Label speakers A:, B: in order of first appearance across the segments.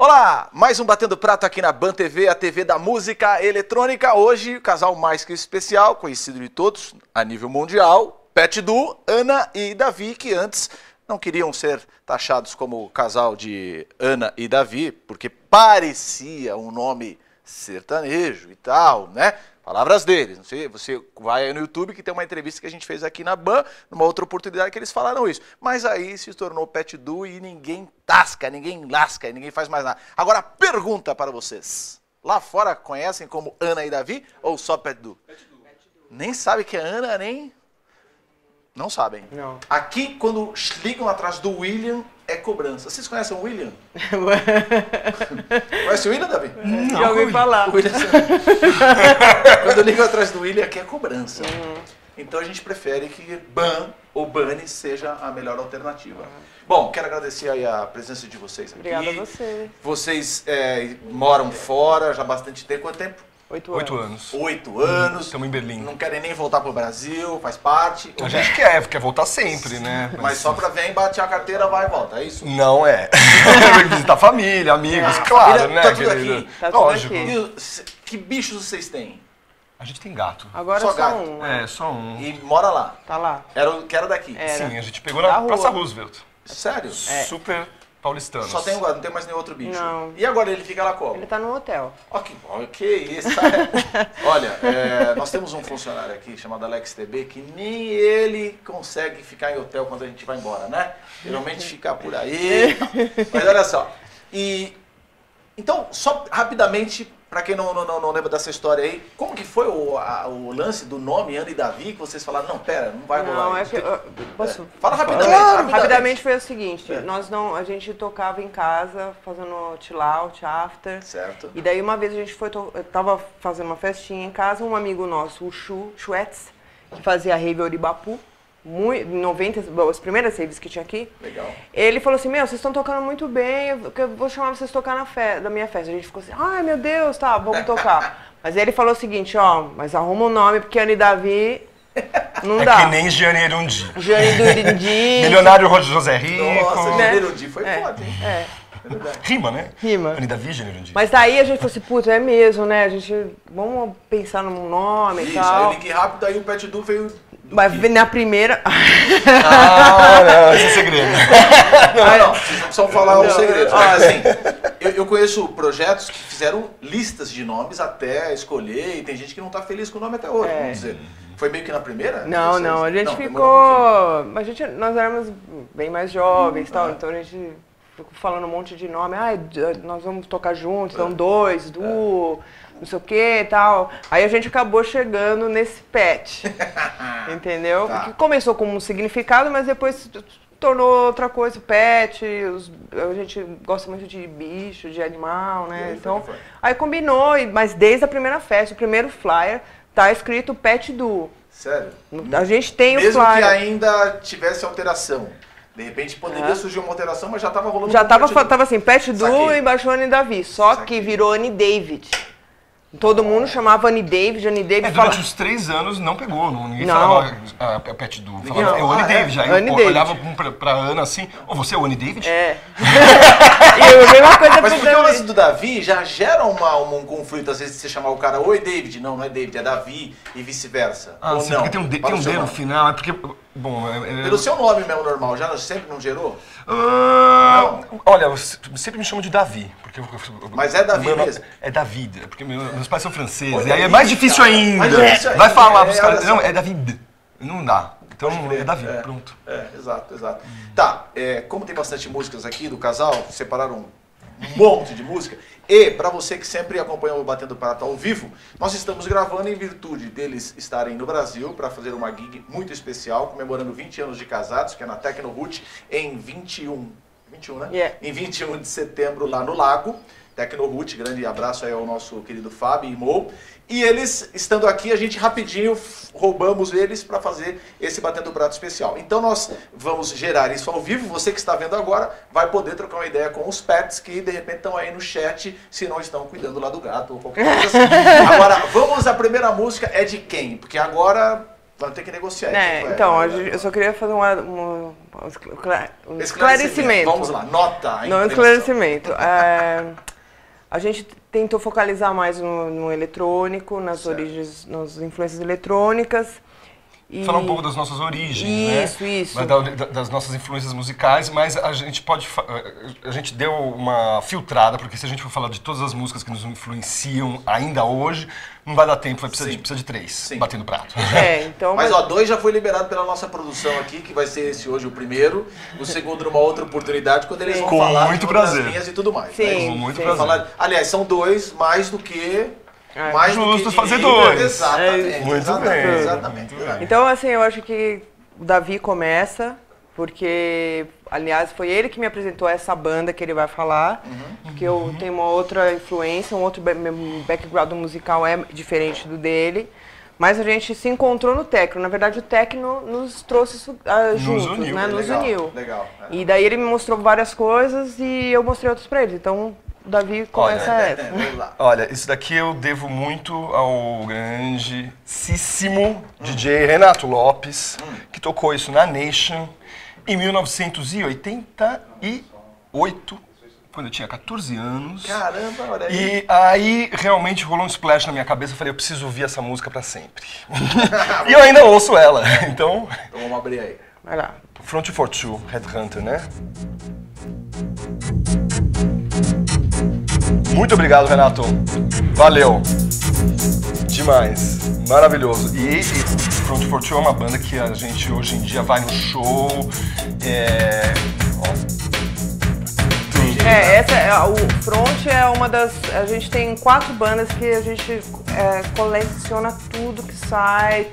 A: Olá, mais um Batendo Prato aqui na Ban TV, a TV da música eletrônica. Hoje, o casal mais que especial, conhecido de todos a nível mundial, Pet Du, Ana e Davi, que antes não queriam ser taxados como casal de Ana e Davi, porque parecia um nome sertanejo e tal, né? Palavras deles. Não sei, você vai aí no YouTube que tem uma entrevista que a gente fez aqui na Ban, numa outra oportunidade que eles falaram isso. Mas aí se tornou Pet Du e ninguém tasca, ninguém lasca, ninguém faz mais nada. Agora, pergunta para vocês. Lá fora conhecem como Ana e Davi ou só Pet Du? Pet Du. Nem sabe que é Ana, nem... Não sabem.
B: Não.
A: Aqui, quando ligam atrás do William, é cobrança. Vocês conhecem o William? Conhece o William, Davi?
B: Não, Já ouvi falar.
A: O William... Quando ligam atrás do William, aqui é cobrança. Uhum. Então a gente prefere que ban ou bane seja a melhor alternativa. Uhum. Bom, quero agradecer aí a presença de vocês aqui.
B: Obrigada a você.
A: Vocês é, moram fora já há bastante tempo. Quanto tempo?
B: Oito,
C: Oito anos.
A: Oito anos.
C: Estamos em Berlim.
A: Não querem nem voltar pro Brasil, faz parte.
C: A gente quer, quer voltar sempre, né?
A: Mas, Mas só pra vir, bater a carteira, vai e volta, é isso?
C: Não é. visitar família, amigos, é. claro, família,
A: né? Tá tudo aqui.
B: Tá tudo Lógico.
A: Aqui. que bichos vocês têm?
C: A gente tem gato.
B: Agora
A: só,
B: só
A: gato.
B: um.
C: É, só um.
A: E mora lá?
B: Tá lá.
A: Era, que era daqui?
B: Era.
C: Sim, a gente pegou na, Praça Roosevelt.
A: Sério?
C: É. Super paulistano.
A: Só tem um gato, não tem mais nenhum outro bicho.
B: Não.
A: E agora ele fica lá como?
B: Ele tá no hotel.
A: Ok, ok, isso. É. Olha, é, nós temos um funcionário aqui chamado Alex TB que nem ele consegue ficar em hotel quando a gente vai embora, né? Geralmente fica por aí. Mas olha só. E então, só rapidamente para quem não, não, não, lembra dessa história aí, como que foi o, a, o lance do nome Ana e Davi que vocês falaram, não, pera, não vai rolar.
B: Não, é que, eu, posso,
A: é. Fala rapidamente,
B: claro,
A: rapidamente.
B: rapidamente. foi o seguinte,
A: É.
B: nós não, a gente tocava em casa, fazendo chill out, after.
A: Certo.
B: E daí uma vez a gente foi, to- tava fazendo uma festinha em casa, um amigo nosso, o Chu, Chuetz, que fazia rave Oribapu, muito, 90, as primeiras raves que tinha aqui.
A: Legal.
B: Ele falou assim, meu, vocês estão tocando muito bem, eu vou chamar vocês tocar na fe da minha festa. A gente ficou assim, ai meu Deus, tá, vamos tocar. mas ele falou o seguinte, ó, mas arruma um nome, porque Ana e Davi não
C: É
B: dá.
C: que nem Janeiro um
B: Durindi.
C: Milionário Roger José Rico.
A: Nossa,
B: Né?
A: Janeiro Di foi
B: É.
A: foda, hein?
B: É,
C: Rima, né?
B: Rima.
C: Anida Vi, Janeiro um dia.
B: mas daí a gente falou assim, puta, é mesmo, né? A gente, vamos pensar num nome e
A: Isso, aí
B: tal.
A: eu liguei rápido, aí o Pet Du veio...
B: Mas na primeira...
C: Ah, não, esse é segredo.
A: Não, não, não precisam falar um
B: Não.
A: segredo. Ah, assim, eu, eu conheço projetos que fizeram listas de nomes até escolher, e tem gente que não tá feliz com o nome até hoje,
B: É.
A: vamos dizer. Foi meio que na primeira?
B: Não,
A: Vocês-
B: não, a gente
A: um pouquinho.
B: ficou. a gente, nós éramos bem mais jovens e tal,
A: ah.
B: então a gente ficou falando um monte de nome. D- nós vamos tocar juntos,
A: É.
B: então dois, duo, não sei o que e tal. Aí a gente acabou chegando nesse pet. entendeu?
A: Tá.
B: Que começou com um significado, mas depois tornou outra coisa, pet, os- a gente gosta muito de bicho, de animal, né?
A: aí
B: Então,
A: foi.
B: aí combinou, mas desde a primeira festa, o primeiro flyer, tá escrito pet duo.
A: Sério?
B: A gente tem o
A: Mesmo
B: flyer.
A: que ainda tivesse alteração. De repente poderia
B: É.
A: surgir uma alteração, mas já tava rolando
B: Já tava, tava assim, Pet Du
A: Saquei.
B: e baixou Annie Davi. Só
A: Saquei.
B: que virou Annie David. Todo mundo chamava Annie David, Annie David.
C: É,
B: fala-
C: durante os três anos não pegou, não, ninguém
B: Não.
C: falava ah, é Pet Du. Falava,
B: Não.
C: é o Annie
A: Ah, é?
C: David. Aí
B: Annie
C: eu
B: David.
C: olhava pra, pra Ana assim, ô, você é o Annie David?
B: É. e a mesma coisa
A: Mas porque o lance do Davi já gera uma, um conflito, às vezes, de você chamar o cara, oi David, não, não é David, é Davi, e vice-versa.
C: Ah,
A: Ou
C: sim,
A: não?
C: porque tem um D,
A: Fala
C: tem um D no final, é porque, bom... É, é-
A: Pelo seu nome mesmo normal, já sempre não gerou?
C: Ah, olha, eu se- sempre me chamam de Davi. Porque eu- eu-
A: Mas é Davi
C: meu
A: mesmo?
C: É David, porque meu- meus pais são franceses. E aí é mais difícil
A: cara.
C: ainda.
A: Mais difícil
C: Vai
A: ainda,
C: falar
A: é,
C: pros caras,
A: olha
C: não, é David. Não dá. Então é Davi,
A: É.
C: pronto.
A: É, exato, exato. Tá, é, como tem bastante músicas aqui do casal, separaram um monte de música. E, pra você que sempre acompanhou o Batendo Prato ao vivo, nós estamos gravando em virtude deles estarem no Brasil para fazer uma gig muito especial, comemorando 20 anos de casados, que é na Tecno Root, em 21. 21, né?
B: Yeah.
A: Em 21 de setembro, lá no Lago. Tecno Root, grande abraço aí ao nosso querido Fábio e Mo. E eles, estando aqui, a gente rapidinho roubamos eles para fazer esse Batendo Prato especial. Então nós vamos gerar isso ao vivo. Você que está vendo agora vai poder trocar uma ideia com os pets que de repente estão aí no chat, se não estão cuidando lá do gato ou qualquer coisa assim. Agora, vamos, a primeira música é de quem? Porque agora Vamos ter que negociar.
B: É,
A: isso,
B: então,
A: é,
B: a gente- eu só queria fazer uma, uma- um esclare- um
A: Esclarecimento. Vamos lá, nota.
B: Não,
A: impressão.
B: esclarecimento. É, a gente tentou focalizar mais no, no eletrônico, nas
A: Certo.
B: origens, nas influências eletrônicas. E...
C: Falar um pouco das nossas origens, né?
B: Isso, isso.
C: Das nossas influências musicais, mas a gente pode. fa- A gente deu uma filtrada, porque se a gente for falar de todas as músicas que nos influenciam ainda hoje, não vai dar tempo, vai precisar, de, precisa de três,
A: Sim.
C: batendo prato.
B: É, então...
A: Mas ó, dois já foi liberado pela nossa produção aqui, que vai ser esse hoje o primeiro. O segundo numa outra oportunidade, quando eles
B: Sim.
A: vão
C: Com
A: falar
C: muito prazer.
A: linhas e tudo mais.
B: Sim,
A: né?
C: Com muito
B: sim.
C: prazer.
A: Falar- aliás, são dois mais do que.
B: É.
A: Mais
C: Justo fazer dois.
A: Exatamente.
B: É,
C: muito
A: exatamente,
C: bem.
A: Exatamente. exatamente.
B: Então, assim, eu acho que o Davi começa, porque, aliás, foi ele que me apresentou essa banda que ele vai falar, que eu tenho uma outra influência, um outro background musical é diferente do dele. Mas a gente se encontrou no techno. Na verdade, o techno nos trouxe isso, ah,
C: Nos
B: juntos,
C: uniu.
B: né? Nos
A: legal,
B: uniu.
A: Legal. é.
B: E daí ele me mostrou várias coisas e eu mostrei outras pra ele. Então, Davi começa
A: É,
B: essa.
C: Olha, isso daqui eu devo muito ao grandíssimo DJ Renato Lopes, que tocou isso na Nation em 1988, quando eu tinha 14 anos.
A: Caramba, olha aí.
C: E aí realmente rolou um splash na minha cabeça, eu falei, eu preciso ouvir essa música pra sempre. e eu ainda ouço ela, então...
A: Então vamos abrir aí.
B: Vai lá.
C: Front for Two, Headhunter, né? Muito obrigado, Renato. Valeu. Demais. Maravilhoso. E, e Front for Two é uma banda que a gente hoje em dia vai no show. É... ó.
B: É, essa é, o Front é uma das. A gente tem quatro bandas que a gente é, coleciona tudo que sai,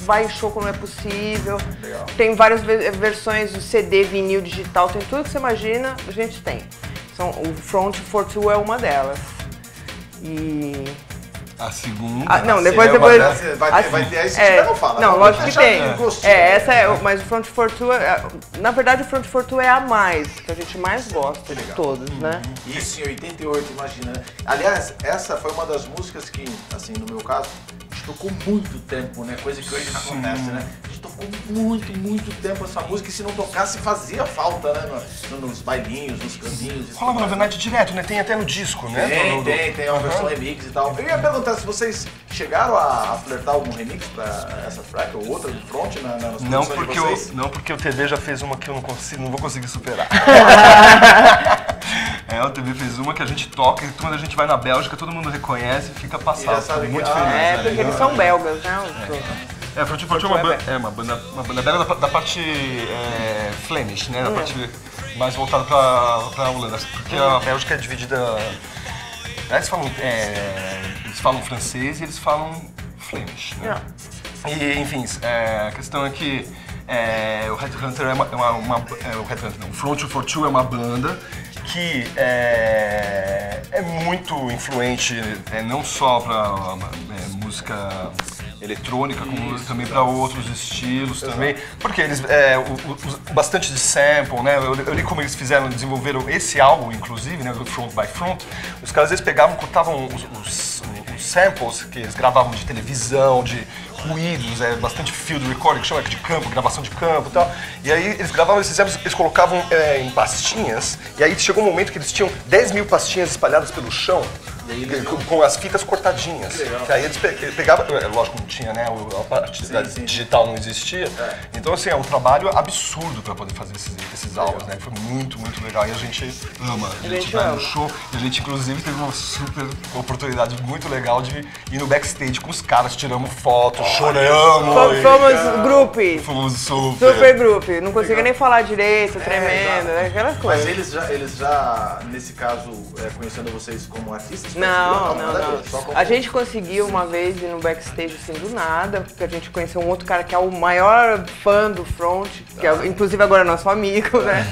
B: vai em show quando é possível.
A: Legal.
B: Tem várias ve- versões do CD, vinil, digital, tem tudo que você imagina, a gente tem. São, o Front for Two é uma delas. E.
C: A segunda.
B: Ah, não, depois-
C: é
B: depois-
A: Vai, vai,
B: Assim,
A: vai ter aí se
B: é,
A: tiver, não fala.
B: Não, lógico que tem.
A: gostinho.
B: É, essa é. Mas o Front for Two, é, na verdade, o Front for Two é a mais, que a gente mais gosta de todos, né?
A: Isso em 88, imagina. Aliás, essa foi uma das músicas que, assim, no meu caso, gente tocou muito tempo, né? Coisa que hoje não acontece, né? A gente tocou muito, muito tempo essa música e se não tocasse fazia falta, né? No- no- nos bailinhos, nos caminhos.
C: Rola
A: mais.
C: Overnight direto, né? Tem até no disco, né?
A: Tem,
C: Do-
A: tem, tem uma
C: Aham.
A: versão remix e tal. Eu ia perguntar se vocês chegaram a, a flertar algum remix pra essa track ou outra do front na, nas
C: Não porque,
A: de
C: eu,
A: vocês?
C: não porque o TV já fez uma que eu não consigo, não vou conseguir superar. é, o TV fez uma que a gente toca e quando a gente vai na Bélgica todo mundo reconhece e fica passado. muito
A: ah,
C: feliz.
B: É,
C: né?
B: porque eles são belgas, né?
C: É, Front Front é uma, banda, é uma banda, uma banda belga da, da parte é, Flemish, né? Da
B: Hum.
C: parte mais voltada pra, pra Holanda. Porque a Bélgica é dividida. Eles falam, é, eles falam francês e eles falam Flemish, né? E, enfim, é, a questão é que é, o Headhunter é uma, é uma, uma- é, o Headhunter não, o Front for Two é uma banda que é, é muito influente, é, não só para música eletrônica, como também para outros estilos também, porque eles é, o- o- bastante de sample, né? Eu, eu li como eles fizeram, desenvolveram esse álbum, inclusive, né, do Front by Front. Os caras eles pegavam, cortavam os, os- os samples que eles gravavam de televisão, de ruídos, é bastante field recording, que chama de campo, gravação de campo e tal. E aí eles gravavam esses samples, eles colocavam é, em pastinhas, e aí chegou um momento que eles tinham 10 mil pastinhas espalhadas pelo chão, com, com as fitas cortadinhas. Que aí eles pe- pegavam, é, lógico, não tinha, né? A parte da
A: sim.
C: digital não existia. Então, assim, é um trabalho absurdo para poder fazer esses, esses álbuns, né? Foi muito, muito legal. E a gente ama. A gente,
B: gente
C: vai
B: ama.
C: no show. E a gente, inclusive, teve uma super oportunidade muito legal de ir no backstage com os caras, tiramos foto, choramos.
B: Fo- Fomos grupo,
C: Fomos super.
B: super grupo. Não conseguia nem falar direito, tremendo,
A: exato.
B: aquela
A: Mas
B: coisa.
A: eles já, eles já, nesse caso, é, conhecendo vocês como artistas?
B: Não, não, não. A gente conseguiu uma vez ir no backstage assim do nada, porque a gente conheceu um outro cara que é o maior fã do Front, que é, inclusive agora é nosso amigo, né?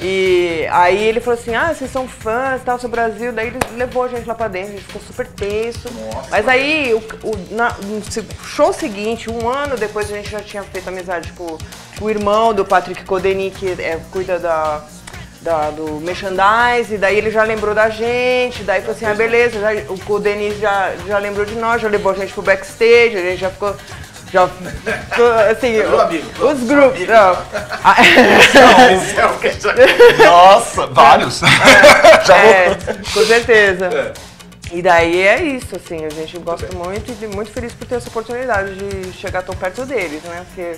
B: E aí ele falou assim: ah, vocês são fãs, tal, seu Brasil. Daí ele levou a gente lá pra dentro, a gente ficou super tenso.
A: Nossa.
B: Mas aí, o, o- na- no show seguinte, um ano depois, a gente já tinha feito amizade com, com o irmão do Patrick Codeni, que é, cuida da da- do merchandise, e daí ele já lembrou da gente, daí falou assim, ah, beleza, já- o, o Denis já, já lembrou de nós, já levou a gente pro backstage, a gente já ficou Já, assim,
A: Meu amigo,
B: os grupos. não.
A: Esse é o
C: Nossa, vários. Já
B: É,
C: vou.
B: com certeza.
A: É.
B: E daí é isso, assim, a gente gosta muito e muito feliz por ter essa oportunidade de chegar tão perto deles, né? Porque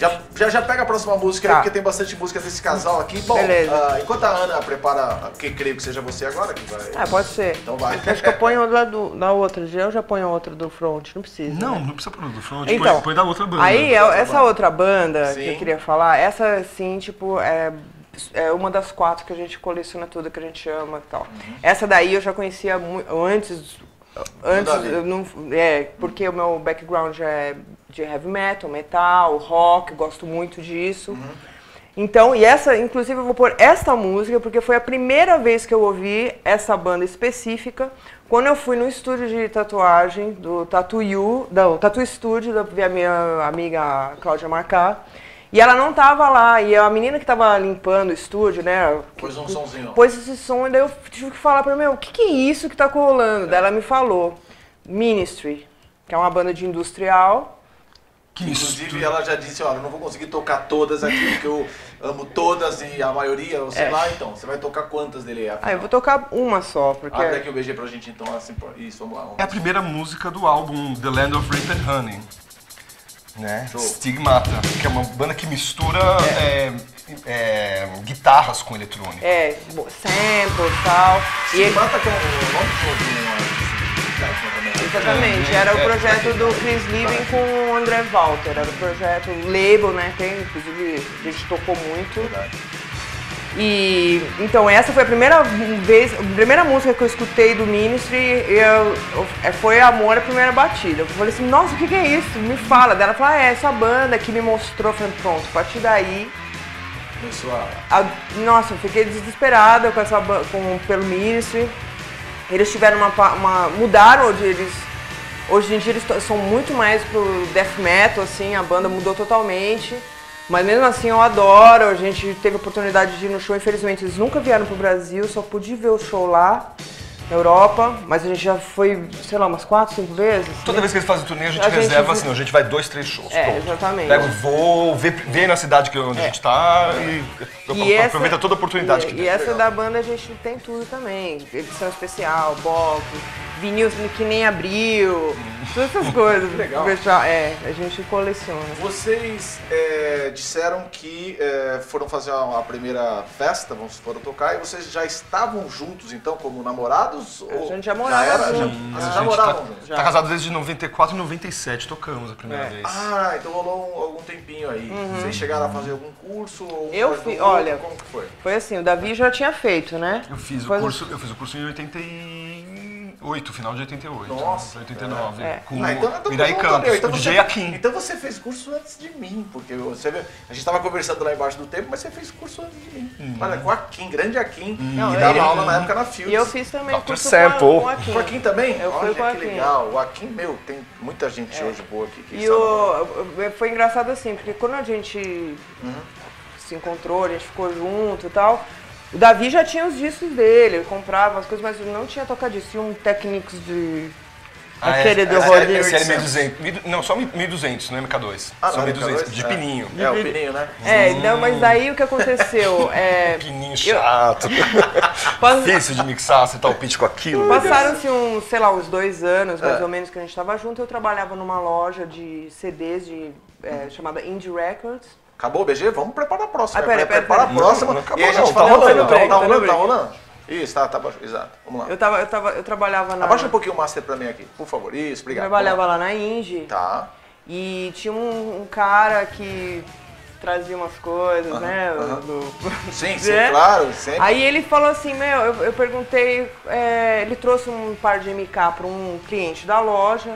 A: Já, já, já pega a próxima música aí,
B: Tá.
A: porque tem bastante música desse casal aqui. Bom,
B: Beleza.
A: ah, enquanto a Ana prepara, que creio que seja você agora, que vai.
B: Ah, pode ser.
A: Então vai.
B: Acho que eu ponho lá do, na outra, já eu já ponho a outra do front, não precisa.
C: Não,
B: né?
C: não precisa pôr do front,
B: Então,
C: põe, põe da outra banda.
B: Aí, é- essa
A: banda.
B: outra banda que
A: Sim.
B: eu queria falar, essa, assim, tipo, é, é uma das quatro que a gente coleciona tudo, que a gente ama e tal. Essa daí eu já conhecia antes, antes, eu não, é, porque o meu background é de heavy metal, metal, rock, gosto muito disso. Então, e essa, inclusive, eu vou pôr esta música porque foi a primeira vez que eu ouvi essa banda específica quando eu fui no estúdio de tatuagem do Tattoo You, não, Tattoo Studio, da minha amiga Cláudia Marcá. E ela não tava lá, e a menina que tava limpando o estúdio, né?
A: Pôs um sonzinho.
B: Pôs esse som, e daí eu tive que falar pra mim, o que, que é isso que tá rolando? Daí ela me falou, Ministry, que é uma banda de industrial.
C: Que
A: Inclusive,
C: mistura.
A: ela já disse, olha, eu não vou conseguir tocar todas aqui, porque eu amo todas e a maioria, eu sei
B: É.
A: lá, então. Você vai tocar quantas dele aí?
B: Ah, eu vou tocar uma só, porque...
A: Abre aqui o BG pra gente, então, assim, por- isso, vamos lá. Vamos.
C: É a primeira música do álbum The Land of Rape and Honey. Né?
A: Show.
C: Stigmata, que é uma banda que mistura é, é, guitarras com eletrônica.
B: É, sample e tal. E ele-
A: Mata com o nome um
B: Exatamente, era o projeto do Chris Lieben com o André Walter, era o projeto label, né? Tem, inclusive, a gente tocou muito. E então essa foi a primeira vez, a primeira música que eu escutei do Ministry, e eu, eu- é, foi Amor a primeira batida. Eu falei assim, nossa, o que, que é isso? Me fala. Daí ela falou, ah, é essa banda que me mostrou, Eu falei, pronto, a partir daí
A: Começou a...
B: nossa, eu fiquei desesperada com essa com pelo Ministry. Eles tiveram uma, uma mudaram hoje eles hoje em dia eles são muito mais pro death metal assim, a banda mudou totalmente. Mas mesmo assim eu adoro, a gente teve a oportunidade de ir no show, infelizmente eles nunca vieram pro Brasil, só pude ver o show lá na Europa, mas a gente já foi, sei lá, umas quatro, cinco vezes.
C: Toda vez que eles fazem turnê, a gente
B: A gente-
C: reserva assim, a gente vai dois, três shows.
B: É,
C: pronto.
B: exatamente.
C: Pega o voo, vê, vê na cidade que onde a gente tá e,
B: E essa-
C: aproveita toda a oportunidade
B: e,
C: que
B: E
C: tem.
B: essa da banda a gente tem tudo também. Edição especial, box, vinil que nem abriu, todas essas coisas.
A: Legal.
B: Fechar- É, a gente coleciona.
A: Vocês é, disseram que é, foram fazer a, a primeira festa, vamos foram tocar, e vocês já estavam juntos, então, como namorados? Ou
B: gente já morava
A: era? Já,
B: junto.
A: ah,
C: A
A: vocês
C: gente
A: já moravam
C: tá, tá casado desde 94 e 97, tocamos a primeira
B: É.
C: vez.
A: Ah, então rolou um- algum tempinho aí. Vocês chegaram a fazer algum curso? Ou
B: Eu
A: mais
B: fi-
A: do outro?
B: olha,
A: Como que foi?
B: Foi assim, o Davi já tinha feito, né?
C: Eu fiz o curso, eu fiz o curso em 88, final de 88.
A: Nossa,
C: 89.
B: é.
C: Com
A: Ah, então, então,
C: Iraí
A: então,
C: Campos,
A: então
C: o
A: você-
C: DJ Akin.
A: Então você fez curso antes de mim, porque você vê, a gente tava conversando lá embaixo do tempo, mas você fez curso antes de mim.
C: Uhum.
A: Olha, com o Akin, grande Akin,
B: Não,
A: que dava
B: ele-
A: aula na época na Fields.
B: E eu fiz também
C: Dr.
B: curso
C: Sample.
B: com, a- com a Kim.
A: Com o Akin também?
B: Eu fui
A: Olha
B: com o
A: que
B: Akin.
A: legal. O Akin, meu, tem muita gente hoje boa aqui. que
B: E o, foi engraçado assim, porque quando a gente se encontrou, a gente ficou junto e tal, o Davi já tinha os discos dele, ele comprava as coisas, mas ele não tinha tocado Tinha um Technics de.
C: Ah, é,
B: aquele do
C: esse
B: Rodrigo.
C: Esse é 1200. Mil- Não, só 1200, não é MK2.
A: Ah,
C: só
A: não,
C: 1200,
A: MK2?
C: de
A: É.
C: pininho.
A: É, o pininho, né?
B: É, não, mas daí o que aconteceu? É,
C: Pininho chato. Difícil de mixar, você tá o pitch com aquilo.
B: Passaram-se uns, sei lá, uns dois anos, mais
A: É.
B: ou menos, que a gente tava junto. Eu trabalhava numa loja de CDs de, é, chamada Indie Records.
A: Acabou o BG? Vamos preparar a próxima.
B: Ah, pera, pera,
A: Prepara
B: pera.
A: a próxima.
C: Não, não acabou
A: e aí a gente
C: não,
A: fala,
C: tá rolando,
A: tá,
B: tá
A: rolando, tá
B: rolando.
A: rolando? Isso, tá, tá baixo. Exato. Vamos lá.
B: Eu, tava, eu, tava, eu trabalhava na.
A: Abaixa um pouquinho o master pra mim aqui, por favor. Isso,
B: eu
A: obrigado.
B: trabalhava lá na Indie.
A: Tá.
B: E tinha um, um cara que trazia umas coisas, né? do-
A: Sim, sim,
B: né?
A: claro. Sempre.
B: Aí ele falou assim, meu, eu, eu perguntei, é, ele trouxe um par de MK para um cliente da loja.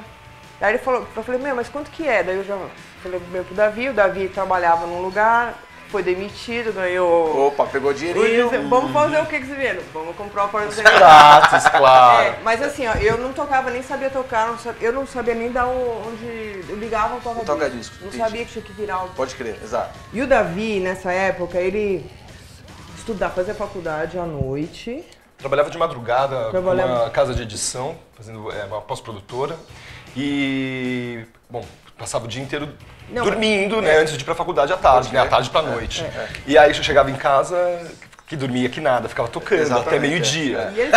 B: Aí ele falou, eu falei, meu, mas quanto que é? Daí eu já falei meu, pro Davi, o Davi trabalhava num lugar, foi demitido, ganhou.
A: Opa, pegou dinheirinho.
B: Vamos fazer o que que você viram? Vamos comprar o par de MK.
C: Pratos, claro.
B: É, mas assim, ó, eu não tocava, nem sabia tocar, não sabia- eu não sabia nem dar onde eu ligava o toca-disco.
A: toca-disco,
B: Não
A: entendi.
B: sabia que tinha que virar o
A: Pode crer, exato.
B: e o Davi, nessa época, ele estudava, fazia faculdade à noite.
C: Trabalhava de madrugada
B: Trabalhava-
C: numa casa de edição, fazendo é, uma pós-produtora. E, bom, passava o dia inteiro não, dormindo, né? Antes de ir pra faculdade à tarde, né? À tarde pra noite. É, é. E aí eu chegava em casa, que dormia que nada, ficava tocando Exatamente, até meio-dia.
B: É. E ele,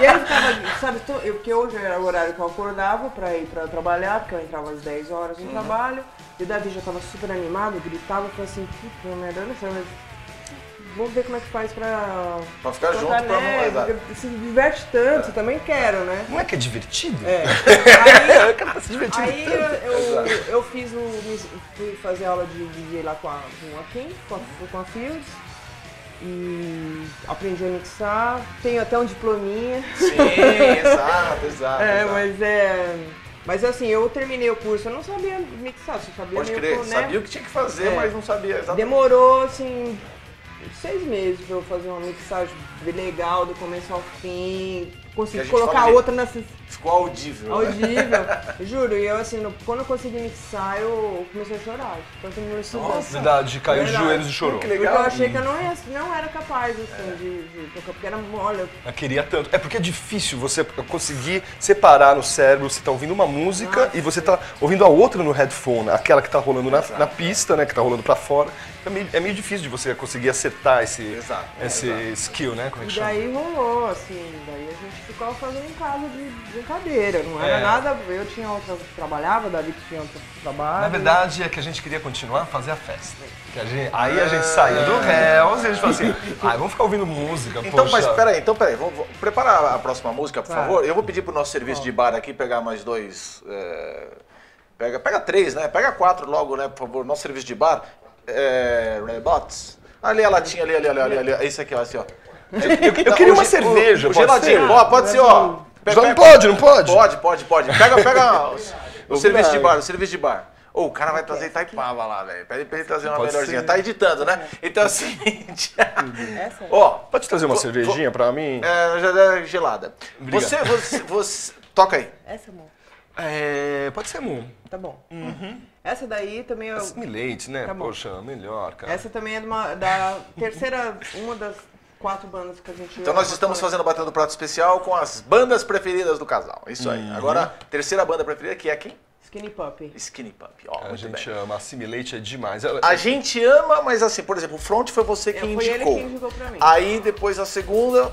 B: e ele ficava, sabe, eu, porque hoje era o horário que eu acordava pra ir pra trabalhar, porque eu entrava às 10 horas no uhum. trabalho, e o Davi já tava super animado, gritava, eu falei assim, puta merda, olha mas vamos ver como é que faz pra.
A: Pra ficar junto, neve, pra não
B: porque Se diverte tanto, é. também quero, né?
C: Não é que é divertido?
B: É.
C: Aí, cara se divertindo
B: aí
C: tanto.
B: Eu, eu, eu, fiz o. fui fazer aula de DJ lá com a, com a Kim, com a, com a Fields. E aprendi a mixar, tenho até um diplominha.
A: Sim, exato, exato.
B: É,
A: exato.
B: mas é. Mas assim, eu terminei o curso, eu não sabia mixar, só sabia
A: Pode crer, né? sabia o que tinha que fazer, é. mas não sabia exatamente.
B: Demorou, assim, seis meses pra eu fazer uma mixagem legal do começo ao fim, consegui colocar outra nessa.
A: Ficou audível.
B: Audível. Né? Juro, e eu assim, quando eu consegui mixar, eu comecei a chorar. Então eu estudando.
C: Nossa, verdade, caiu os joelhos e chorou.
B: Que legal. Porque eu achei que eu não, ia, não era capaz, assim, é. de, de tocar, porque era mole.
C: Eu queria tanto. É porque é difícil você conseguir separar no cérebro, você tá ouvindo uma música ah, e você tá ouvindo a outra no headphone, aquela que tá rolando na, na pista, né? Que tá rolando pra fora. É meio, é meio difícil de você conseguir acertar esse, exato, esse exato. skill, né?
B: Como é que e daí rolou, assim, daí a gente ficava fazendo em casa de brincadeira, não era é. nada. Eu tinha outra, trabalhava, o David tinha outro trabalho.
C: Na verdade é que a gente queria continuar a fazer a festa. A gente, aí a gente saía do réus e a gente falou assim, ah, vamos ficar ouvindo música,
A: Então, poxa. mas peraí, então peraí, vamos, vamos preparar a próxima música, por claro. favor. Eu vou pedir pro nosso serviço de bar aqui pegar mais dois. É, pega, pega três, né? Pega quatro logo, né, por favor. Nosso serviço de bar é, Robots. Ali a latinha, ali, ali, ali, ali, ali. Esse aqui, ó, assim, ó.
C: Eu, eu, eu queria uma cerveja,
A: o, geladinho. Ó, pode ser, ó.
C: Pega, não pode, não pode?
A: Pode, pode, pode. Pega, pega o, o serviço de bar, o serviço de bar. Ou oh, o cara vai trazer Itaipava lá, velho. Pede pra ele trazer uma Pode melhorzinha. Ser. Tá editando, né? Então é o seguinte.
C: Ó, Pode trazer uma cervejinha pra mim?
A: É, já é gelada. Você, você, você. Toca aí.
B: Essa, amor.
C: É, pode ser, amor.
B: Tá bom. Uhum. Essa daí também eu.
C: Assimilate, né? Tá Poxa, melhor, cara.
B: Essa também é uma, da terceira, uma das quatro bandas que a gente.
A: Então nós estamos fazendo Batendo Prato Especial com as bandas preferidas do casal. Isso aí. Uhum. Agora, terceira banda preferida que é quem?
B: Skinny Puppy.
A: Skinny Puppy, ó,
C: A gente bem. ama, Assimilate é demais.
A: A gente ama, mas assim, por exemplo, o Front foi você que
B: foi
A: indicou.
B: Ele que indicou pra mim.
A: Aí depois a segunda,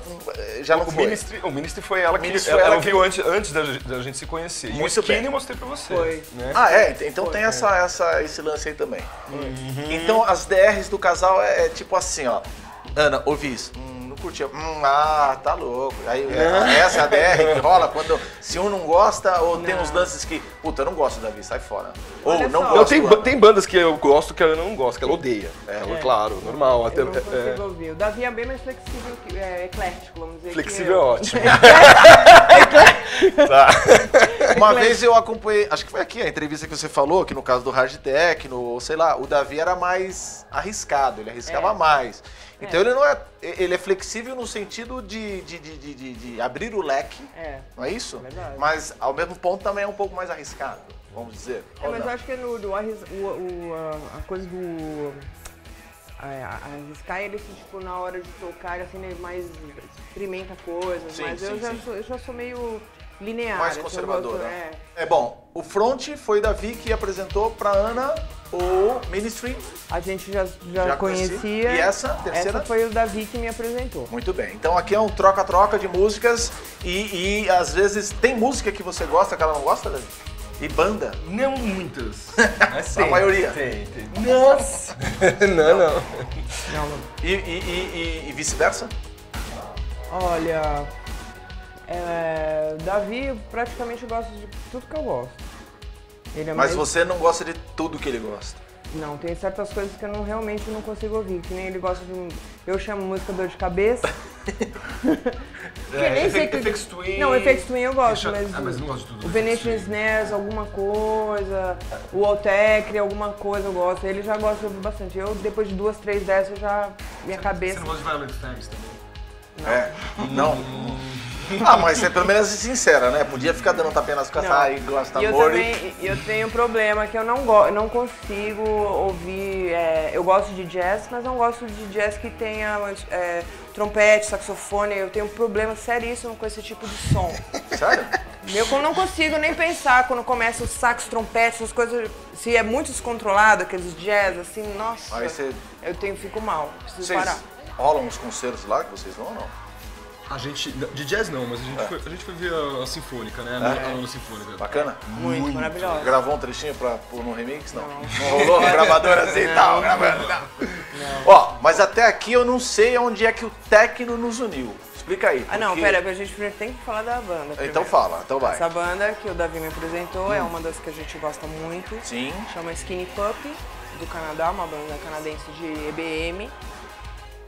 A: já não
C: o
A: foi.
C: Ministry, o Ministry foi ela que Ministry ela, ela que... viu antes, antes da, da, gente se conhecer. Muito e o Skinny eu mostrei pra você.
B: Foi.
A: Né? Ah, é? Então foi, tem essa, essa, esse lance aí também. Uhum. Então as DRs do casal é, é tipo assim, ó. Ana, ouvi isso. Hum, curtia. Hum, ah, tá louco. Aí, é. essa é a DR que rola quando se um não gosta, ou não. tem uns lances que, puta, eu não gosto da Davi, sai fora. Ou Olha não gosto.
C: Tem, tem bandas que eu gosto que ela não gosta, que ela odeia. É, é. claro, normal.
B: Até, eu não consigo é. ouvir. O Davi é bem mais flexível, que, é, eclético, vamos dizer.
C: Flexível é ótimo.
A: tá. Uma vez eu acompanhei, acho que foi aqui a entrevista que você falou, que no caso do hard techno, sei lá, o Davi era mais arriscado, ele arriscava é. mais. Então é. ele não é. Ele é flexível no sentido de, de, de, de, de abrir o leque. É. Não é isso?
B: Verdade.
A: Mas ao mesmo ponto também é um pouco mais arriscado, vamos dizer.
B: É, mas eu acho que no, no, o, o, a coisa do. Arriscar ele tipo, na hora de tocar, assim, ele mais experimenta coisas, sim, mas sim, eu, já sou, eu já sou meio linear.
A: Mais assim, conservadora. É. é bom, o front foi Davi que apresentou para Ana o Ministry.
B: A gente já, já, já conhecia.
A: E essa terceira?
B: Essa foi o Davi que me apresentou.
A: Muito bem. Então aqui é um troca-troca de músicas e, e às vezes tem música que você gosta que ela não gosta, Davi? E banda?
C: Não muitas.
A: Mas A maioria?
C: Tem, tem.
A: Nossa!
C: não, não.
A: não, não. E, e, e, e vice-versa?
B: Olha, é, Davi praticamente gosta de tudo que eu gosto.
A: É Mas mais... você não gosta de tudo que ele gosta?
B: Não, tem certas coisas que eu não, realmente não consigo ouvir. Que nem ele gosta de. Eu chamo música dor de cabeça.
C: é, nem sei que... Effects Twin.
B: Não, Effects Twin eu gosto,
C: mas. Ah, mas não gosto de tudo.
B: O Venetian Snares, alguma coisa. O Altecre, alguma coisa eu gosto. Ele já gosta de ouvir bastante. Eu, depois de duas, três dessas, eu já. Minha
C: você,
B: cabeça.
C: Você não gosta de Violent Times também?
A: Não. É, não. Ah, mas é pelo menos sincera, né? Podia ficar dando tapinha nas costas e gosta
B: eu também, eu tenho um problema que eu não, go não consigo ouvir. É, eu gosto de jazz, mas não gosto de jazz que tenha é, trompete, saxofone. Eu tenho um problema seríssimo com esse tipo de som.
A: Sério?
B: Eu não consigo nem pensar quando começa o sax, trompete, essas coisas. Se é muito descontrolado, aqueles jazz, assim, nossa.
A: Aí você-
B: Eu tenho, fico mal. Preciso
A: Vocês
B: parar.
A: rolam uns concertos lá que vocês vão ou não?
C: A gente, de jazz não, mas a gente, foi, a gente foi ver a, a Sinfônica, né? A, a, a Sinfônica.
A: Bacana?
B: Muito, maravilhosa.
A: Gravou um trechinho pra pôr no remix? Não. Não, rolou? Gravadora assim e tal, gravando. Não. Ó, mas até aqui eu não sei onde é que o Tecno nos uniu. Explica aí.
B: Ah, não,
A: porque-
B: pera, a gente primeiro tem que falar da banda.
A: Então
B: primeiro.
A: fala, então vai.
B: Essa banda que o Davi me apresentou
A: Hum.
B: é uma das que a gente gosta muito.
A: Sim.
B: Chama Skinny Pup, do Canadá, uma banda canadense de EBM.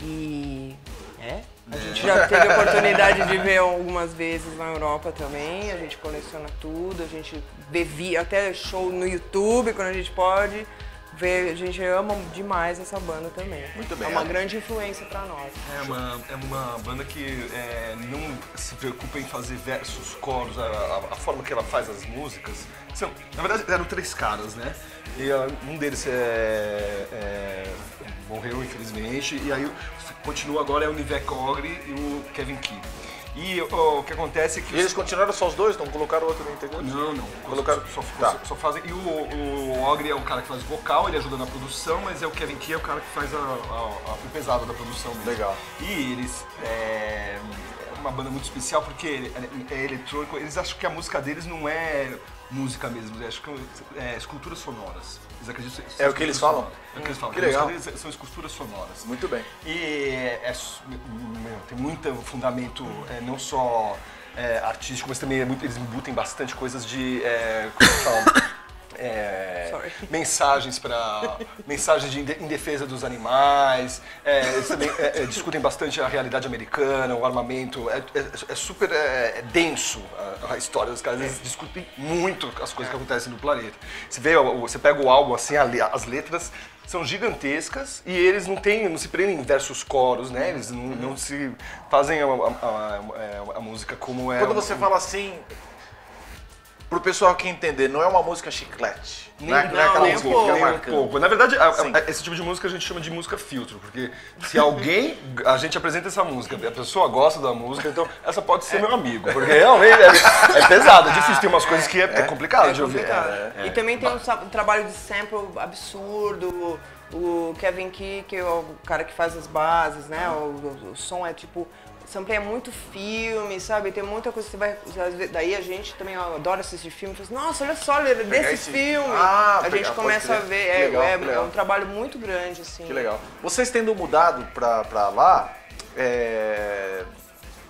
B: E. É? A gente já teve a oportunidade de ver algumas vezes na Europa também. A gente coleciona tudo, a gente vi- até show no YouTube quando a gente pode. Ver, a gente ama demais essa banda também.
A: Muito bem.
B: É uma grande influência pra nós.
C: É uma, é uma banda que é, não se preocupa em fazer versos, coros, a, a- a forma que ela faz as músicas. São, na verdade, eram três caras, né? E ah, um deles é, é, morreu, infelizmente, e aí continua agora é o Nivek Ogre e o Kevin Key. E o que acontece é que...
A: E eles continuaram só os dois? Não colocaram outro no integrante?
C: Não, não.
A: Colocaram-
C: Só, só,
A: Tá.
C: só fazem. E o, o Ogre é o cara que faz vocal, ele ajuda na produção, mas é o Kevin Key é o cara que faz a- a- a- o pesado da produção mesmo.
A: Legal.
C: E eles. É, é uma banda muito especial porque é, é eletrônico. Eles acham que a música deles não é música mesmo, eles acham que é esculturas sonoras. Eles acreditam
A: É o que eles falam?
C: É o que eles falam.
A: Que legal.
C: são esculturas sonoras.
A: Muito bem.
C: E é, meu, tem muito fundamento, é, não só é, artístico, mas também é muito, eles embutem bastante coisas de. É, como que fala? É, mensagens para mensagens de em defesa dos animais é, eles também é, é, discutem bastante a realidade americana o armamento é, super denso a, a história dos caras eles discutem muito as coisas que acontecem no planeta você vê você pega o álbum assim as letras são gigantescas e eles não têm, não se prendem em versos coros, né? Eles não, não se fazem a, a- a- a- música como é.
A: Quando
C: um-
A: você fala assim, pro pessoal que entender, não é uma música chiclete.
C: Nem,
A: não é, não é aquela
B: nem um
A: música que
B: pouco.
C: nem um pouco. Na verdade, a- a- esse tipo de música a gente chama de música filtro, porque se alguém, a gente apresenta essa música, a pessoa gosta da música, então essa pode ser meu amigo, porque realmente é, é pesado, é difícil, tem umas coisas que é, é complicado
B: É
C: de ouvir. É, é.
B: E também tem um, um trabalho de sample absurdo. O Kevin Key, que é o cara que faz as bases, né? O, o- o som é tipo. Sample é muito filme, sabe? Tem muita coisa que você vai. Daí a gente também ó, adora assistir filme. Fala assim, Nossa, olha só, ele desse
A: esse-
B: filme.
A: Ah,
B: a gente começa a ver. É,
A: legal,
B: é-
A: que
B: é
A: legal.
B: um trabalho muito grande, assim.
A: Que legal. Vocês tendo mudado pra, pra lá, é,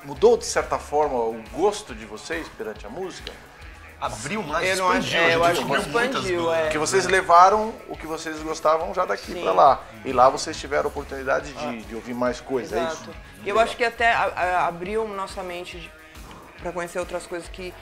A: mudou de certa forma o gosto de vocês perante a música?
C: Abriu mais,
B: Eu não acho-
C: expandiu,
B: é, eu acho que expandiu, é.
A: Porque vocês levaram o que vocês gostavam já daqui pra lá. E lá vocês tiveram a oportunidade de, de ouvir mais coisas, é isso?
B: Exato. E eu acho que até abriu nossa mente para conhecer outras coisas que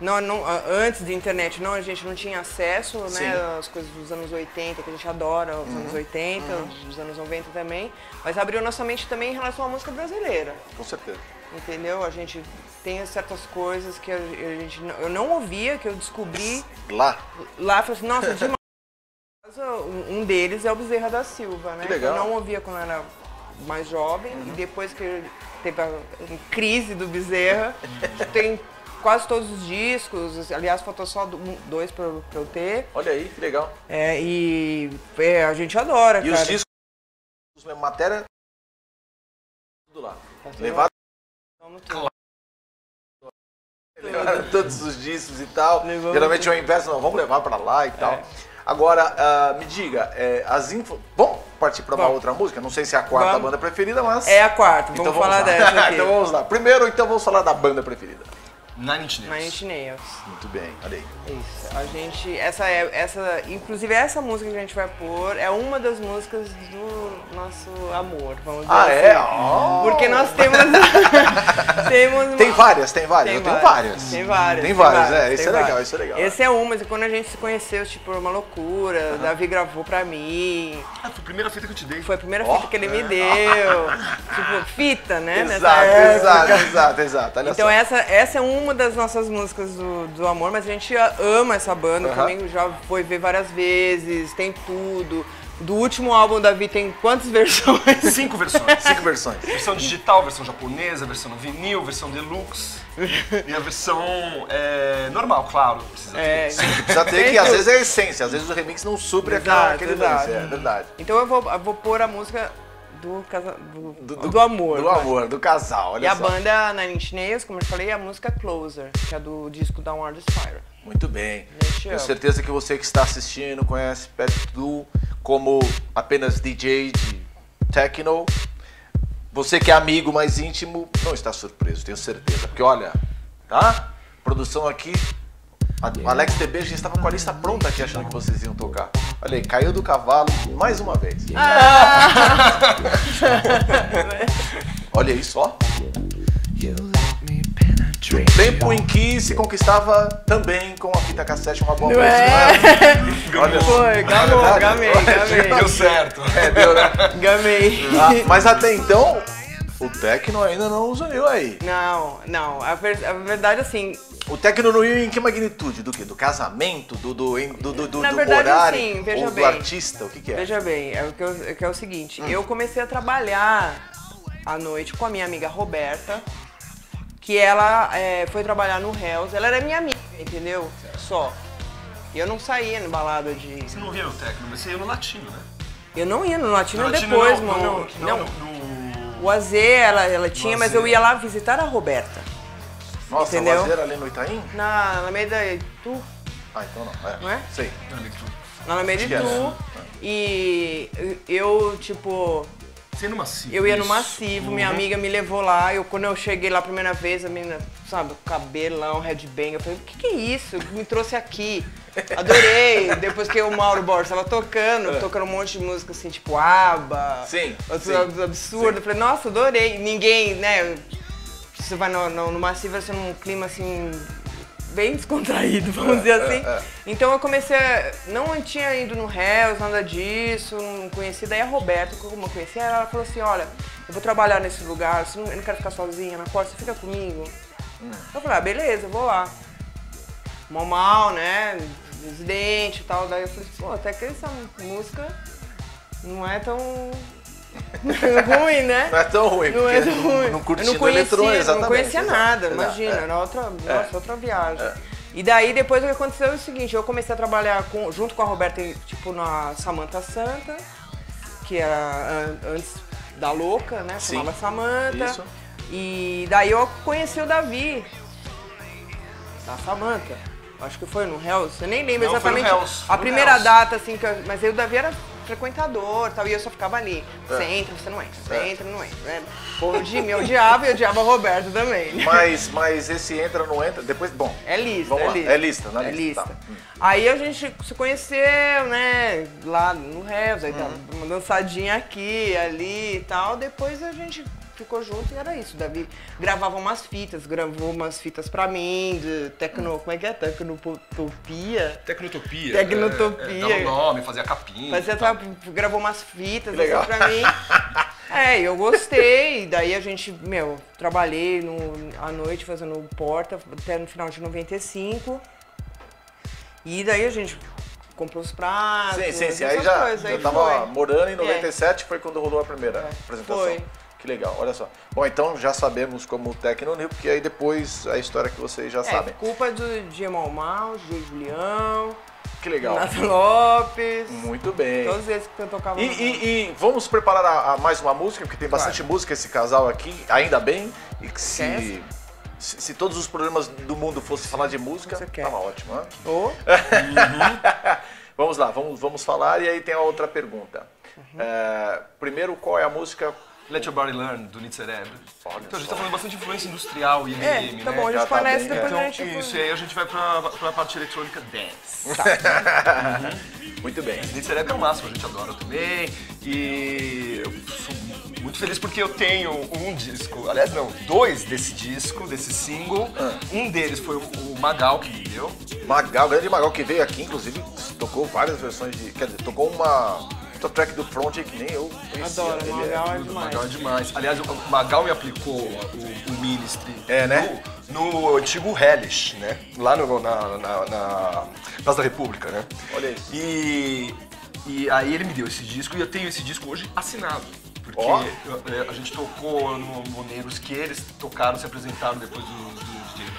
B: não, não- antes de internet não, a gente não tinha acesso,
A: Sim. Uhum.
B: né? As coisas dos anos 80, que a gente adora, os anos 80, dos anos 90 também. Mas abriu nossa mente também em relação à música brasileira.
A: Com certeza.
B: Entendeu? A gente tem certas coisas que a, gente eu não ouvia, que eu descobri
A: Lá?
B: lá falei assim, nossa, demais. Um deles é o Bezerra da Silva, né?
A: Que legal.
B: Eu não ouvia quando eu era mais jovem e depois que teve a crise do Bezerra, tem quase todos os discos, aliás, faltou só do- dois pra, eu- pra eu ter.
A: Olha aí, que legal.
B: É, e é, a gente adora,
A: E
B: cara.
A: os discos, matéria, tudo lá.
B: Vamos tudo.
A: levaram todos os discos e tal.
B: Levamos
A: Geralmente eu inverso, não, vamos levar pra lá e tal.
B: É.
A: Agora, ah, me diga, é, as info... Vamos partir pra uma
B: Vamos.
A: outra música? Não sei se é a quarta
B: Vamos.
A: banda preferida, mas...
B: É a quarta,
A: Então
B: vamos falar
A: lá.
B: dessa
A: então vamos lá. Primeiro, então, vamos falar da banda preferida.
C: Nine Inch Nails.
B: Nine Inch Nails.
A: Muito bem, olha aí.
B: Isso. A gente, essa é, essa, inclusive essa música que a gente vai pôr é uma das músicas do nosso amor, vamos dizer
A: Ah,
B: assim.
A: é? Oh.
B: Porque nós temos, temos uma-
A: Tem várias, tem várias. eu tenho várias.
B: Tem várias.
A: Tem várias, é.
B: tem
A: Isso é legal,
B: várias.
A: isso é legal.
B: Esse é uma, quando a gente se conheceu, tipo, uma loucura. Davi gravou pra mim.
C: Ah, foi a primeira fita que eu te dei.
B: Foi a primeira
A: Ó.
B: fita que ele me deu. tipo, fita, né? nessa
A: Exato, exato, exato, exato. Olha
B: Então
A: só.
B: essa, essa é uma das nossas músicas do, do amor, mas a gente ama essa banda
A: Aham.
B: também, já foi ver várias vezes, tem tudo. Do último álbum, Davi, tem quantas versões?
C: Cinco versões.
A: Cinco versões.
C: Versão digital, versão japonesa, versão no vinil, versão deluxe. e a versão é, normal, claro. Precisa
B: É.
C: ter.
A: Que precisa ter que às vezes é a essência, às vezes o remix não supre aquela,
B: Exato,
A: aquele
B: exato.
A: lance, é verdade.
B: Então eu vou, eu vou pôr a música do, casa, do,
A: Do-
B: do, amor.
A: Do amor, do casal, olha
B: E a
A: só.
B: banda Nine Inch Nails, como eu falei, é a música Closer, que é do disco Downward Spiral.
A: Muito bem. Tenho certeza que você que está assistindo conhece Pat Du como apenas DJ de techno. Você que é amigo mais íntimo não está surpreso, tenho certeza. Porque olha, tá? Produção aqui. A- O Alex TB já estava com a lista pronta aqui achando que vocês iam tocar. Olha aí, caiu do cavalo mais uma vez. Olha isso, ó. Tempo em que se conquistava também com a fita cassete uma boa
B: Não
A: música.
B: é?
A: não é? Olha só.
B: Foi, gamou,
A: verdade?
B: gamei,
C: Deu
B: gamei.
C: certo.
A: É, deu, né?
B: Gamei.
A: Ah, mas até então, o Tecno ainda não uniu aí.
B: Não, não. A, ver- a verdade, assim,
A: O Tecno não uniu em que magnitude? Do quê? Do casamento? Do, do, do, do, do,
B: Na
A: do
B: verdade,
A: horário?
B: sim, veja
A: ou do
B: bem.
A: artista? O que, que é?
B: veja bem, é o que, eu- é que é o seguinte.
A: Hum.
B: Eu comecei a trabalhar à noite com a minha amiga Roberta, que ela é, foi trabalhar no Hells. Ela era minha amiga, entendeu? Só. E eu não saía no balada de...
C: Você não via no técnico, mas você ia no latino, né?
B: Eu não ia no Latino
C: No latino
B: depois,
C: não,
B: mano.
C: no-
B: Não,
C: não, no-
B: O AZ, ela, ela tinha, mas eu ia lá visitar a Roberta.
A: Nossa,
B: entendeu?
A: Azeira ali no Itaim?
B: Na Alameda Itu,
A: Ah, então não. É.
B: Não é?
A: Sei.
B: na Alameda
A: que é,
B: Itu.
A: né?
B: E eu, tipo,
C: Você ia no massivo.
B: eu ia no
C: isso.
B: massivo, minha
C: Uhum.
B: amiga me levou lá. Eu, quando eu cheguei lá a primeira vez, a menina, sabe, cabelão, headbang. Eu falei, o que, que é isso? Me trouxe aqui. Adorei. Depois que o Mauro Borges tava tocando, tocando um monte de música assim, tipo ABBA.
A: É. Sim,
B: Outros
A: sim,
B: ab- absurdo. Eu falei, nossa, adorei. Ninguém, né? Você vai no, no, vai ser num clima assim. Bem descontraído, vamos dizer assim.
A: é.
B: Então eu comecei a. Não tinha ido no Hells, nada disso, não conhecia. Daí a Roberta, como eu conhecia, ela falou assim: olha, eu vou trabalhar nesse lugar, você eu não quero ficar sozinha na porta, você fica comigo. Eu falei, ah, beleza, vou lá. Mal mal, né? Residente e tal. Daí eu falei, pô, até que essa música não é tão ruim, né?
A: Não é tão ruim,
B: Não
A: porque
B: é tão ruim.
A: não
B: não conhecia,
A: eletrônico, exatamente.
B: não conhecia nada,
A: Exato,
B: imagina,
A: é.
B: era outra, nossa, outra viagem. E daí depois o que aconteceu é o seguinte, eu comecei a trabalhar com- junto com a Roberta, tipo, na Samanta Santa, que era an- antes da Louca, né?
A: Sim,
B: Chamava Samanta.
A: isso.
B: E daí eu conheci o Davi, da Samanta. Acho que foi no Hells, eu nem lembro
C: Não,
B: exatamente
C: Hells,
B: a primeira
C: Hells.
B: data, assim, que eu- mas aí o Davi era frequentador tal, e eu só ficava ali. Você
A: É.
B: entra, você não entra, você
A: É.
B: entra, não entra. Né? O povo de me odiava e odiava o Roberto também. né?
A: Mas, mas esse entra, não entra, depois, bom.
B: É lista, é lista.
A: é lista, na
B: É
A: lista,
B: lista.
A: tá. Hum.
B: Aí a gente se conheceu, né, lá no Hells, aí
A: Uhum.
B: uma dançadinha aqui, ali e tal. Depois a gente ficou junto e era isso. O Davi gravava umas fitas, gravou umas fitas pra mim, de tecno... Como é que é? Tecnotopia?
C: Tecnotopia.
B: Tecnotopia.
C: É, é, dava nome, fazia capinha.
B: Fazia, tra- gravou umas fitas
A: legal.
B: assim pra mim. É, eu gostei. Daí a gente, meu, trabalhei no, à noite fazendo porta até no final de 95. E daí a gente comprou os pratos.
A: Sim, sim, sim. Aí já,
B: coisas, aí
A: eu tava
B: foi.
A: morando em
B: É.
A: 97, foi quando rolou a primeira apresentação.
B: foi.
A: Que legal, olha só. Bom, então já sabemos como o Tecno New, porque aí depois a história que vocês já
B: É,
A: sabem.
B: culpa do de Mal de Julião,
A: Que legal.
B: Renato Lopes.
A: Muito bem.
B: Todos eles que eu tocava
A: E, e- e vamos preparar a, a mais uma música, porque tem bastante
B: Claro.
A: música esse casal aqui, ainda bem. E que se, se, se todos os programas do mundo fossem falar de música,
B: Você quer?
A: tava ótimo, né?
B: Ô,
A: Vamos lá, vamos, vamos falar e aí tem a outra pergunta.
B: Uhum.
A: É, primeiro, qual é a música?
C: Let Your Body Learn, do Lead Cerebro.
A: Olha
C: então a gente
A: só.
C: tá falando bastante influência industrial e
B: é,
C: IBM,
B: tá
C: né?
B: bom, a gente
A: tá
B: conhece,
A: é.
B: depois
C: Então,
B: a gente...
C: isso, e aí a gente vai pra, pra parte eletrônica dance.
A: Muito bem.
C: Lead Cerebro é o máximo, a gente adora também. E eu sou muito feliz porque eu tenho um disco, aliás não, dois desse disco, desse single.
A: Ah.
C: Um deles foi o, o Magal que me deu.
A: Magal, grande Magal que veio aqui, inclusive, tocou várias versões de. Quer dizer, tocou uma. Track do Front aí que nem eu conhecia.
B: Adoro,
A: Ele
B: Magal é
C: Tudo,
B: demais.
C: Magal é demais. Aliás, o Magal me aplicou o, o Ministry
A: É, né?
C: no, no antigo Hellish, né? Lá no, na, na, na Praça da República, né?
A: Olha isso.
C: E E aí ele me deu esse disco e eu tenho esse disco hoje assinado. Porque eu- a gente tocou no Monegros que eles tocaram, se apresentaram depois do, do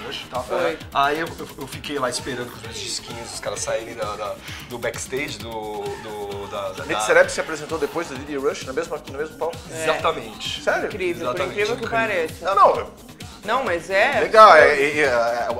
C: Rush e tal.
B: Foi.
C: Aí eu, eu- fiquei lá esperando com os meus disquinhos, os caras saírem da- da- do backstage, do. do da, da,
A: Nick
C: da-
A: Cereb se apresentou depois do Didi Rush, no mesmo, no mesmo palco?
C: Exatamente.
A: Sério?
B: Incrível, por
C: Exatamente,
B: incrível que pareça.
A: Não, não,
B: Não, mas é.
A: legal, é, é, é,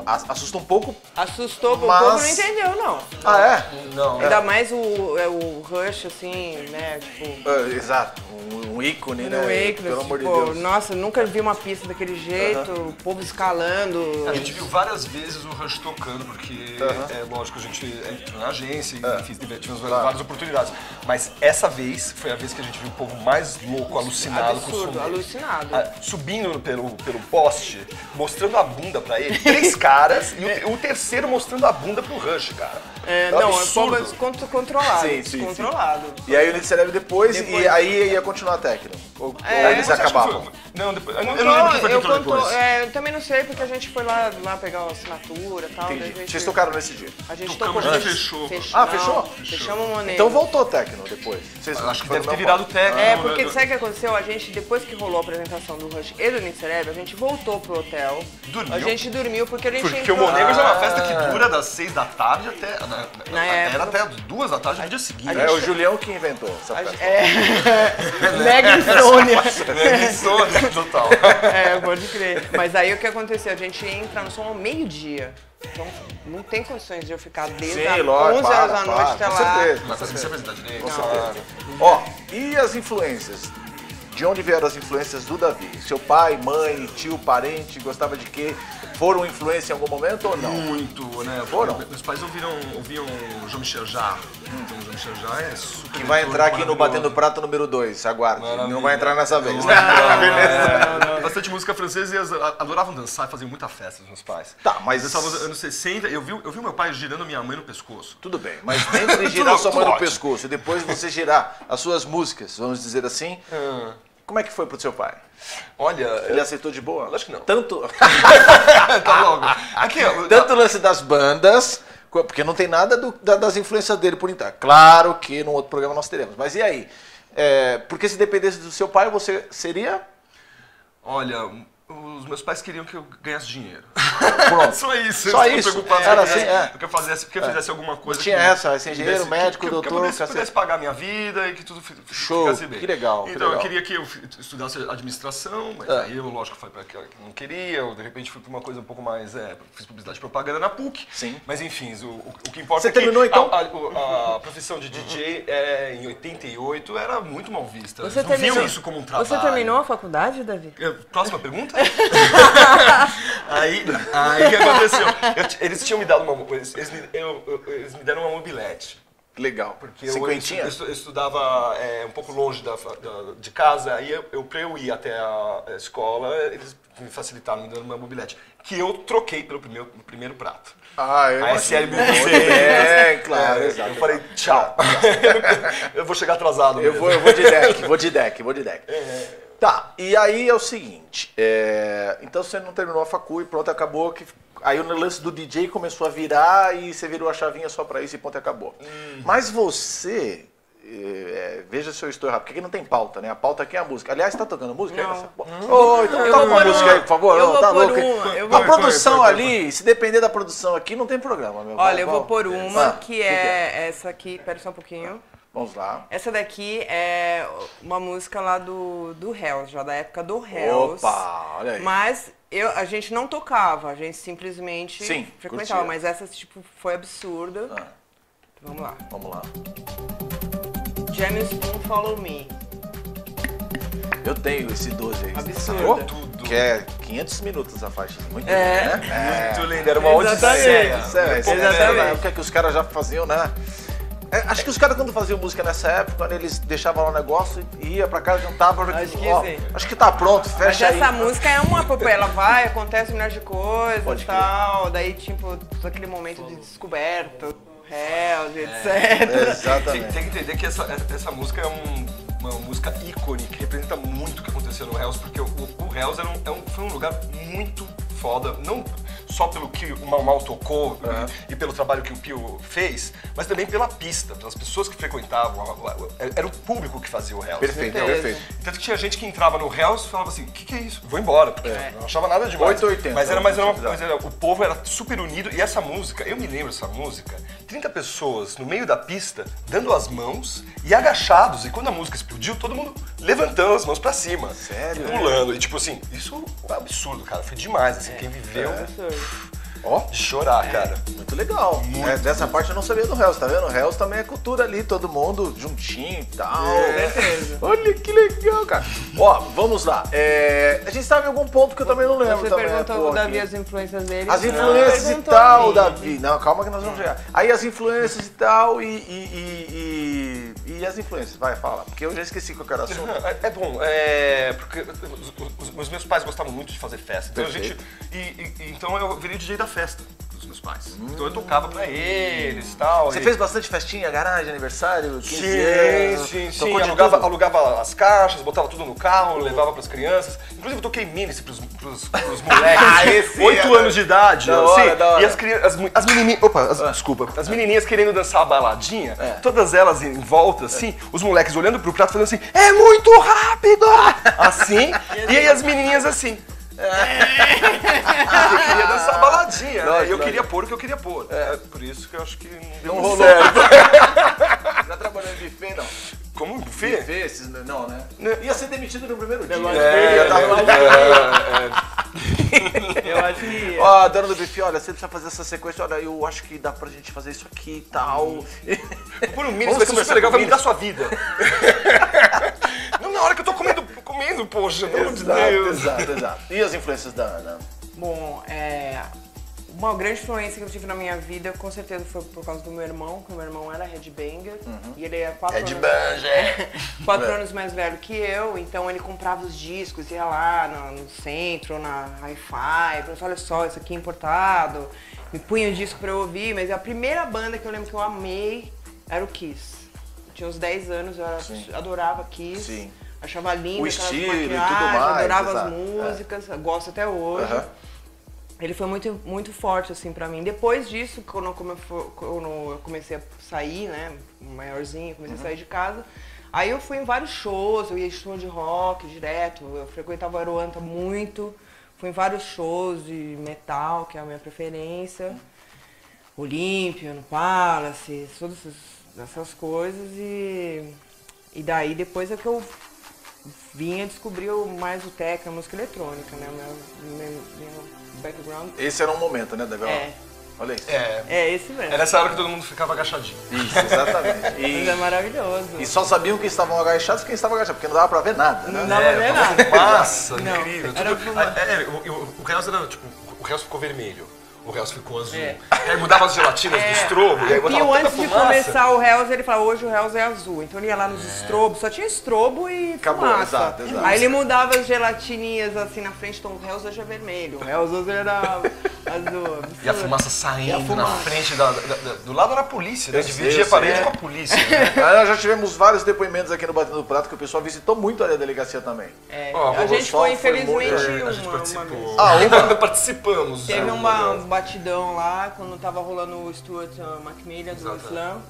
A: a- assusta um pouco.
B: Assustou, o
A: Mas-
B: povo não entendeu, não.
A: Ah, é?
C: Não.
B: Ainda mais o, é, o Rush, assim, né? Tipo.
A: Ah, exato, um, um ícone, né?
B: No Acres,
A: Pelo amor de
B: tipo,
A: Deus.
B: nossa, nunca vi uma pista daquele jeito, o povo escalando.
C: A gente viu várias vezes o Rush tocando, porque é lógico, a gente entrou na agência e enfim, tive- tivemos várias oportunidades. Mas essa vez foi a vez que a gente viu o povo mais louco, alucinado com o som.
B: Absurdo, alucinado.
C: Subindo pelo, pelo poste, mostrando a bunda pra ele. Três caras e o, o terceiro mostrando a bunda pro Rush, cara.
B: É,
C: É um
B: não, é
C: absurdo.
B: povo descont- controlado.
A: Sim, sim, sim.
B: descontrolado.
A: E aí o Nick Cereb depois,
B: Depois-
A: e aí ia continuar técnico. Ou,
B: É,
A: ou eles acabavam.
C: foi- Não, depois, eu não eu não lembro o que foi que
B: eu,
C: entrou
B: conto-
C: depois.
B: é, eu também não sei, porque a gente foi lá, lá pegar a assinatura e tal.
A: Entendi.
B: a gente,
A: Vocês tocaram nesse dia.
B: A gente
C: Tocamos,
B: tocou
C: a gente
B: antes.
C: fechou.
B: Fech-
A: Ah, fechou?
B: Fechamos o Monet.
A: Então voltou técnico depois. Vocês
C: Acho que deve ter virado técnico.
B: É,
C: né,
B: porque sabe o que aconteceu? A gente, depois que rolou a apresentação do Rush e do Nick Cereb, a gente voltou pro hotel.
C: Dormiu?
B: A gente dormiu porque a gente
C: Porque
B: entrou...
C: o Monegros é uma festa que dura das seis da tarde até. Na-
B: Na
C: era
B: época-
C: até as duas da tarde no dia seguinte.
A: É o Julião que inventou essa
B: A
A: festa.
B: gente- É, mega insônia.
C: É insônia total.
B: É, pode crer. Mas aí o que aconteceu? A gente ia entrar no som ao meio-dia. Então não tem condições de eu ficar desde
A: Sim, lógico,
B: 11 horas da noite até
A: com
B: lá.
A: certeza.
C: Mas assim, se apresentar direito.
A: Com
C: claro.
A: certeza. Ó, e as influências? De onde vieram as influências do Davi? Seu pai, mãe, tio, parente, gostava de quê? Foram influência em algum momento ou não?
C: Muito, né?
A: Foram?
C: Meus pais ouviram, ouviam Jean-Michel Jarre. Então, Jean-Michel Jarre é super.
A: Que vai entrar aqui no. Batendo Prato número 2, aguarde.
C: Maravilha.
A: Não vai entrar nessa vez.
C: Não, não, não. Bastante música francesa e eles adoravam dançar e faziam muita festa, meus pais.
A: Tá, mas-
C: Dançavam nos anos 60, eu vi, eu vi meu pai girando minha mãe no pescoço.
A: Tudo bem, mas entre girar
C: Tudo-
A: sua mãe no pescoço e depois você girar as suas músicas, vamos dizer assim, como é que foi pro seu pai?
C: Olha,
A: Ele aceitou de boa?
C: Lógico que não.
A: Tanto,
C: tá logo. Aqui, ó.
A: tanto o lance das bandas, porque não tem nada do- da- das influências dele por entrar. Claro que no outro programa nós teremos. Mas e aí? É, porque se dependesse do seu pai, você seria?
C: Olha, os meus pais queriam que eu ganhasse dinheiro.
A: Pronto.
C: Só isso.
A: Só isso.
C: preocupados
A: Era
C: que eu
A: assim,
C: fizesse-
A: é.
C: que eu fizesse, que eu fizesse alguma coisa.
A: tinha
C: que-
A: essa, ser
C: que
A: engenheiro,
C: pudesse-
A: médico,
C: que, que,
A: doutor,
C: Que eu pudesse, pudesse pagar a minha vida e que tudo
A: Show,
C: ficasse bem.
A: que legal, que
C: Então
A: legal.
C: eu queria que eu estudasse administração, mas
A: É.
C: aí eu, lógico, fui para aquela que eu não queria. Eu, de repente, fui para uma coisa um pouco mais. É, fiz publicidade e propaganda na PUC.
A: Sim.
C: Mas enfim, o, o, o que importa
A: Você
C: é que
A: terminou, então?
C: A, a- a profissão de DJ é, em 88 era muito mal vista.
B: Você
C: Eles não viam
B: terminou-
C: isso como um trabalho.
B: Você terminou a faculdade, Davi?
C: É, Próxima pergunta? aí, aí o que aconteceu? Eu eles tinham me dado uma. Eles, eles me, eu- eu- eles me deram uma mobilete.
A: Legal.
C: Porque eu,
A: Cinquentinha?
C: eu, eu estudava é, um pouco longe da, da- de casa, aí eu, eu, pra eu ir até a, escola, eles me facilitaram me dando uma mobilete. Que eu troquei pelo primeiro, primeiro prato.
A: Ah, eu
C: A. SL me
A: Muito bem, claro,
C: É,
A: exato.
C: Eu falei, tchau. eu vou chegar atrasado.
A: Eu
C: mesmo.
A: vou, eu vou de deck, vou de deck, vou de deck. Tá, e aí é o seguinte, é, então você não terminou a facu e pronto, acabou que... Aí o lance do DJ começou a virar e você virou a chavinha só pra isso e ponto, acabou. Mas você, é, veja se eu estou errado, porque aqui não tem pauta, né? A pauta aqui é a música. Aliás, tá tocando música?
B: Não.
A: Essa- Ô, então
B: Eu
A: toca uma música aí, por favor.
B: Eu
A: Não,
B: vou
A: tá louco?
B: uma, eu
A: A
B: vou-
A: produção ali, se depender da produção aqui, não tem programa, meu.
B: Olha,
A: Vai,
B: eu vou pôr uma
A: Ah,
B: que é essa aqui, pera só um pouquinho.
A: Vamos lá.
B: Essa daqui é uma música lá do, do Hells, já da época do Hells.
A: Opa, olha aí.
B: Mas eu, a gente não tocava, a gente simplesmente
A: Sim,
B: frequentava.
A: curtia.
B: Mas essa, tipo, foi absurda.
A: Ah,
B: Vamos lá.
A: vamos lá.
B: Jamie Spoon, Follow Me.
A: Eu tenho esse 12 aí.
B: Absurdo.
C: Tudo.
A: Que é 500 minutos a faixa. Muito
B: É.
A: bem, né?
C: Muito lindo, era uma
B: Exatamente.
C: odisseia.
A: Isso é, isso é,
B: Exatamente.
A: na época que os caras já faziam, né? É, acho que os caras quando faziam música nessa época, eles deixavam lá o negócio e ia pra casa, jantava,
B: Acho que
A: ó,
B: sim.
A: acho que tá pronto,
B: Mas
A: fecha aí.
B: essa música é uma ela vai, acontece milhares de coisas e
A: crer.
B: tal. Daí, tipo, todo aquele momento de descoberta, Hells, etc.
C: Tem,
A: Exatamente.
C: tem que entender que essa, essa música é um- uma música ícone que representa muito o que aconteceu no Hells, porque o, o Hells era um- é um- foi um lugar muito foda, não só pelo que o Mal Mal tocou e pelo trabalho que o Pio fez, mas também pela pista, pelas pessoas que frequentavam. a- a- Era o público que fazia o Hells.
A: Perfeito,
B: certeza.
A: perfeito.
C: Tanto que tinha gente que entrava no Hells e falava assim, o que, que é isso? Vou embora, porque não achava nada demais.
A: 880,
C: Mas era, mas era uma coisa, era- o povo era super unido e essa música, eu me lembro dessa música, 30 pessoas no meio da pista, dando as mãos e agachados, e quando a música explodiu, todo mundo levantando as mãos pra cima.
A: Sério?
C: E pulando, e tipo assim, isso é um absurdo, cara, foi demais, assim, quem viveu,
A: Ó,
C: chorar, cara.
A: muito legal. É, dessa parte eu não sabia do Hells, tá vendo? O Hells também é cultura ali, todo mundo juntinho e tal.
B: certeza.
A: Olha que legal, cara. Ó, vamos lá. É, a gente sabe algum ponto que eu também não lembro
B: Você
A: também.
B: perguntou
A: pô,
B: o Davi as influências dele.
A: As influências e
B: perguntou
A: tal. Davi. Não, calma que nós vamos chegar. Aí as influências e tal, e, e, e, e, e as influências, vai, fala. Porque eu já esqueci qual que era o assunto.
C: É, é bom, é, porque os, os- os meus pais gostavam muito de fazer festa. Então, a gente, e, e- e- então eu virei DJ da festa dos meus pais. Então eu tocava pra eles e tal.
A: Você
C: e-
A: fez bastante festinha, garagem, aniversário, 15
C: Sim, sim, sim.
A: Tocou
C: Alugava,
A: tudo?
C: alugava as caixas, botava tudo no carro, levava pras crianças. Inclusive eu toquei minis pros, pros, pros moleques.
A: Ah, esse
C: Oito
A: é,
C: anos de idade.
A: Da hora, da hora.
C: E as, crianças, as, menininhas. Opa, as- desculpa. As menininhas querendo dançar a baladinha,
A: É.
C: todas elas em volta, assim, os moleques olhando pro prato falando assim: é muito rápido! Assim, e aí as menininhas assim. Eu queria dançar baladinha, né? E eu queria pôr o que eu queria pôr. É por isso que eu acho que não deu
A: Não rolou.
C: certo.
A: Já trabalhou em buffet, não?
C: Como buffet?
A: Buffet, esses, não, né?
C: Né?
A: Ia ser demitido no primeiro dia.
B: acho
C: É,
A: Já tava-
B: Eu acho que.
A: Ó, a dona do buffet, olha, você precisa fazer essa sequência, olha, eu acho que dá pra gente fazer isso aqui e tal.
C: Por um mini,
A: Vamos
C: vai ser super legal, vai mudar sua vida. não na hora que eu tô comendo, poxa, pelo amor de
A: exato,
C: Deus.
A: exato, exato. E as influências da Ana?
B: Bom, é, uma grande influência que eu tive na minha vida, com certeza, foi por causa do meu irmão, que o meu irmão era headbanger. E ele é quatro anos,
C: Headbanger.
B: quatro
A: É.
B: anos mais velho que eu, então ele comprava os discos, ia lá no, no centro, na hi-fi, falava, olha só, isso aqui é importado. Me punha o disco pra eu ouvir, mas a primeira banda que eu lembro que eu amei era o Kiss. Eu tinha uns 10 anos, eu era-
A: Sim.
B: adorava Kiss.
A: Sim.
B: Achava lindo
A: O estilo e tudo mais,
B: adorava
A: exato.
B: as músicas, gosto até hoje.
A: Aham.
B: Ele foi muito, muito forte, assim, pra mim. Depois disso, quando eu, comecei a sair, né, maiorzinho, comecei a sair de casa, aí eu fui em vários shows, eu ia em show de rock direto, eu frequentava Aruanta muito, fui em vários shows de metal, que é a minha preferência, Olímpia, no Palace, todas essas, essas coisas, e, e daí depois é que eu vinha descobrir o- mais o techno, a música eletrônica, né, meu, meu, meu background
A: Esse era um momento, né, Davi?
B: é,
A: Olha isso.
C: É,
B: é esse mesmo.
C: é nessa hora que todo mundo ficava agachadinho.
A: Isso, exatamente.
B: Mas
A: E,
B: é maravilhoso.
A: e só sabiam que estavam agachados quem estava agachado, porque não dava pra ver nada, né?
B: Não dava pra ver nada.
C: Massa,
B: Não,
C: incrível.
B: era
C: Tudo-
B: fuma-
C: é, é, o, o, o era, tipo, o Reels ficou vermelho. O Reels ficou azul.
B: É.
C: Aí mudava as gelatinas do estrobo. e aí
B: O
C: tanta
B: antes de
C: fumaça.
B: começar o Hells, ele falava, hoje o Hells é azul. Então ele ia lá nos estrobos, só tinha estrobo e
A: Acabou,
B: fumaça.
A: exato, exato.
B: Aí ele mudava as gelatininhas assim na frente, então o Hells hoje é vermelho. O Hells hoje era azul.
C: E a fumaça saindo
B: E a
C: na
B: fumaça.
C: frente da, da- da- do lado da polícia, né?
A: Eu sei,
C: Dividia a parede
A: sei.
C: com a polícia. Né?
A: Aí nós já tivemos vários depoimentos aqui no Batendo do Prato que o pessoal visitou muito ali a delegacia também.
B: É,
C: Ó,
B: a
C: o
B: gente foi,
A: foi
B: infelizmente,
A: muito-
B: uma,
C: a gente
B: uma
C: participou.
B: vez.
A: Ah, uma?
C: Participamos.
B: Teve
C: né?
B: uma, um batidão lá, quando tava rolando o Stuart uh, Macmillan do. Slam.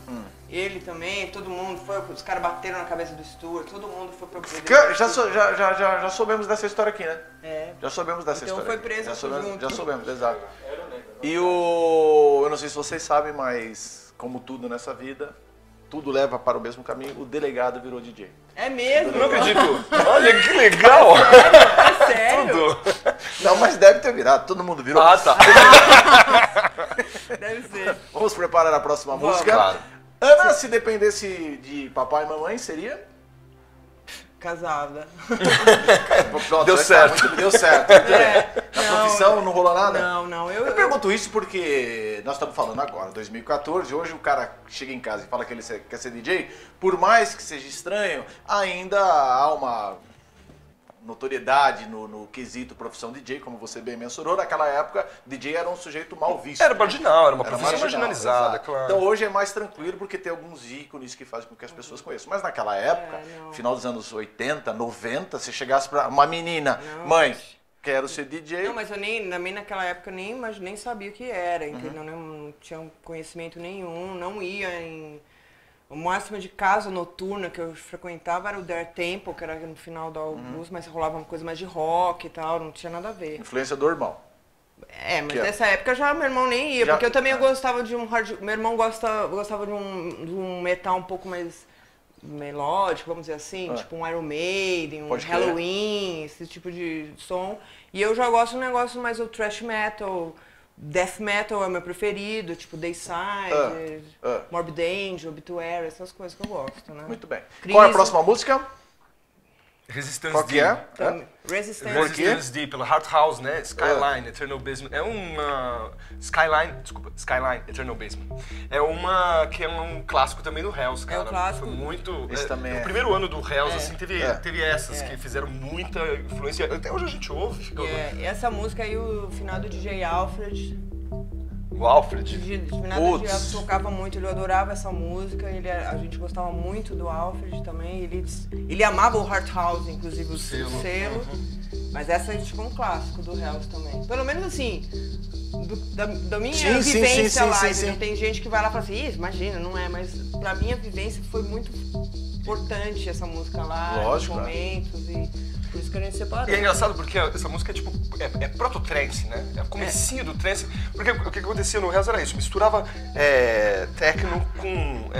B: Ele também, todo mundo foi, os caras bateram na cabeça do Stuart, todo mundo foi pro
A: Que- Já, sou- já, já, já, já soubemos dessa história aqui, né?
B: É,
A: Já soubemos dessa
B: Então
A: história.
B: foi
A: aqui.
B: preso
A: já soubemos,
B: junto.
A: já soubemos, exato. E o. Eu não sei se vocês sabem, mas como tudo nessa vida, tudo leva para o mesmo caminho. O delegado virou DJ.
B: é mesmo?
C: Eu não acredito. Olha que legal.
B: É sério?
C: Tudo.
A: Não, mas deve ter virado, todo mundo virou.
C: Ah, tá.
B: Deve ser.
A: Vamos preparar a próxima
B: Vamos.
A: música.
C: Claro.
A: Ana, se dependesse de papai e mamãe, seria?
B: Casada.
A: Pronto,
C: Deu certo.
A: muito- deu certo.
B: É,
A: Na
B: não,
A: profissão não rolou nada?
B: Não, não. Eu,
A: Eu pergunto isso porque nós estamos falando agora, 2014, hoje o cara chega em casa e fala que ele quer ser DJ, por mais que seja estranho, ainda há uma notoriedade no, no quesito profissão DJ, como você bem mencionou. Naquela época, DJ era um sujeito mal visto.
C: Era marginal, era uma
A: Era
C: profissão
A: marginal,
C: marginalizada,
A: exato.
C: claro.
A: Então hoje é mais tranquilo porque tem alguns ícones que fazem com que as pessoas conheçam. Mas naquela época,
B: É,
A: final dos anos 80, 90, se chegasse pra uma menina,
B: Não.
A: mãe, quero ser DJ.
B: Não, mas eu nem, também naquela época eu nem, mas nem sabia o que era, entendeu? Não, não tinha conhecimento nenhum, não ia em. O máximo de casa noturna que eu frequentava era o Dare Temple, que era no final do Augusto, mas rolava uma coisa mais de rock e tal, não tinha nada a ver.
A: Influência do irmão.
B: É, mas
A: Que é-
B: nessa época já meu irmão nem ia,
A: Já-
B: porque eu também gostava de um hard. Meu irmão gosta, gostava de um, de um metal um pouco mais melódico, vamos dizer assim,
A: Ah.
B: tipo um Iron Maiden, um
A: Pode.
B: Halloween, esse tipo de som. E eu já gosto de um negócio mais o thrash metal, death metal é o meu preferido, tipo Dayside,
A: Ah, ah.
B: Morbid Angel, Obituary, essas coisas que eu gosto, né?
A: Muito bem. Qual é a próxima música?
C: Resistance
A: Qual que
C: D.
A: é?
B: Então? Resistance.
C: Resistance D, pelo Heart House, né? Skyline, Eternal Basement. É uma. Skyline, desculpa, Skyline, Eternal Basement. É uma que é um clássico também do Hells, cara.
B: clássico.
C: Foi muito.
A: Esse
C: é,
A: também
C: no
A: é.
C: primeiro ano do Hells, assim, teve,
A: É.
C: teve essas
B: É.
C: que fizeram muita influência. Até hoje a gente ouve.
B: E é- essa música aí, o final do DJ Alfred,
C: O Alfred.
B: De, de tocava muito, ele adorava essa música, ele, era- a gente gostava muito do Alfred também, ele, ele amava o Heart House, inclusive o
C: selo.
B: selo, mas essa aí ficou um clássico do Hells também. Pelo menos assim, do- da, da minha
A: Sim,
B: vivência
A: sim, sim,
B: lá,
A: sim,
B: tem gente que vai lá e fala assim, "Ih, imagina, não é, mas pra minha vivência foi muito importante essa música lá,
A: Lógico,
B: os
A: é.
B: momentos, e por isso que a gente separou.
C: E é engraçado porque essa música é tipo. É, é proto-trance, né? É o comecinho do trance. Porque o que acontecia no Hells era isso: misturava é, techno com.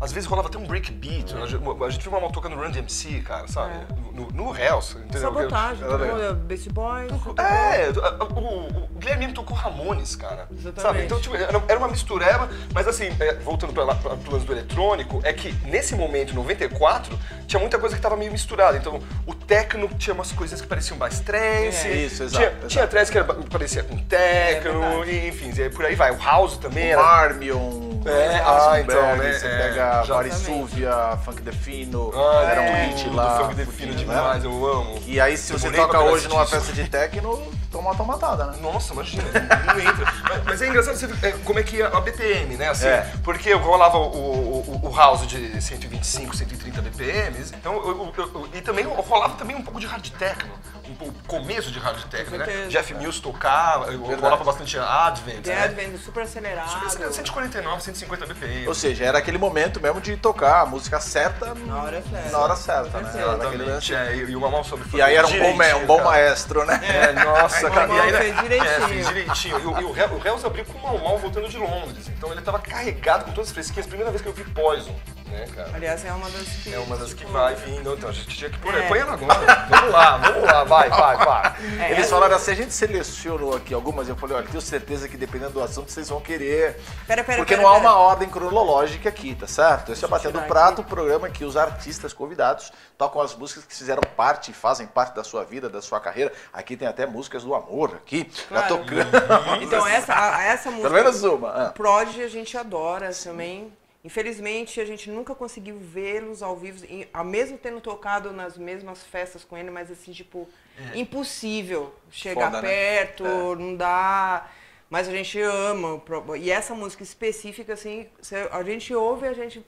C: É, às vezes rolava até um breakbeat. A gente, a gente viu uma motoca no Run DMC, cara, sabe? No, no Hells, entendeu?
B: Sabotagem,
A: Era legal.
B: tocou Beast Boys, tocou-
C: É, o, o, o Guilherme tocou Ramones, cara.
B: Exatamente.
C: Sabe? Então, tipo, era, era uma mistureba, mas assim, é, voltando para o lance do eletrônico, é que nesse momento, em 94, tinha muita coisa que tava meio misturada. Então, o techno tinha umas coisas que pareciam mais trance.
A: É, isso, exato,
C: Tinha,
A: exato.
C: tinha trance que era, parecia com techno, e, enfim, e aí por aí vai. O house também
A: O
C: era.
A: Marmion,
C: É,
A: Rasenberg,
C: ah, então, né,
A: você
C: é,
A: pega Varisúvia, Funk Defino,
C: Ah,
A: era um
C: é,
A: hit lá.
C: Funk Defino
A: né?
C: demais, eu amo.
A: E aí, se você toca hoje numa festa de techno, toma uma tomatada, né?
C: Nossa, imagina, não entra. Mas, mas é engraçado você é, como é que ia a BPM, né? Assim,
A: É.
C: Porque eu rolava o, o, o house de 125, 130 BPMs, então, eu- eu- eu- e também rolava também um pouco de hard techno, um pouco começo de hard techno, né? Jeff Mills tocava, eu rolava bastante Advent,
B: The
C: né?
B: Advent super acelerado.
C: 149, 150 BPM.
A: Ou seja, era aquele momento mesmo de tocar a música certa
B: Na hora certa.
A: na hora certa, né?
C: Exatamente, é, e o Mamão soube
A: E aí era um bom, um bom maestro, né?
C: É, nossa,
B: O
C: cara. E aí,
B: fez direitinho.
C: É, fez direitinho. E, o- e o, Hel- o Hells abriu com o Mal Mal voltando de Londres. Então ele tava carregado com todas as fresquinhas. Primeira vez que eu vi Poison, né, cara?
B: Aliás, é uma das que.
C: É uma das que
B: tipo,
C: vai vindo. Então a gente tinha que pôr.
B: É.
C: Põe ela agora. Vamos lá, vamos lá. Vai, vai, vai.
B: É,
A: Eles
B: essa-
A: falaram assim, a gente selecionou aqui algumas, eu falei, olha, tenho certeza que dependendo do assunto vocês vão querer.
B: Pera, pera,
A: porque
B: pera,
A: não há uma ordem cronológica aqui, tá certo? Esse é Batendo Prato, o programa que os artistas convidados tocam as músicas que fizeram parte, fazem parte da sua vida, da sua carreira. Aqui tem até músicas do amor, aqui, tá
B: Claro.
A: tocando.
B: Então, essa, a- essa música.
A: Pelo menos uma. ah.
B: Prodigy a gente adora também. Infelizmente, a gente nunca conseguiu vê-los ao vivo, em- a mesmo tendo tocado nas mesmas festas com ele, mas assim, tipo, impossível chegar
A: Foda, né?
B: perto,
A: É.
B: não dá. Mas a gente ama. E essa música específica, assim, a gente ouve e a gente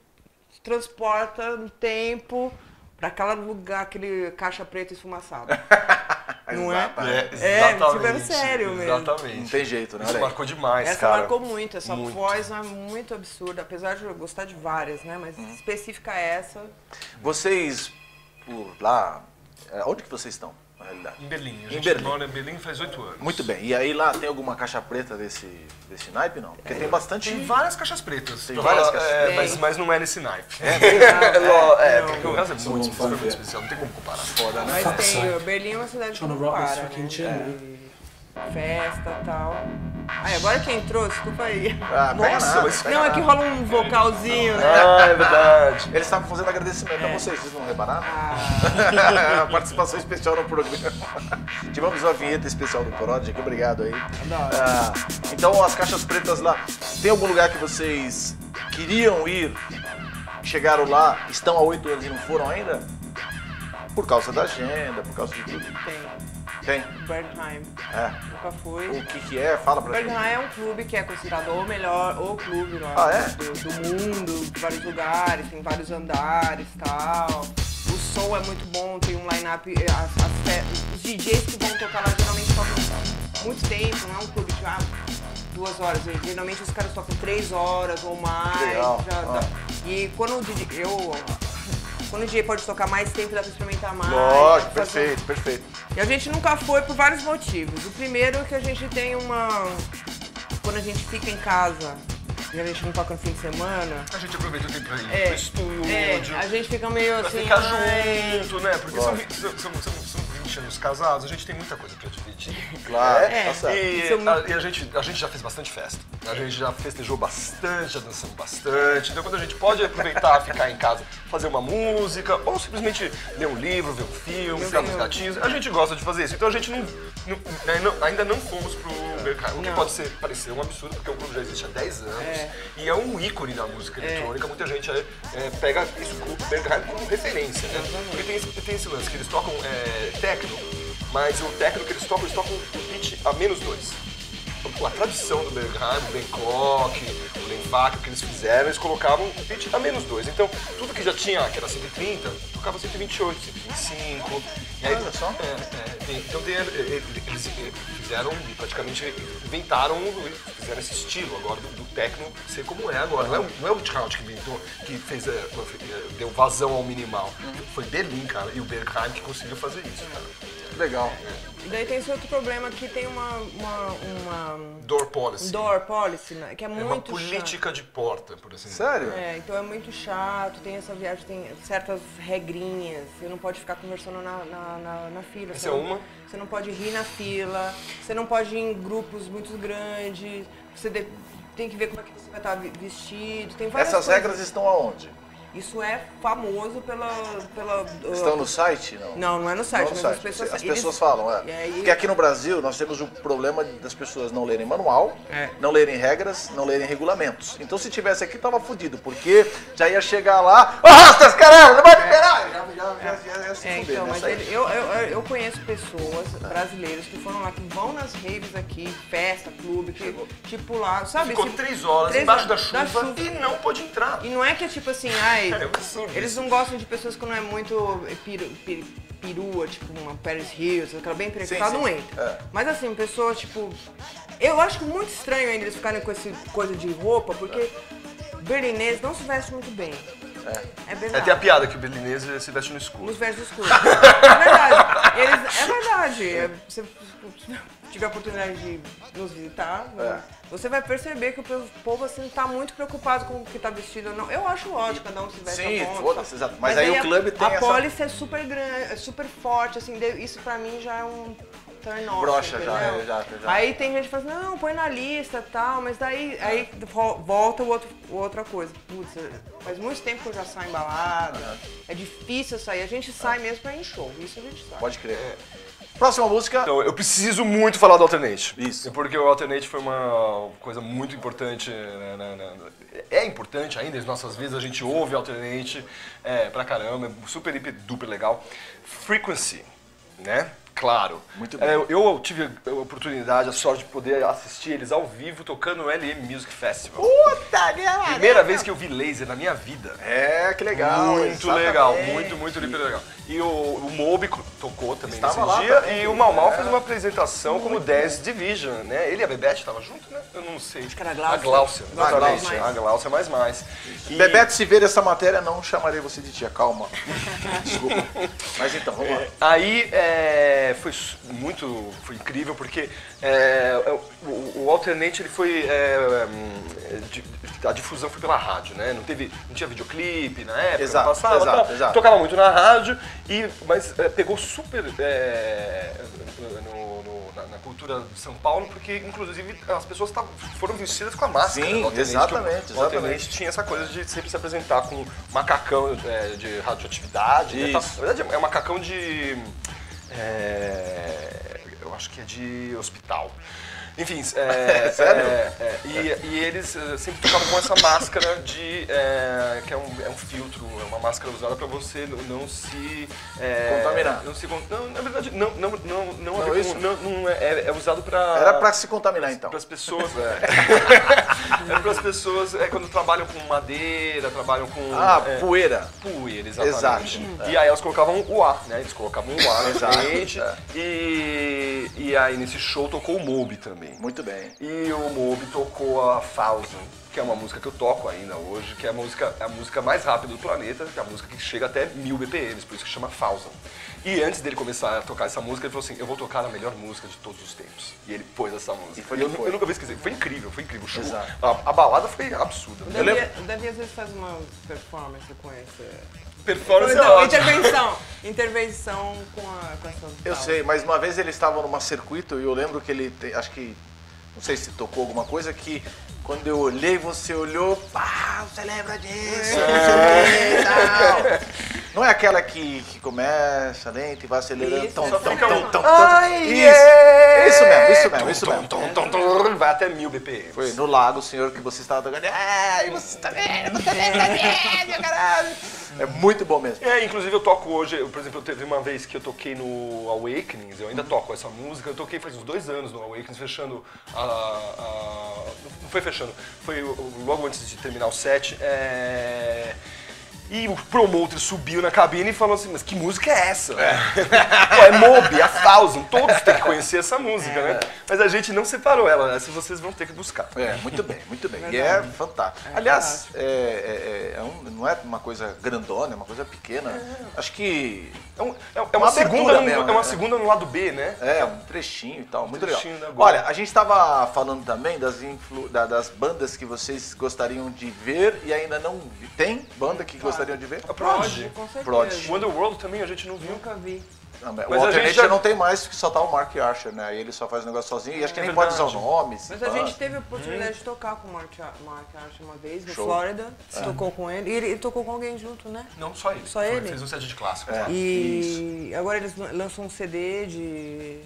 B: transporta no tempo para aquele lugar, aquele caixa preta esfumaçada. não é?
A: Exatamente.
B: É, tipo, é sério mesmo.
C: Exatamente.
A: Não tem jeito, né?
C: Isso
A: Olha aí.
C: marcou demais,
B: Essa
C: cara.
B: marcou muito, essa
C: Muito.
B: voz é muito absurda, apesar de eu gostar de várias, né? Mas específica essa.
A: Vocês, por lá, é, onde que vocês estão, na realidade?
C: Em Berlim. A
A: Em
C: gente
A: Berlim.
C: mora em Berlim faz oito anos.
A: Muito bem. E aí lá tem alguma caixa preta desse, desse naipe, não? Porque tem bastante...
C: Tem várias caixas pretas.
A: Tem várias caixas
C: é,
B: pretas.
C: mas, mas não é nesse naipe.
A: É,
C: É,
B: não.
C: porque o Hells é muito, muito especial, não tem como comparar.
A: Foda, né?
B: Mas tem. Berlim é uma cidade que não para,
D: this
B: né? Festa e tal. Ai, agora que entrou, desculpa aí.
A: Ah,
C: Nossa, mas-
B: Não, é que rola um vocalzinho, né?
C: Ah, é verdade.
A: Eles estavam fazendo agradecimento a vocês, vocês não repararam?
B: Ah,
A: participação especial no programa. Tivemos uma vinheta especial do aqui, obrigado aí. Ah, então, as caixas pretas lá, tem algum lugar que vocês queriam ir, chegaram lá, estão há oito anos e não foram ainda? Por causa da agenda, por causa de tudo.
B: tem.
A: Tem?
B: Bernheim.
A: É.
B: Nunca fui.
A: O que que é? Fala pra gente.
B: Bernheim é um clube que é considerado o melhor, o clube lá
A: Ah, é?
B: do, do mundo, de vários lugares, tem vários andares e tal. O som é muito bom, tem um line-up, eh, os DJs que vão tocar lá geralmente tocam muito tempo, não é um clube de ah, duas horas. eh, Geralmente os caras tocam três horas ou mais.
A: Legal.
B: já
A: Ah.
B: E quando o DJ. Eu, quando o DJ pode tocar mais tempo, dá pra experimentar mais.
A: Lógico,
B: pra fazer-
A: perfeito, perfeito.
B: e a gente nunca foi por vários motivos. O primeiro é que a gente tem uma. Quando a gente fica em casa e a gente não toca no fim de semana.
C: A gente aproveita o tempo pra ir
B: É,
C: pro estúdio.
B: é, a gente fica meio
C: Pra
B: assim.
C: ficar
B: ai,
C: junto, né? Porque são, são, são, são, 20 anos casados, a gente tem muita coisa pra dividir.
A: Claro,
B: É.
A: tá certo.
C: E,
B: é muito-
C: a, e a gente, a gente já fez bastante festa. A gente já festejou bastante, já dançamos bastante. Então quando a gente pode aproveitar, ficar em casa, fazer uma música, ou simplesmente ler um livro, ver um filme, ficar com os
B: filme.
C: gatinhos, a gente gosta de fazer isso. Então a gente não, não- né, não- ainda não fomos pro mercado. O que
B: Não.
C: pode ser, parecer um absurdo, porque o clube já existe há 10 anos.
B: É.
C: E é um ícone da música eletrônica. Muita gente é, é, pega isso, o Bergheim como referência, né? Porque tem esse, tem esse lance, que eles tocam é, techno, mas o techno que eles tocam, eles tocam o pitch a menos dois. A tradição do Bergheim, o Bangkok, o Lenfak, o que eles fizeram, eles colocavam o pitch a menos dois. Então, tudo que já tinha, que era 130, tocava 128, 125. E aí,
A: Olha só.
C: é, é, tem- então é, é, eles fizeram, praticamente inventaram, fizeram esse estilo agora do, do techno ser como é agora. Não é, o- não é o Trout que inventou, que fez, é, deu vazão ao minimal. Foi Berlim, cara, e o Bergheim que conseguiu fazer isso, cara.
A: Legal.
B: E daí tem esse outro problema que tem uma. uma, uma
C: Door policy.
B: door policy, né, que é
C: é
B: muito
C: uma
B: chato.
C: política de porta, por assim dizer.
A: Sério?
B: É, então é muito chato, tem essa viagem, tem certas regrinhas. Você não pode ficar conversando na, na, na, na fila.
C: Essa
B: você
C: é
B: não-
C: uma.
B: Você não pode rir na fila, você não pode ir em grupos muito grandes, você de- tem que ver como é que você vai estar vi- vestido. Tem várias
A: Essas
B: coisas.
A: regras estão aonde?
B: Isso é famoso pela. pela
A: Estão no site? Não.
B: Não, não é no site,
A: Não no site.
B: as pessoas.
A: As
B: eles-
A: pessoas falam, é.
B: Aí-
A: Porque aqui no Brasil nós temos o problema das pessoas não lerem manual,
B: É.
A: não lerem regras, não lerem regulamentos. Então se tivesse aqui tava fudido, porque já ia chegar lá, arrasta caralho, não vai liberar! Já, já, já, já, ia se
B: É,
A: fuder
B: então, mas ele- eu, eu, eu- conheço pessoas brasileiros que foram lá, que vão nas raves aqui, festa, clube, que, tipo lá, sabe?
C: Ficou
B: esse-
C: três horas
B: três
C: embaixo da
B: horas
C: chuva, e não pôde entrar.
B: E não é que é tipo assim, ai,
C: É um absurdo
B: eles não gostam de pessoas que não é muito piru, piru- perua, tipo uma Paris Hills, aquela bem
A: sim.
B: não entra.
A: É.
B: Mas assim, pessoas tipo. Eu acho muito estranho ainda eles ficarem com essa coisa de roupa, porque berlinês não se veste muito bem. É,
C: É,
B: verdade.
C: tem a piada que o berlinês se veste no escuro.
B: Nos versos escuros. É verdade. Eles, é verdade. É, Se tiver a oportunidade de nos visitar,
A: É.
B: você vai perceber que o povo assim tá muito preocupado com o que tá vestido ou não. Eu acho lógico, cada um se veste
A: Sim,
B: a
A: foda-se, exato. Mas aí o
B: a-
A: clube tem
B: A
A: essa-
B: é super grande, é super forte, assim, isso pra mim já é um turn off,
A: Brocha já, é, já, já.
B: Aí tem gente que fala assim, não, põe na lista e tal, mas daí aí vo- volta o outro, outra coisa. Putz, faz muito tempo que eu já saio embalada, é difícil sair. A gente sai mesmo pra ir em show, isso a gente sai.
A: Pode crer. Próxima música.
C: Então, eu preciso muito falar do Alternate.
A: Isso.
C: Porque o Alternate foi uma coisa muito importante. né, né, né, É importante ainda nas nossas vidas, a gente ouve Alternate é, pra caramba, é super, hiper, duper legal. Frequency, né? Claro.
A: Muito bem.
C: É, eu, tive a oportunidade, a sorte de poder assistir eles ao vivo tocando no LM Music Festival.
A: Puta que
C: Primeira vez que eu vi laser na minha vida.
A: É, que legal.
C: Muito
A: exatamente.
C: legal, muito, muito hiper legal. E o, o Moby tocou também
A: Estava
C: nesse
A: lá
C: dia
A: também.
C: e o Mal Mal
A: É.
C: fez uma apresentação como Dance Division, né? Ele e a Bebete estavam junto, né? Eu não sei. Acho
B: que era a Gláucia.
C: A Gláucia,
B: Gláucia
C: exatamente.
B: mais mais.
C: A Gláucia mais mais. E-
A: Bebeto, se ver essa matéria, não chamarei você de tia. Calma. Desculpa. Mas então, vamos lá.
C: Aí é, foi muito, foi incrível porque é, o, o Alternate ele foi é, hum, a difusão foi pela rádio, né? Não teve, não tinha videoclipe na época,
A: Exato,
C: passava,
A: exato,
C: tal.
A: exato.
C: tocava muito na rádio e mas é, pegou super é, no- no- na, na cultura de São Paulo porque inclusive as pessoas tavam- foram vestidas com a máscara.
A: Sim,
C: Alternate,
A: exatamente,
C: o-
A: exatamente.
C: tinha essa coisa de sempre se apresentar com macacão é, de radioatividade, né, tal.
A: Isso.
C: Na verdade, é um macacão de. Eu acho que é de hospital. Enfim, é,
A: Sério?
C: é, é, e, e eles eh, sempre tocavam com essa máscara de. é, que é um, é um filtro, é uma máscara usada pra você não, se. é,
A: Contaminar.
C: Não se. Não, na verdade, não, não, não, não,
A: Não, isso?
C: com- não, não é, é- é usado pra.
A: Era pra se contaminar então.
C: Para as pessoas, é. para as pessoas é, quando trabalham com madeira, trabalham com
A: Ah,
C: é,
A: poeira.
C: poeira, exatamente.
A: Exato.
C: E aí elas colocavam o ar, né? Eles colocavam o ar na frente.
A: é.
C: E, e aí nesse show tocou o Moby também.
A: Muito bem.
C: E o Moby tocou a Thousand, que é uma música que eu toco ainda hoje, que é a música, a música mais rápida do planeta, que é a música que chega até mil BPMs, por isso que chama Thousand. E antes dele começar a tocar essa música, ele falou assim, eu vou tocar a melhor música de todos os tempos. E ele pôs essa música.
A: E foi
C: eu,
A: que foi.
C: eu nunca vi esquecer. Foi incrível, foi incrível. O show,
A: Exato.
C: a, a balada foi absurda.
B: O
A: Eu
B: Davi,
A: lembro-
B: o Davi às vezes faz uma performance com esse.
C: Performance é
B: Não,
C: ótima.
B: intervenção. Intervenção com, a, com.
A: Eu sei, mas uma vez ele estava numa circuito e eu lembro que ele, tem- acho que, não sei se tocou alguma coisa, que quando eu olhei, você olhou, pá, você lembra disso, não sei o que tal. Não é aquela que, que começa lento e vai acelerando,
B: Isso,
A: tão,
B: só
A: tão,
C: fica
A: tão, tão,
C: Ai,
A: Isso,
C: yeah!
A: isso mesmo, isso mesmo, isso
C: Tom,
A: mesmo.
C: tom, tom, tom, vai até mil BPM.
A: Foi no lago, o senhor que você estava tocando, ah, e você tá vendo, você lembra disso, caralho. É muito bom mesmo.
C: É, inclusive eu toco hoje, eu, por exemplo, eu teve uma vez que eu toquei no Awakenings, eu ainda toco essa música, eu toquei faz uns dois anos no Awakenings, fechando a. a- não foi fechando, foi logo antes de terminar o set. é, E o promoter subiu na cabine e falou assim, mas que música é essa? Pô, é Moby, a Thousand, todos têm que conhecer essa música, né? Mas a gente não separou ela, essa vocês vão ter que buscar.
A: É, muito bem, muito bem. E é fantástico. Aliás, é, é- é um- não é uma coisa grandona, é uma coisa pequena. Acho que
C: É, um- é- é
A: Uma
C: uma, segunda, no-
A: mesmo,
C: é uma
A: né?
C: segunda no lado B, né?
A: é um trechinho e tal, muito
C: trechinho
A: legal. Olha, a gente estava falando também das, influ- da- das bandas que vocês gostariam de ver e ainda não vi. Tem banda que gostariam de ver?
C: A
B: Prodigy,
C: também a gente não viu.
B: Nunca vi.
A: Não,
C: Mas
A: o
C: a gente
A: Alternate
C: já-
A: já não tem mais, que só tá o Mark Archer, né? E ele só faz o negócio sozinho e acho que
C: É
A: nem pode usar o nome.
B: Mas a gente teve a oportunidade de tocar com o Mark, Ar- Mark Archer uma vez, no
A: Show.
B: Flórida. Você tocou com ele. E ele, ele tocou com alguém junto, né?
C: Não, só ele.
B: Só
C: Foi-
B: ele?
C: Fez um set de clássicos.
A: É.
B: E agora eles lan- lançam um CD de,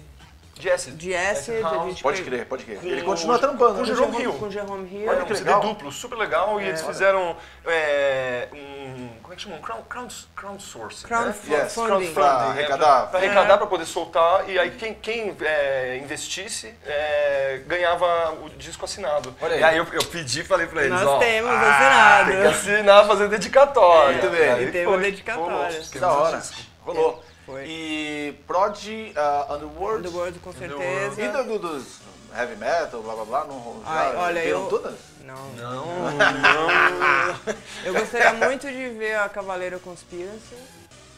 C: De Acid.
B: de Acid.
C: House.
A: Pode crer, pode crer.
C: Com
A: Ele
C: o-
A: continua trampando.
C: com o
A: né?
C: Jerome Hill.
B: Com o Jerome Hill.
A: Olha
C: É
A: que
C: CD
A: legal.
C: duplo, super legal. E eles fizeram é, um. Como é que chama? Um crowd, crowd, crowdsourcing.
B: Crowd
C: né?
A: Yes,
B: funding.
A: Pra
C: Crowdfunding,
A: arrecadar.
C: É, pra arrecadar, pra poder soltar. E aí quem, quem é, investisse é, ganhava o disco assinado.
A: Olha aí.
C: E aí eu, eu pedi e falei pra eles,
B: Nós
C: ó,
B: temos
C: Tem que
B: assinado.
C: assinar, fazer dedicatória.
A: Muito bem.
B: E teve uma dedicatória.
A: Que da hora. Rolou.
B: Foi.
A: E Prodigy, uh, Underworld.
B: Underworld, com
C: Underworld.
B: certeza.
A: E do, do- dos heavy metal, blá blá blá, não, já
B: Ai, olha, eu-
A: todas?
B: Não.
C: Não, não.
B: Eu gostaria muito de ver a Cavaleiro Conspiracy.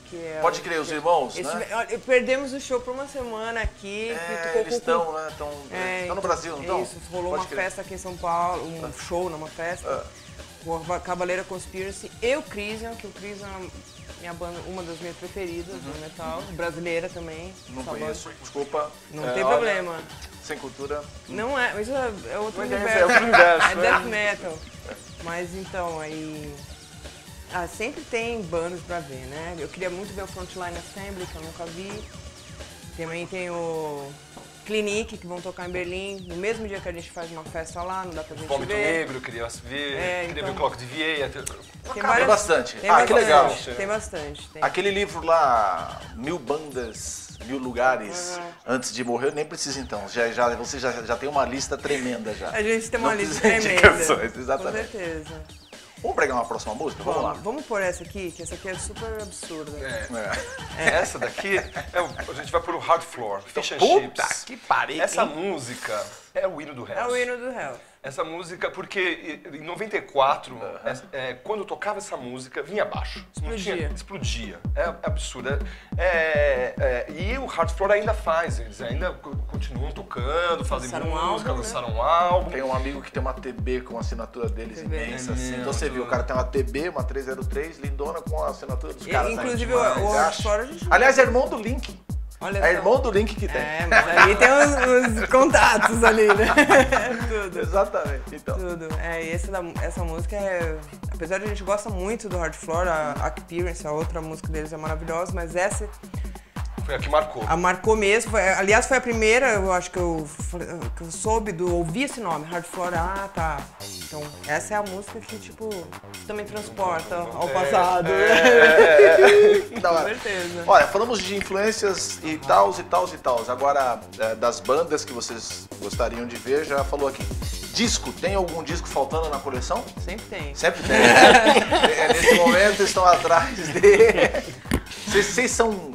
B: Que é
A: Pode crer, os irmãos,
B: Esse-
A: né?
B: olha, perdemos o show por uma semana aqui. que
A: É,
B: tocou
A: eles
B: com-
A: estão, né? Estão
B: É,
A: no Brasil, não estão?
B: Isso, rolou
A: Pode
B: uma
A: crer.
B: festa aqui em São Paulo, um show numa festa. Com a Cavaleira Conspiracy e o Crisian, que o Crisian é minha banda, uma das minhas preferidas do metal, brasileira também.
A: Uhum. Não conheço,
B: banda.
A: desculpa.
B: Não
A: É,
B: tem
A: olha,
B: problema.
A: Sem cultura.
B: Não é, mas é, é outro
C: Mas é-
B: universo.
C: é outro universo,
B: É
C: né?
B: death metal. Mas então, aí. Ah, sempre tem bandas pra ver, né? Eu queria muito ver o Frontline Assembly, que eu nunca vi. Também tem o Clinique, que vão tocar em Berlim, no mesmo dia que a gente faz uma festa lá, não dá pra gente
C: Vômito
B: ver.
C: Negro, queria ver.
B: É,
C: queria
B: então-
C: ver o Clock de VA.
B: Tem,
A: Tem bastante.
B: Tem
A: Ah,
B: bastante,
A: que legal.
B: Tem bastante. Tem.
A: Aquele livro lá, Mil Bandas, Mil Lugares,
B: Ah.
A: antes de morrer, nem precisa então. Já, já, você já, já tem uma lista tremenda já.
B: A gente tem uma
A: Não
B: lista tremenda.
A: canções,
B: Com
A: exatamente.
B: certeza.
A: Vamos pregar uma próxima música? Vamos lá.
B: Vamos pôr essa aqui, que essa aqui é super absurda.
C: É. Essa daqui, é a gente vai pro Hard Floor, Fish and
A: Puta
C: Chips.
A: que pariu.
C: Essa música é o hino do Hells.
B: É o hino do Hell.
C: Essa música, porque em 94, é, é, quando eu tocava essa música, vinha abaixo. Não
B: Explodia.
C: tinha- explodia. É absurdo. É, é, e o Hard Floor ainda faz, eles ainda co- continuam tocando, fazem
B: Lançaram um
C: música,
B: álbum, né?
C: lançaram um álbum.
A: Tem um amigo que tem uma TB com a assinatura deles
B: TB.
A: imensa, assim.
C: É
A: Então você viu, o cara tem uma TB, uma 303, lindona com a assinatura dos
B: E,
A: caras.
B: inclusive,
A: né?
B: o- o. Hardcore a gente-
A: Aliás, é irmão do Link.
B: Olha
A: É
B: só.
A: irmão do Link que tem.
B: É, mas ali tem os, os contatos ali, né? tudo.
A: Exatamente. Então.
B: Tudo. É, e essa, essa música é. Apesar de a gente gosta muito do Hard Floor, a Appearance, a outra música deles é maravilhosa, mas essa
C: Foi a que marcou.
B: A marcou mesmo. Foi- aliás, foi a primeira, eu acho que eu, que eu soube, do, ouvi esse nome, Hard Floor. Ah, tá. Então, essa é a música que, tipo, também transporta ao passado.
A: Da
B: Com
A: hora.
B: certeza.
A: Olha, falamos de influências e tals e tals e tals. Agora, é, das bandas que vocês gostariam de ver, já falou aqui. Disco, tem algum disco faltando na coleção?
B: Sempre tem.
A: Sempre tem. É, Nesse momento estão atrás de. Vocês, vocês são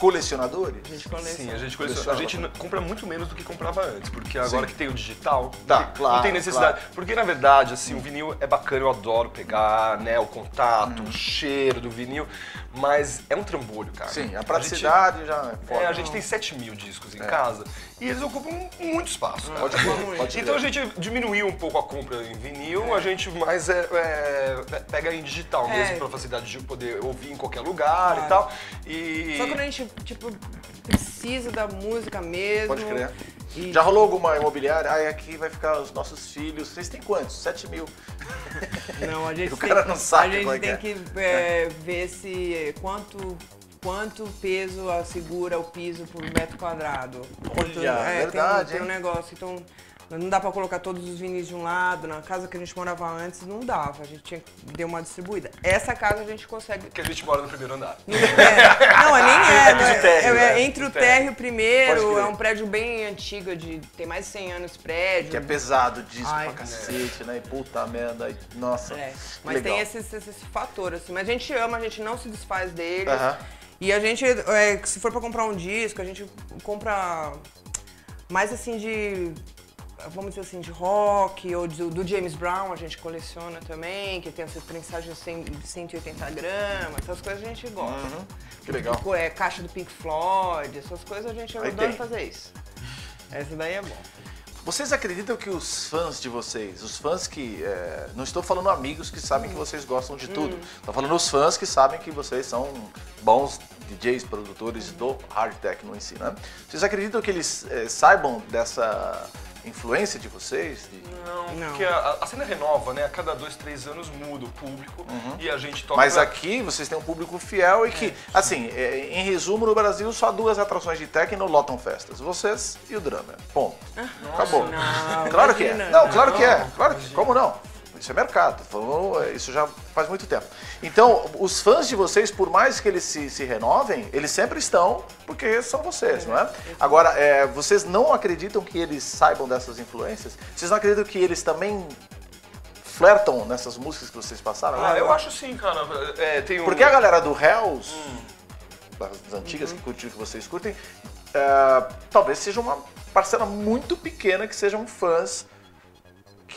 A: colecionadores?
B: A gente coleciona.
C: Sim, a gente,
A: Coleciona
C: a gente compra muito menos do que comprava antes, porque agora
A: Sim.
C: que tem o digital,
A: Tá,
C: não tem-
A: claro,
C: não tem necessidade. Porque na verdade, assim, o vinil é bacana, eu adoro pegar, né, o contato,
A: Uhum.
C: o cheiro do vinil, mas é um trambolho, cara.
A: Sim, a
C: gente-
A: praticidade já é
C: É,
A: foda.
C: a gente tem 7 mil discos em casa e eles ocupam muito espaço.
A: Pode crer, pode
C: Então a gente diminuiu um pouco a compra em vinil, a gente mais é, é, pega em digital
B: É.
C: mesmo, pela facilidade de poder ouvir em qualquer lugar e
B: Claro.
C: tal. E...
B: Só quando a gente, tipo, precisa da música mesmo.
A: Pode crer.
B: E-
A: Já rolou alguma imobiliária? Ai, aqui vai ficar os nossos filhos. Vocês têm quantos? 7 mil.
B: Não, a gente
A: O
B: tem,
A: cara não sabe
B: A gente
A: é que
B: tem
A: é.
B: que é, ver se quanto quanto peso segura o piso por metro quadrado. Quanto-
A: Olha,
B: é,
A: verdade,
B: Tem, tem um negócio, então não dá pra colocar todos os vinis de um lado. Na casa que a gente morava antes não dava, a gente tinha que dar uma distribuída. Essa casa a gente consegue.
C: Que a gente mora no primeiro andar.
B: É, não, é nem é,
C: piso
B: é,
C: térreo,
B: é,
C: né?
B: entre o
C: térreo.
B: térreo primeiro,
A: Pode crer.
B: é um prédio bem antigo, de, tem mais de 100 anos esse prédio.
A: Que é pesado disco
B: Ai.
A: pra cacete, né? E puta merda. e- Nossa.
B: É, mas
A: legal.
B: tem esse, esse, esse fator, assim. Mas a gente ama, a gente não se desfaz dele.
A: Aham.
B: E a gente, é, se for pra comprar um disco, a gente compra mais assim de. Vamos dizer assim, de rock, ou de- do James Brown a gente coleciona também, que tem essa prensagem de 100 de 180 gramas, essas coisas a gente gosta.
A: Uhum. Que legal.
B: Co- É, caixa do Pink Floyd, essas coisas a gente
A: Aí
B: adora
A: tem.
B: fazer isso. Essa daí é bom.
A: Vocês acreditam que os fãs de vocês, os fãs que. é, não estou falando amigos que sabem que vocês gostam de tudo. Estou falando os fãs que sabem que vocês são bons DJs, produtores do hard techno em si, né? Vocês acreditam que eles é, saibam dessa influência de vocês? De-
C: Não,
B: Não.
C: porque a, a cena renova, né? A cada dois, três anos muda o público e a gente toca.
A: Mas
C: pra-
A: aqui vocês têm um público fiel e que, assim, é, em resumo, no Brasil só duas atrações de techno lotam festas. Vocês e o drummer. Ponto. Acabou.
B: não,
A: claro que é.
B: imagina.
A: Não, claro que é. Claro que, como não? Isso é mercado. Falou, é, Isso já faz muito tempo. Então, os fãs de vocês, por mais que eles se, se renovem, eles sempre estão, porque são vocês, não é? Agora, é, vocês não acreditam que eles saibam dessas influências? Vocês não acreditam que eles também flertam nessas músicas que vocês passaram?
C: Ah, eu acho sim, cara. É, tem um...
A: Porque a galera do Hells, das antigas que curtiram que vocês curtem, é, talvez seja uma parcela muito pequena que sejam fãs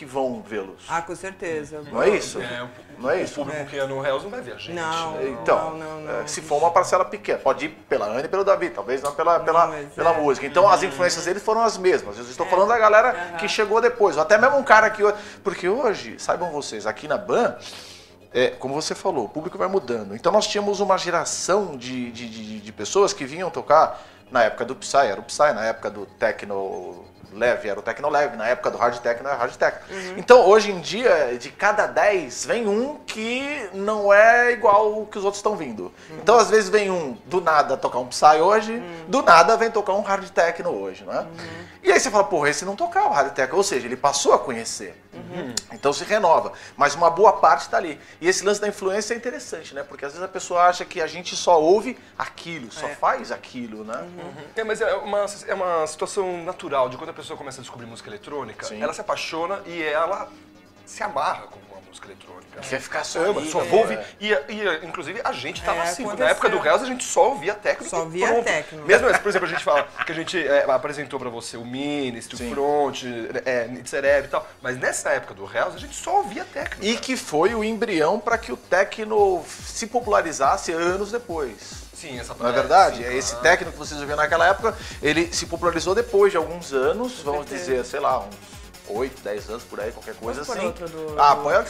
A: que vão vê-los.
B: Ah, com certeza.
A: Não é isso?
C: É, o,
A: Não é
C: o
A: isso?
C: público que é no Hells não vai ver a gente.
B: Não.
C: né?
A: Então,
B: não, não.
A: é, se for uma parcela pequena, pode ir pela Ana e pelo Davi, talvez não pela, pela, pela
B: é.
A: música. Então as influências deles foram as mesmas. Eu estou falando da galera que chegou depois. Até mesmo um cara que. Porque hoje, saibam vocês, aqui na Ban. É, como você falou, o público vai mudando. Então nós tínhamos uma geração de, de, de, de pessoas que vinham tocar na época do Psy, era o Psy, na época do Techno Leve, era o Techno Leve, na época do Hard Techno, era Hard Techno. Então hoje em dia, de cada 10, vem um que não é igual o que os outros estão vindo. Então às vezes vem um do nada tocar um Psy hoje, do nada vem tocar um Hard Techno hoje, não é? E aí você fala, porra, esse não tocava Hard Techno, ou seja, ele passou a conhecer. Então se renova. Mas uma boa parte está ali. E esse lance da influência é interessante, né? Porque às vezes a pessoa acha que a gente só ouve aquilo, só faz aquilo, né?
C: É, mas é uma, é uma situação natural de quando a pessoa começa a descobrir música eletrônica,
A: Sim.
C: ela se apaixona e ela se amarra com uma música eletrônica.
A: Quer ficar só
C: Ama, só
A: né?
C: ouvir. E, e, inclusive, a gente tava
B: É,
C: assim.
B: aconteceu.
C: Na época do Hells, a gente só ouvia techno.
B: Só ouvia
C: pronto.
B: techno.
C: Mesmo, por exemplo, a gente fala que a gente é, apresentou pra você o Ministry,
A: Sim.
C: o Front, é, Nitzereb e tal. Mas nessa época do Hells, a gente só ouvia techno.
A: E que foi o embrião para que o techno se popularizasse anos depois.
C: Sim, essa
A: Não é verdade?
C: sim,
A: É Esse
C: claro.
A: técnico que vocês ouviram naquela época, ele se popularizou depois de alguns anos, vamos
B: certeza.
A: dizer, sei lá, uns 8, 10 anos por aí, qualquer coisa assim.
B: do,
A: ah,
B: do-
A: põe o que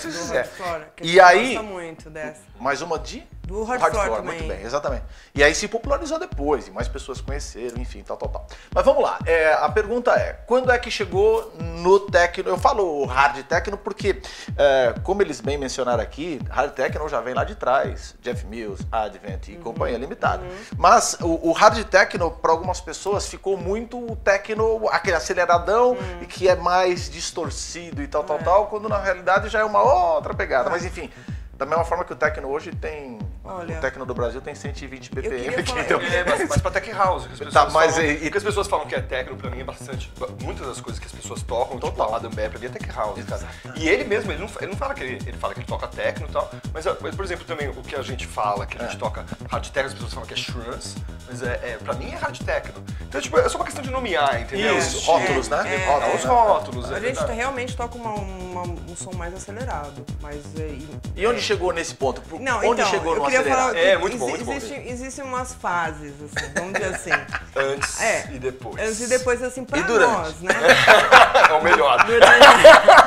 B: que a
A: E aí,
B: gosta muito dessa.
A: Mais uma de
B: Do hard,
A: Hard
B: floor,
A: Floor,
B: também.
A: muito bem, exatamente. E aí se popularizou depois, e mais pessoas conheceram, enfim, tal, tal, tal. Mas vamos lá, é, a pergunta é, quando é que chegou no techno? Eu falo hard techno porque, é, como eles bem mencionaram aqui, hard techno já vem lá de trás, Jeff Mills, Advent
B: Uhum.
A: e companhia limitada. Mas o, o hard techno, para algumas pessoas, ficou muito o techno, aquele aceleradão,
B: Uhum.
A: e que é mais distorcido e tal, tal, tal, quando na realidade já é uma outra pegada. Mas enfim... Da mesma forma que o Tecno hoje tem.
B: Olha.
A: o Tecno do Brasil tem 120 BPM.
B: falar-
A: entendeu?
C: É, mas, mas pra Tech House, que as pessoas
A: Tá, mas
C: falam,
A: e-
C: o que as pessoas falam que é techno, pra mim é bastante. Muitas das coisas que as pessoas tocam, tipo
A: Total.
C: Adam Bear, pra mim é Tech House, cara. E ele mesmo, ele não, ele não fala que ele, ele fala que ele toca techno e tal, mas, ah, mas, por exemplo, também o que a gente fala, que a gente toca hard techno, as pessoas falam que é shrance, mas é, é, pra mim é hard techno. Então, tipo, é só uma questão de nomear, entendeu?
A: Isso,
C: Os
A: rótulos, né?
B: é,
C: Rótulos,
A: Rótulos,
C: os
A: né?
C: rótulos, é
B: A gente
C: verdade.
B: realmente toca uma- uma- um som mais acelerado, mas... é, e-
A: E onde chegou nesse ponto? Por-
B: Não,
A: onde
B: então,
A: chegou no
B: queria falar...
C: É, muito bom, muito bom.
B: existe- Existem umas fases, assim, vamos dizer assim.
C: Antes
B: É.
C: e depois.
B: Antes e depois, assim, pra
A: E durante?
B: nós, né?
C: é o melhor.
B: Durante-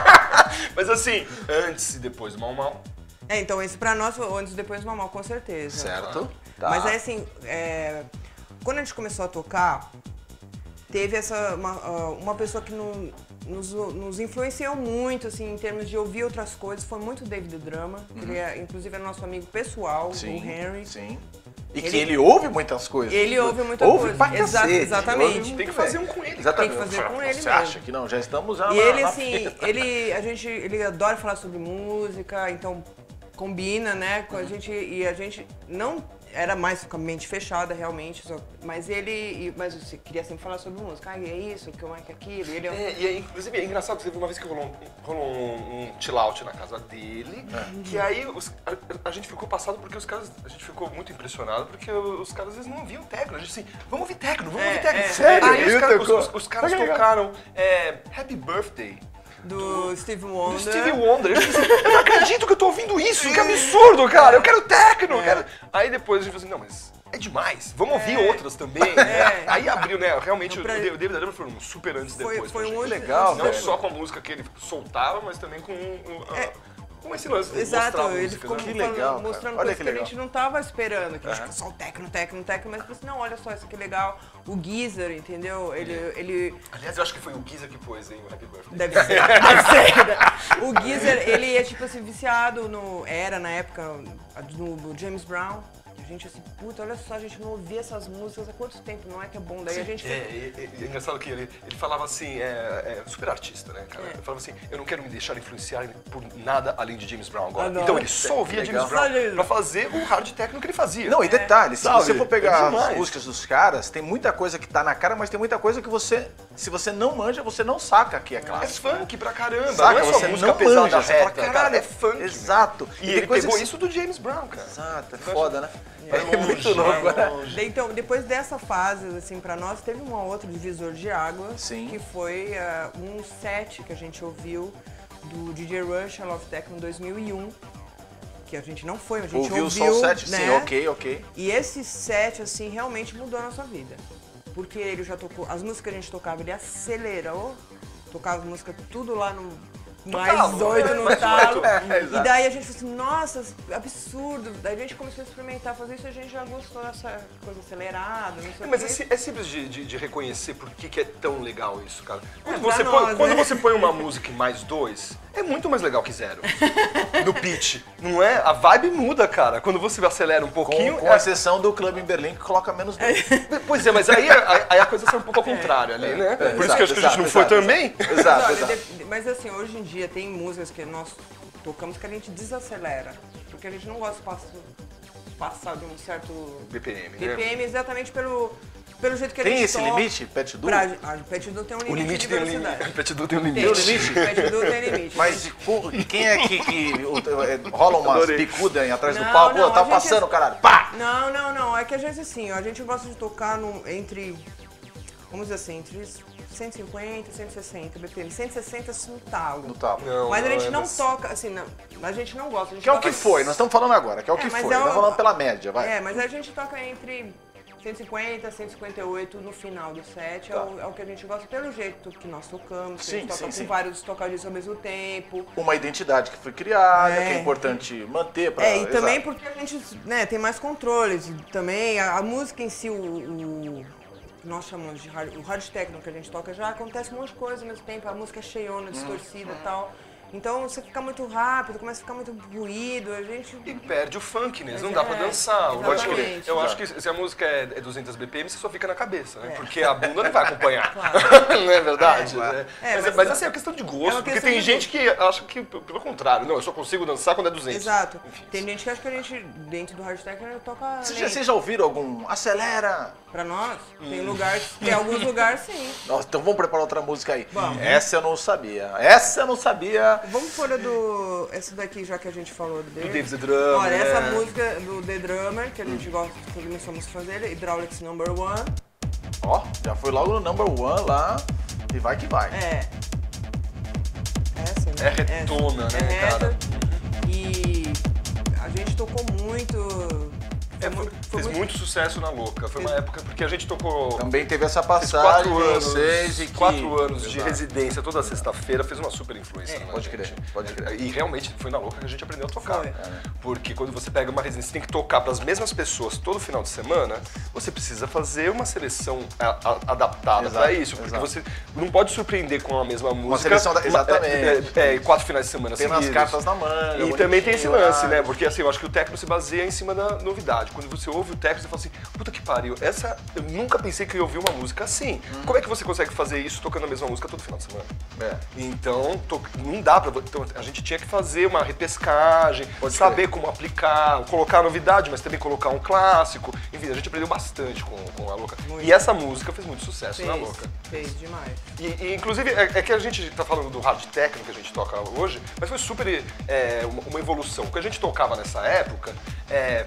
C: Mas assim, antes e depois do mal mal.
B: É, então isso pra nós foi antes e depois do normal, com certeza.
A: Certo? Tá.
B: Mas aí assim, é, quando a gente começou a tocar, teve essa uma, ah, uma pessoa que não- nos, nos influenciou muito, assim, em termos de ouvir outras coisas, foi muito David Drama, que ele é, inclusive é nosso amigo pessoal,
A: Uhum. Sim,
B: o Henry.
A: Sim. E
B: Ele-
A: que ele ouve muitas coisas.
B: Ele ouve muita
A: ouve
B: coisa.
A: Pra
B: Exa-
A: cacete,
B: exatamente.
A: ouve
C: Tem que fazer um com ele.
A: Exatamente.
B: Tem que fazer com ele
A: Você
B: mesmo.
A: acha que não? Já estamos já
B: E
A: na-
B: ele,
A: na
B: assim, ele, a gente, ele adora falar sobre música, então combina, né, com a
A: Uhum.
B: gente, e a gente não era mais com a mente fechada, realmente, só- mas ele, e- mas você queria sempre falar sobre música, ah, é isso, como é que é aquilo, e ele...
C: É, e aí, inclusive, é engraçado que teve uma vez que rolou um, rolou um, um chill out na casa dele, que aí os- a, a gente ficou passado porque os caras, a gente ficou muito impressionado porque os caras às vezes não ouviam techno. A gente assim, vamos ouvir techno, vamos
B: É,
C: ouvir techno.
B: é.
A: Sério?
C: Aí os,
A: tocou?
C: os- os- os caras
A: legal.
C: tocaram é, Happy Birthday.
B: Do Steve
C: Do
B: Wonder.
C: Stevie Wonder. Eu, não acredito que eu tô ouvindo isso, que absurdo, cara. Eu quero techno. eu quero- Aí depois a gente falou assim, não, mas é demais. Vamos ouvir outras também.
B: É.
C: Aí abriu, né? Realmente,
B: Não,
C: o
B: pra-
C: David David Adams foi um super antes
B: Foi,
C: depois.
B: foi
C: pra
B: um
A: legal,
B: outro-
C: Não
A: velho.
C: só com a música que ele soltava, mas também com, um,
B: É.
C: com esse lance de
B: Exato, ele
C: música,
B: ficou
C: né?
A: Que legal,
B: mostrando coisas
A: que
B: que, a gente não tava esperando, que gente só o tecno, tecno, tecno, mas assim, não, olha só, isso aqui é legal. O Geezer, entendeu? Ele, ele
C: Aliás, eu acho que foi o Giza que pôs, hein, o Happy Birthday.
B: Deve ser, deve ser. O Geezer, ele é tipo assim, viciado no. Era na época no James Brown. E A gente assim, puta, olha só, a gente não ouvia essas músicas há quanto tempo, não é que é bom. Daí a gente.
C: É, é, é, é engraçado que ele, ele falava assim, é, é super artista, né, cara?
B: É.
C: Ele falava assim, eu não quero me deixar influenciar por nada além de James Brown agora.
B: Ah,
C: então ele só ouvia. James Brown pra fazer o hard techno que ele fazia.
A: Não, e detalhe, se
C: Sabe?
A: você for
C: É
A: pegar as músicas dos caras, tem muita coisa que tá na cara, mas tem muita coisa que você, se você não manja, você não saca que é
C: É
A: clássico.
C: funk pra caramba,
A: Saca?
C: não é só
A: você
C: música
A: não
C: pesada
A: manja, você fala,
C: reta,
A: caralho,
C: cara, é funk.
A: Exato.
C: E,
A: tem
C: ele pegou
A: que-
C: isso do James Brown, cara.
A: Exato, é foda, né? É
C: longe,
A: muito louco,
C: vai
A: né?
B: Então, depois dessa fase, assim, pra nós, teve um outro divisor de águas,
A: Sim.
B: que foi ah, um set que a gente ouviu do DJ Rush, I Love Techno 2001, que a gente não foi, a gente
A: Ouviu
B: ouviu,
A: só o set?
B: né?
A: Sim, ok, ok.
B: E esse set, assim, realmente mudou a nossa vida. Porque ele já tocou, as músicas que a gente tocava, ele acelerou, tocava as músicas tudo lá no mais
C: é,
B: no talo.
A: É,
B: e daí a gente falou assim, nossa, absurdo. Daí a gente começou a experimentar fazer isso e a gente já gostou dessa coisa acelerada, não sei o
C: Mas é, é simples de, de- de reconhecer por que, que é tão legal isso, cara. Quando,
B: É,
C: você,
B: nós,
C: põe, quando
B: né?
C: você põe uma música em mais dois, é muito mais legal que zero. No pitch, não é? A vibe muda, cara. Quando você acelera um
A: Com,
C: pouquinho.
A: com
C: é-
A: exceção do clube em Berlim que coloca menos dois.
C: Pois é, mas aí, aí- a coisa sai um pouco ao contrário ali, né? Por isso que acho que a gente não foi
A: exato,
C: também.
A: Exato, exato.
B: mas assim, hoje em dia tem músicas que nós tocamos que a gente desacelera. Porque a gente não gosta de passar, passar de um certo
C: BPM, né?
B: BPM exatamente pelo, pelo jeito que a
A: Tem
B: gente
A: esse
B: toca.
A: limite, Pet Duo?
B: Pra, a Pet Duo tem um limite,
C: O limite
B: de
C: tem um
B: velocidade.
C: Pet Duo tem um
B: Tem
C: limite.
A: o limite?
B: Pet Duo tem limite.
A: Mas pô, quem é que, que é, rola umas aí atrás do
B: Não,
A: palco?
B: não,
A: Pô, tá
B: gente-
A: passando, caralho. Pá!
B: Não, não, não. É que a gente assim, ó, a gente gosta de tocar no, entre, vamos dizer assim, entre 150 e 160 BPM. 160 assim, no talo.
A: No talo.
C: Não,
B: Mas a gente
C: é,
B: não
C: mas-
B: toca, assim, não, a gente não gosta. Gente
A: Que é o
B: toca-
A: que foi, nós estamos falando agora, que é o
B: É,
A: que foi.
B: é
A: estamos falando pela média, vai.
B: É, mas a gente toca entre 150, 158 no final do set é, o, é o que a gente gosta pelo jeito que nós tocamos, que a
A: Sim,
B: gente toca
A: sim,
B: com
A: sim.
B: vários tocadistas ao mesmo tempo.
A: Uma identidade que foi criada,
B: É.
A: que é importante manter pra.
B: É, e também
A: Exato.
B: porque a gente né, tem mais controles. E também a, a música em si, o, o- nós chamamos de hard, o hard techno que a gente toca, já acontece um monte de coisa ao mesmo tempo. A música é cheiona, distorcida e tal. Então você fica muito rápido, começa a ficar muito ruído, a gente...
C: E perde o funkness, não
B: É,
C: dá pra dançar. Eu acho, que, eu acho que se a música é é 200 BPM, você só fica na cabeça, né? Porque a bunda não vai acompanhar.
B: Claro.
C: não é verdade?
A: É,
C: né?
B: é,
C: mas,
B: mas-
C: mas assim, é uma questão de
B: É
C: gosto. porque tem
B: de
C: gente que acha que, pelo contrário, não, eu só consigo dançar quando é 200.
B: Exato.
C: Enfim.
B: Tem gente que acha que a gente, dentro do hard techno, toca
A: Vocês já, vocês já ouviram algum? Acelera!
B: Pra nós, tem
C: Hum.
B: lugares, tem alguns lugares sim.
A: Nossa, então vamos preparar outra música aí.
B: Vamos.
A: Essa eu não sabia. Essa eu não sabia.
B: Vamos pôr a do. Essa daqui, já que a gente falou dele.
C: Do David the Drummer,
B: Olha, essa
C: né?
B: música do The Drummer, que a gente gosta, que nós somos fãs dele, Hydraulics Number One.
A: Ó, já foi logo no number one lá. E vai que vai.
B: É. Essa,
C: É
B: né?
C: retona,
B: Essa.
C: né,
B: é
C: cara?
B: E a gente tocou muito.
C: É,
B: muito,
C: fez muito sucesso na Louca. Foi uma época porque a gente tocou
A: Também teve essa passagem
C: quatro anos,
A: vocês e que...
C: quatro anos de residência toda sexta-feira, fez uma super influência. na
A: pode
C: gente.
A: crer, pode crer.
C: E realmente foi na louca que a gente aprendeu a tocar.
B: Foi.
C: Porque quando você pega uma residência, você tem que tocar para as mesmas pessoas todo final de semana, você precisa fazer uma seleção a- a- adaptada para isso. Porque
A: exato.
C: você não pode surpreender com a mesma música.
A: seleção da-
C: uma-
A: exatamente.
C: É, é, quatro finais de semana
A: Tem
C: seguidos.
A: cartas na manga.
C: E também tem esse lance, né? Porque assim, eu acho que o techno se baseia em cima da novidade. Quando você ouve o techno, você fala assim, puta que pariu, essa. Eu nunca pensei que eu ia ouvir uma música assim.
A: Uhum.
C: Como é que você consegue fazer isso tocando a mesma música todo final de semana?
A: É.
C: Então, to- não dá pra. Então, a gente tinha que fazer uma repescagem,
A: Pode
C: saber como aplicar, colocar novidade, mas também colocar um clássico. Enfim, a gente aprendeu bastante com, com a Louca.
B: Muito.
C: E essa música fez muito sucesso na
B: Fez,
C: Louca.
B: fez demais.
C: E, e, inclusive, é, é que a gente tá falando do hard techno que a gente toca hoje, mas foi super é, uma, uma evolução. O que a gente tocava nessa época, é,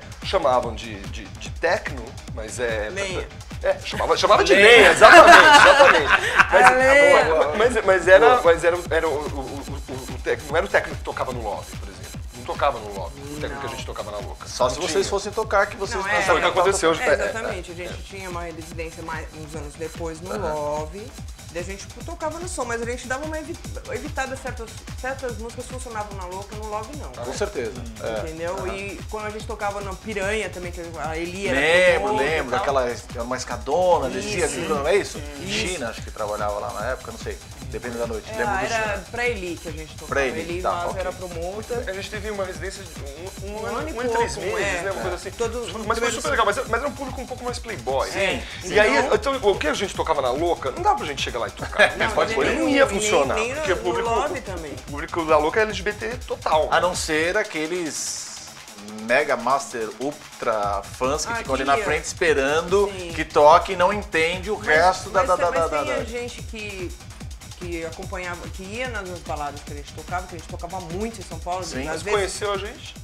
C: chamavam de, de, de techno, mas é...
B: Lenha.
C: É, chamava, chamava de lenha, exatamente, exatamente. Mas,
B: lenha.
C: mas, mas- era, mas era, era o, o, o, o, o techno, não era o techno que tocava no lobby, por exemplo. Não tocava no lobby, o techno que a gente tocava na louca.
A: Só
C: Não
A: se
C: tinha.
A: vocês fossem tocar que vocês
B: Não, é,
C: Foi o que aconteceu.
B: É, exatamente. A gente tinha uma residência mais, uns anos depois no Love. Daí a gente tipo, tocava no som, mas a gente dava uma evi- evitada. Certas, certas músicas funcionavam na louca, no Love não.
A: Com certeza. É.
B: Entendeu? E quando a gente tocava na Piranha também, que a Eli era
A: Lembro, lembro, aquela uma escadona, descia, não é isso?
B: Isso.
A: China, acho que trabalhava lá na época, não sei. Depende da noite. Lembro
B: É,
A: do
B: era pra Eli que a gente tocava.
A: Pra Eli,
B: Eli
A: tá,
B: Vaz
A: ok.
B: era promotor.
C: A gente teve uma residência de um, um,
B: Um
C: ano,
B: ano e
C: um e três meses,
B: é.
C: né? Uma coisa assim.
B: Todo-
C: mas foi super legal, mas, mas era um público um pouco mais playboy.
A: Sim,
C: E
B: sim.
C: aí,
B: Então-
C: o que a gente tocava na louca, não dava pra gente chegar lá e tocar.
B: Não,
C: pode
B: nem-
C: não
B: nem-
C: ia
B: nem-
C: funcionar.
B: nem no-
C: porque o
B: no
C: público,
B: lobby também.
C: o público da louca é LGBT total.
A: A não ser aqueles Mega Master Ultra fãs que
B: Ah,
A: ficam ali na frente esperando
B: Sim.
A: que toque e não entende o resto da,
B: mas,
A: da, da,
B: mas
A: da, da-
B: tem
A: da-
B: a gente que, que acompanhava, que ia nas baladas que a gente tocava, que a gente tocava muito em São Paulo.
A: Sim.
C: Mas
B: vezes
C: conheceu a gente?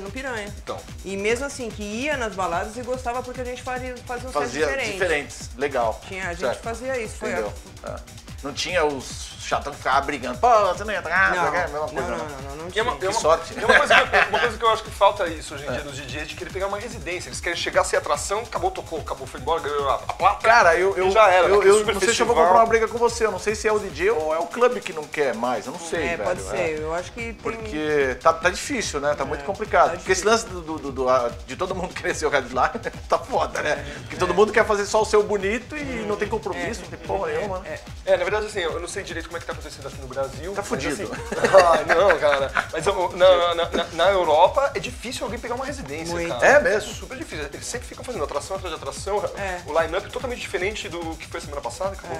B: no Piranha.
C: Então.
B: E mesmo assim, que ia nas baladas e gostava porque a gente fazia, fazia um set
A: Fazia
B: diferente.
A: diferentes. Legal.
B: Tinha, a gente
A: Certo.
B: fazia isso. Foi a-
A: Entendeu? É. Não tinha os chatão que ficavam brigando. Pô, você não ia tocar,
B: Não,
A: não, é a mesma
B: não,
A: coisa.
B: não,
A: né?
B: não, não, não
C: é
B: tinha.
C: uma, é
A: Que
C: uma-
A: sorte.
C: é uma, coisa que, uma coisa que eu acho que falta isso hoje em dia nos DJs, de querer pegar uma residência. Eles querem chegar sem atração, acabou, tocou, acabou, foi embora, ganhou a, a plata.
A: Cara, eu, eu,
C: já era,
A: eu,
C: naquele
A: eu não sei se eu vou comprar uma briga com você. Eu não sei se é o DJ ou é o clube que não quer mais. Eu não sei,
B: é,
A: velho.
B: pode
A: é.
B: ser. Eu acho que tem...
A: Porque tá, tá difícil, né? Tá muito complicado.
B: tá
A: Porque esse lance do, do- do- do- a- de todo mundo querer ser o headline tá foda, né? Porque todo mundo quer fazer só o seu bonito e não tem compromisso, não tem porra nenhuma. né?
C: É, na verdade, assim, eu não sei direito como é que tá acontecendo aqui no Brasil.
A: Tá
C: mas,
A: fudido.
C: assim, ai, não, cara. Mas eu- na, na, na- Europa é difícil alguém pegar uma residência,
B: Muito.
C: cara.
A: É mesmo?
C: Super difícil. Eles sempre ficam fazendo atração atrás de atração.
B: É.
C: O line-up é totalmente diferente do que foi semana passada. Acabou.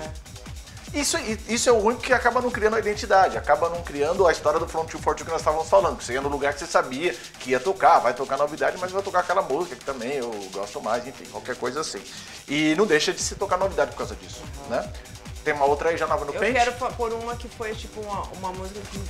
A: Isso, isso é o único que acaba não criando a identidade, acaba não criando a história do Front 242 que nós estávamos falando. Que você ia no lugar que você sabia que ia tocar, vai tocar novidade, mas vai tocar aquela música que também eu gosto mais, enfim, qualquer coisa assim. E não deixa de se tocar novidade por causa disso, né? Tem uma outra aí já nova no
B: Eu
A: pente?
B: quero fa- pôr uma que foi tipo uma, uma música que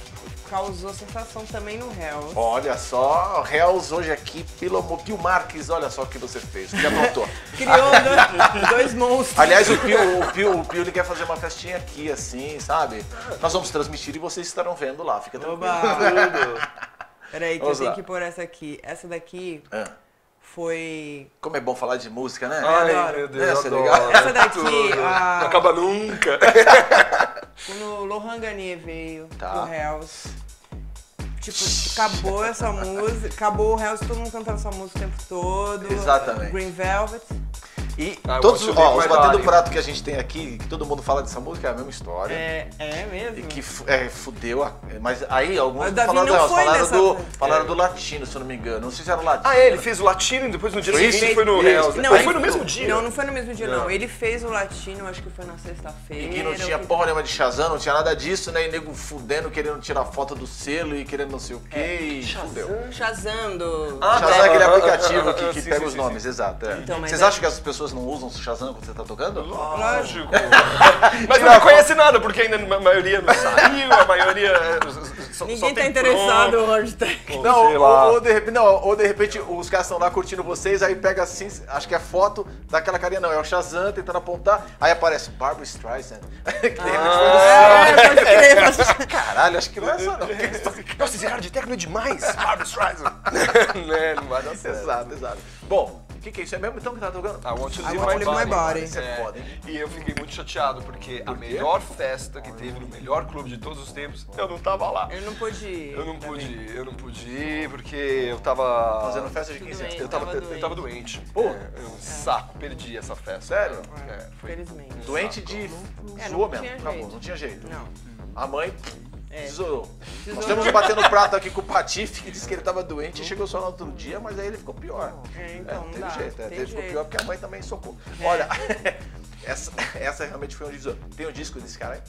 B: causou sensação também no Hell.
A: Olha só, Hells hoje aqui pelo Pio Marques, olha só o que você fez, que anotou.
B: Criou dois, dois monstros.
A: Aliás, o Pio, o, Pio, o Pio ele quer fazer uma festinha aqui, assim, sabe? Nós vamos transmitir e vocês estarão vendo lá, fica tranquilo.
B: Oba! Peraí, que
A: Vamos
B: eu tenho
A: lá.
B: que pôr essa aqui. Essa daqui
A: É.
B: foi.
A: Como é bom falar de música, né?
C: Ai,
B: adoro.
C: meu Deus,
A: Essa
C: adoro.
A: legal.
B: Essa daqui, a-
C: Não acaba nunca.
B: Quando o Lohan Garnier veio
A: Tá.
B: pro Hells. Tipo, acabou essa música, acabou o Hells, todo mundo cantando essa música o tempo todo.
A: Exatamente.
B: Green Velvet.
A: E
C: Ah,
A: todos ó, os batendo prato que a gente tem aqui, que todo mundo fala dessa música, é a mesma história.
B: É, é mesmo?
A: E que é, fudeu. a- Mas aí alguns
B: Mas Davi
A: falaram,
B: não
A: não,
B: foi
A: falaram,
B: nessa
A: do, falaram
C: É.
A: do latino, se eu não me engano. Não sei se era o latino.
C: Ah, é, ele fez o latino e depois no dia
A: Foi
C: seguinte
A: isso?
C: foi no. Hells.
B: Não, ele-
C: foi no mesmo dia?
B: Não, não foi no mesmo dia, não.
C: Não.
B: Ele fez o latino, acho que foi na sexta-feira.
A: E que não tinha
B: que-
A: porra nenhuma de Shazam, não tinha nada disso, né? E nego fudendo, querendo tirar foto do selo e querendo não sei o quê. e fudeu.
B: Shazam do...
C: Ah,
A: Shazam
C: tá.
A: é aquele
C: Ah, ah,
A: aplicativo
C: ah,
A: que,
C: ah,
A: pega os nomes, exato. é.
B: Então, mas
A: Vocês
B: é-
A: acham que as pessoas não usam o Shazam quando você tá tocando?
C: Lógico. Mas não reconhece nada, porque ainda a maioria não saiu, a maioria é, só,
B: Ninguém
C: só
B: tá interessado no hashtag.
A: Não,
C: sei
A: ou,
C: lá.
A: ou de repente, não, ou de repente os caras estão lá curtindo vocês, aí pega assim, acho que é foto daquela carinha, não, é o Shazam tentando apontar, aí aparece Barbara Streisand. que de repente
B: É, crer.
A: foi no- Caralho, acho que não é essa não.
C: Nossa, esse cara de techno é demais. Barbra Streisand. né, não vai dar certo.
A: Exato, exato. Bom, que, que é isso? É mesmo então que tá tocando?
C: I want to live my
B: my
C: body.
A: Isso é foda, hein?
C: E eu fiquei muito chateado, porque a melhor festa que teve no melhor clube de todos os tempos, eu não tava lá.
B: Eu não pude ir.
C: Eu não
B: também.
C: pude ir, eu não pude ir, porque eu tava...
A: Fazendo festa de 15 anos.
C: Eu tava,
B: Tava
C: eu tava doente.
A: Pô.
C: É, um saco, perdi essa festa.
A: Sério?
C: É, foi
B: Felizmente.
A: Doente de
B: É,
A: zoou
B: não
A: mesmo, acabou, não tinha jeito.
B: Não.
A: A mãe
B: É.
A: Nós um batendo prato aqui com o Patife, que disse que ele tava doente e chegou só no outro dia, mas aí ele ficou pior.
B: É, então, não
A: teve
B: dá,
A: jeito, é, teve ficou pior porque a mãe também socou.
B: É.
A: Olha, essa, essa realmente foi um disco. Tem um disco desse cara aí?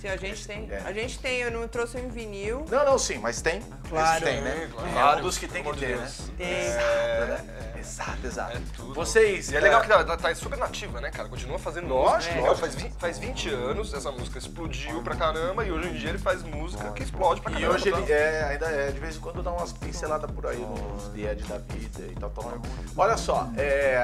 B: Se a gente tem.
A: É.
B: A gente tem, eu não trouxe em vinil.
A: Não, não, sim, mas tem.
B: Claro.
A: Esse tem, né?
C: É, claro.
A: É um dos que tem que ter, né?
B: Tem.
A: Exato, né? Exato, exato.
C: É tudo.
A: Vocês.
C: E é legal
A: é,
C: que ela tá super nativa, né, cara? Continua fazendo
A: Lógico,
C: música.
A: lógico.
C: Faz, vi- faz 20 anos essa música explodiu pra caramba e hoje em dia ele faz música que explode pra
A: E
C: caramba.
A: hoje
C: tá?
A: ele é, ainda é, de vez em quando dá umas pinceladas por aí nos The Edge da vida e tal, tal, tal. Olha só, é,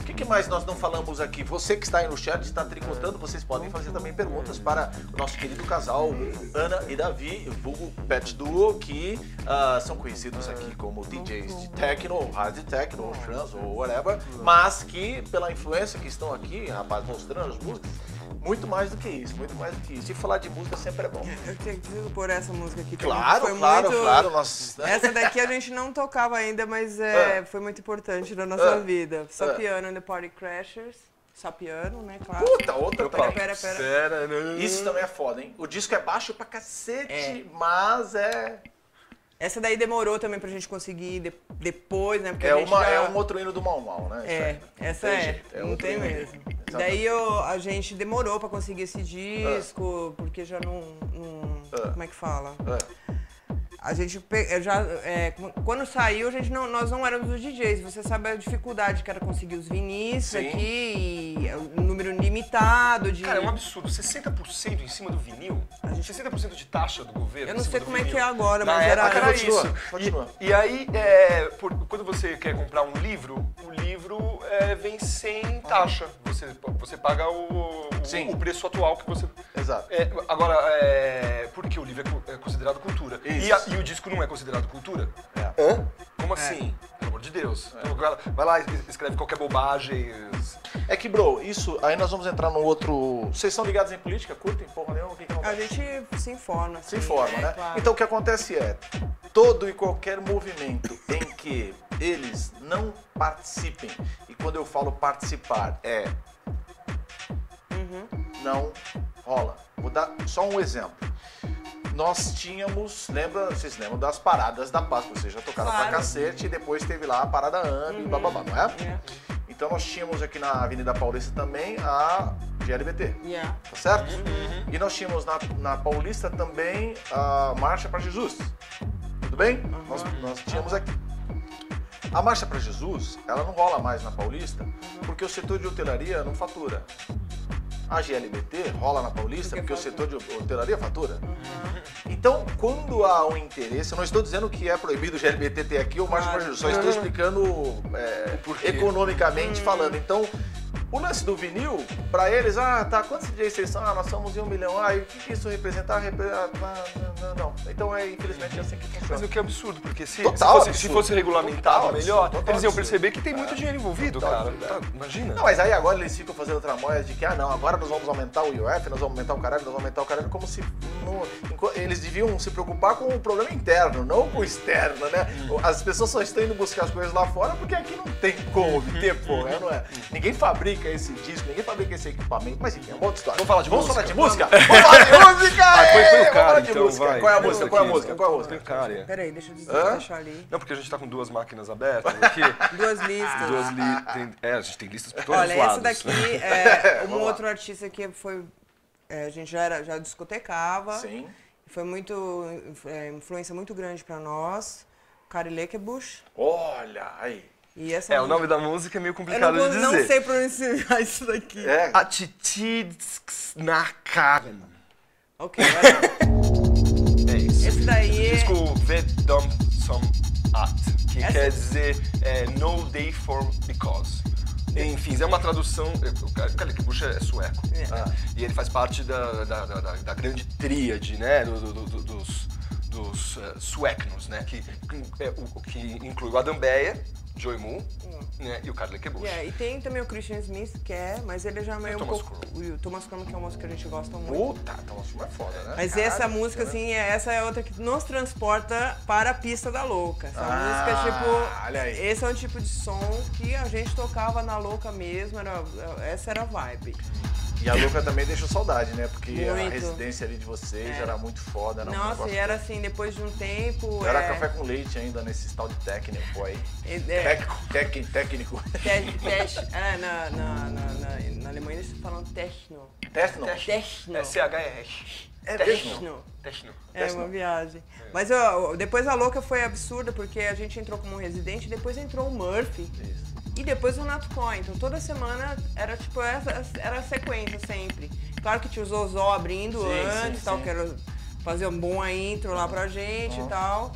A: o que, que mais nós não falamos aqui? Você que está aí no chat, está tricotando, vocês podem fazer também perguntas para o nosso querido casal Ana e Davi, vulgo Pet Duo, que ah, são conhecidos aqui como DJs de techno, hard techno, trance ou whatever, mas que pela influência que estão aqui, rapaz, mostrando as músicas, muito mais do que isso, muito mais do que isso. E falar de música sempre é bom.
B: Eu tenho que pôr essa música aqui também.
A: Claro, claro,
B: muito...
A: claro. Nós...
B: Essa daqui a gente não tocava ainda, mas é,
A: Ah.
B: foi muito importante na nossa
A: Ah.
B: vida. Só
A: Ah.
B: piano and the Party Crashers. Só piano, né? Claro.
A: Puta, outra
B: Pera,
A: também.
B: pera, pera.
C: Pera, não.
A: Isso também é foda, hein? O disco é baixo pra cacete,
B: É.
A: mas é.
B: Essa daí demorou também pra gente conseguir de- depois, né? Porque
A: É,
B: a gente
A: uma,
B: já...
A: é um outro hino do Mal Mal, né?
B: É, essa
A: Tem
B: é.
A: jeito, é
B: não
A: outro
B: tem
A: hino.
B: mesmo.
A: Exatamente.
B: Daí eu, a gente demorou pra conseguir esse disco, porque já não. não-
A: Ah.
B: Como é que fala?
A: É.
B: A gente já. é, quando saiu, a gente não, nós não éramos os DJs. Você sabe a dificuldade que era conseguir os vinis
A: Sim.
B: aqui, e o número limitado de.
C: Cara, é um absurdo. 60% em cima do vinil? 60% de taxa do governo.
B: Eu não
C: em cima
B: sei
C: do
B: como é
C: vinil.
B: que é agora,
C: Na
B: mas era-
C: época era
A: Continua,
C: isso.
A: continua.
C: E, e aí, é, por- quando você quer comprar um livro, o livro é, vem sem taxa. Você, você paga o, o-
A: Sim.
C: o preço atual que você.
A: Exato.
C: É, agora, é, porque o livro é é considerado cultura.
A: Isso.
C: E, a- e o disco não é considerado cultura?
A: É.
C: Hã? Como assim? Pelo amor de Deus. Então, vai, lá e escreve qualquer bobagem.
A: É que, bro, isso. Aí nós vamos entrar no outro. Vocês são ligados em política? Curtem? Porra nenhuma? O que que
B: A gente se informa.
A: Se
B: assim,
A: informa, né?
B: Claro.
A: Então o que acontece é, todo e qualquer movimento em que eles não participem, e quando eu falo participar é
B: Uhum.
A: não rola. Vou dar só um exemplo. Nós tínhamos, lembra, vocês lembram das paradas da paz, vocês já tocaram
B: Claro.
A: pra cacete e depois teve lá a parada AMB e bababá, não é?
B: Yeah.
A: Então nós tínhamos aqui na Avenida Paulista também a GLBT
B: Yeah.
A: tá certo? E nós tínhamos na, na Paulista também a Marcha para Jesus. Tudo bem? Nós, nós tínhamos aqui. A Marcha para Jesus, ela não rola mais na Paulista porque o setor de hotelaria não fatura. A GLBT rola na Paulista
B: Porque
A: porque o setor de hotelaria fatura. Então, quando há um interesse, eu não estou dizendo que é proibido o GLBT ter aqui ou para
B: Claro.
A: Só estou explicando é,
C: porquê.
A: economicamente falando. Então, O lance do vinil, pra eles, ah, tá, quantos DJs vocês são? Ah, nós somos em um milhão. Ah, e o que, que isso representa? Ah, repre- ah, não, não, não. Então é, infelizmente, é assim que
C: Mas
A: funciona.
C: o que é absurdo, porque se,
A: Total
C: se, fosse,
A: absurdo.
C: se fosse regulamentado
A: Total
C: melhor,
A: total
C: eles iam perceber que tem muito dinheiro envolvido, cara. Tá, imagina.
A: Não, mas aí agora eles ficam fazendo tramóias de que, ah, não, agora nós vamos aumentar o IOF, nós vamos aumentar o caralho, nós vamos aumentar o caralho, como se não- eles deviam se preocupar com o problema interno, não com o externo, né?
C: Hum.
A: As pessoas só estão indo buscar as coisas lá fora porque aqui não tem como obter,
C: Hum.
A: porra, não é? Ninguém fabrica esse disco, ninguém fabrica esse equipamento, mas enfim, é uma outra história.
C: Vamos falar de
A: vamos
C: música?
A: falar de música? Vamos falar de música!
C: Ah, põe
A: Vamos
C: o cara,
A: falar de
C: então,
A: música.
C: vai.
A: Qual é a
C: Põe
A: música?
C: isso
A: Qual é a música? Qual é a música?
C: Põe o cara, é.
B: Peraí, deixa eu deixar ali.
C: Não, porque a gente tá com duas máquinas abertas aqui.
B: Duas listas.
C: duas li... tem- É, a gente tem listas por todos
B: Olha,
C: os lados.
B: essa daqui é um outro artista que foi. é, a gente já, era, já discotecava.
A: Sim.
B: Foi muito. é, influência muito grande pra nós. Kari Lekebush.
A: Olha, aí.
B: E essa
C: É, o
B: música-
C: nome da música é meio
B: Eu
C: complicado
B: não,
C: de
B: não
C: dizer.
B: sei pronunciar isso daqui.
A: É,
C: Atitids na Karen.
B: Ok, vai lá.
C: É isso.
B: Esse daí.
C: Disco Vedom Som At, que
B: Essa-
C: quer dizer é, No Day for Because. Enfim, é uma tradução. O Kalik Bush é sueco.
B: É.
C: né? E ele faz parte da, da, da, da- da grande tríade, né? do- do- do- dos dos eh, suecnos, né? Que, é, o, que inclui o Adam Beyer, Joey Moon né? e o Kalik Bush.
B: É, e tem também o Christian Smith, que é, mas ele já é meio
C: o
B: um
C: Thomas
B: pouco. E o Thomas Cromer, que é uma música que a gente gosta muito.
A: Puta, então isso é foda, né?
B: Mas
A: Caralho,
B: essa música,
A: né?
B: assim, é, essa é outra que nos transporta para a pista da louca. Essa
A: Ah,
B: música, tipo.
A: olha aí.
B: Esse é um tipo de som que a gente tocava na louca mesmo. Era, essa era a vibe.
A: E a Luca também deixou saudade, né? Porque a
B: Muito.
A: residência ali de vocês
B: É.
A: era muito foda. Era um
B: Nossa,
A: negócio
B: e era assim, depois de um tempo.
A: Era
B: é,
A: café com leite ainda nesse tal de técnico aí.
B: é, é,
A: Técnico, técnico, técnico.
B: te- te- é, na, na, na, na, na Alemanha eles falam techno.
A: Techno.
B: Techno.
C: É CHR.
A: É
B: Techno.
C: Techno.
B: É uma viagem. Mas ó, depois a louca foi absurda, porque a gente entrou como residente, depois entrou o Murphy.
A: Isso.
B: E depois o Nato Coin. Então toda semana era tipo essa, era a sequência sempre. Claro que tinha o Zozó abrindo
A: Sim,
B: antes,
A: sim,
B: tal,
A: sim.
B: que era fazer um bom intro lá pra gente e tal.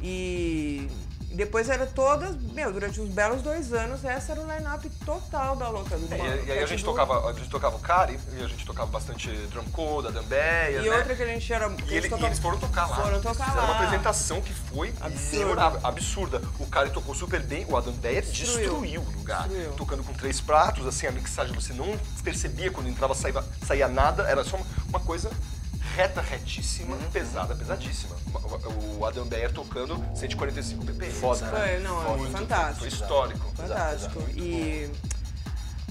B: E depois era todas, meu, durante uns belos dois anos, essa era o line-up total da louca do
C: É, e, e aí a gente
B: do-
C: tocava, a gente tocava o Cari, e a gente tocava bastante drum code, Adam Beyer,
B: E
C: né?
B: outra que a gente era.
C: E,
B: a
C: ele- e
B: tocava-
C: eles foram tocar lá.
B: Foram tocar lá.
C: uma apresentação que foi
B: Absurda.
C: absurda. O cara tocou super bem, o Adam Beyer
B: Destruiu.
C: destruiu, o lugar.
B: Destruiu.
C: Tocando com três pratos, assim, a mixagem você não percebia quando entrava, saía, saía nada, era só uma, uma coisa reta, retíssima,
B: Uhum.
C: pesada, pesadíssima. O- Adam Beyer tocando 145 ppm.
A: Foda, né?
B: Foi, não, é
C: Muito,
B: fantástico.
C: Foi histórico.
B: Fantástico. E,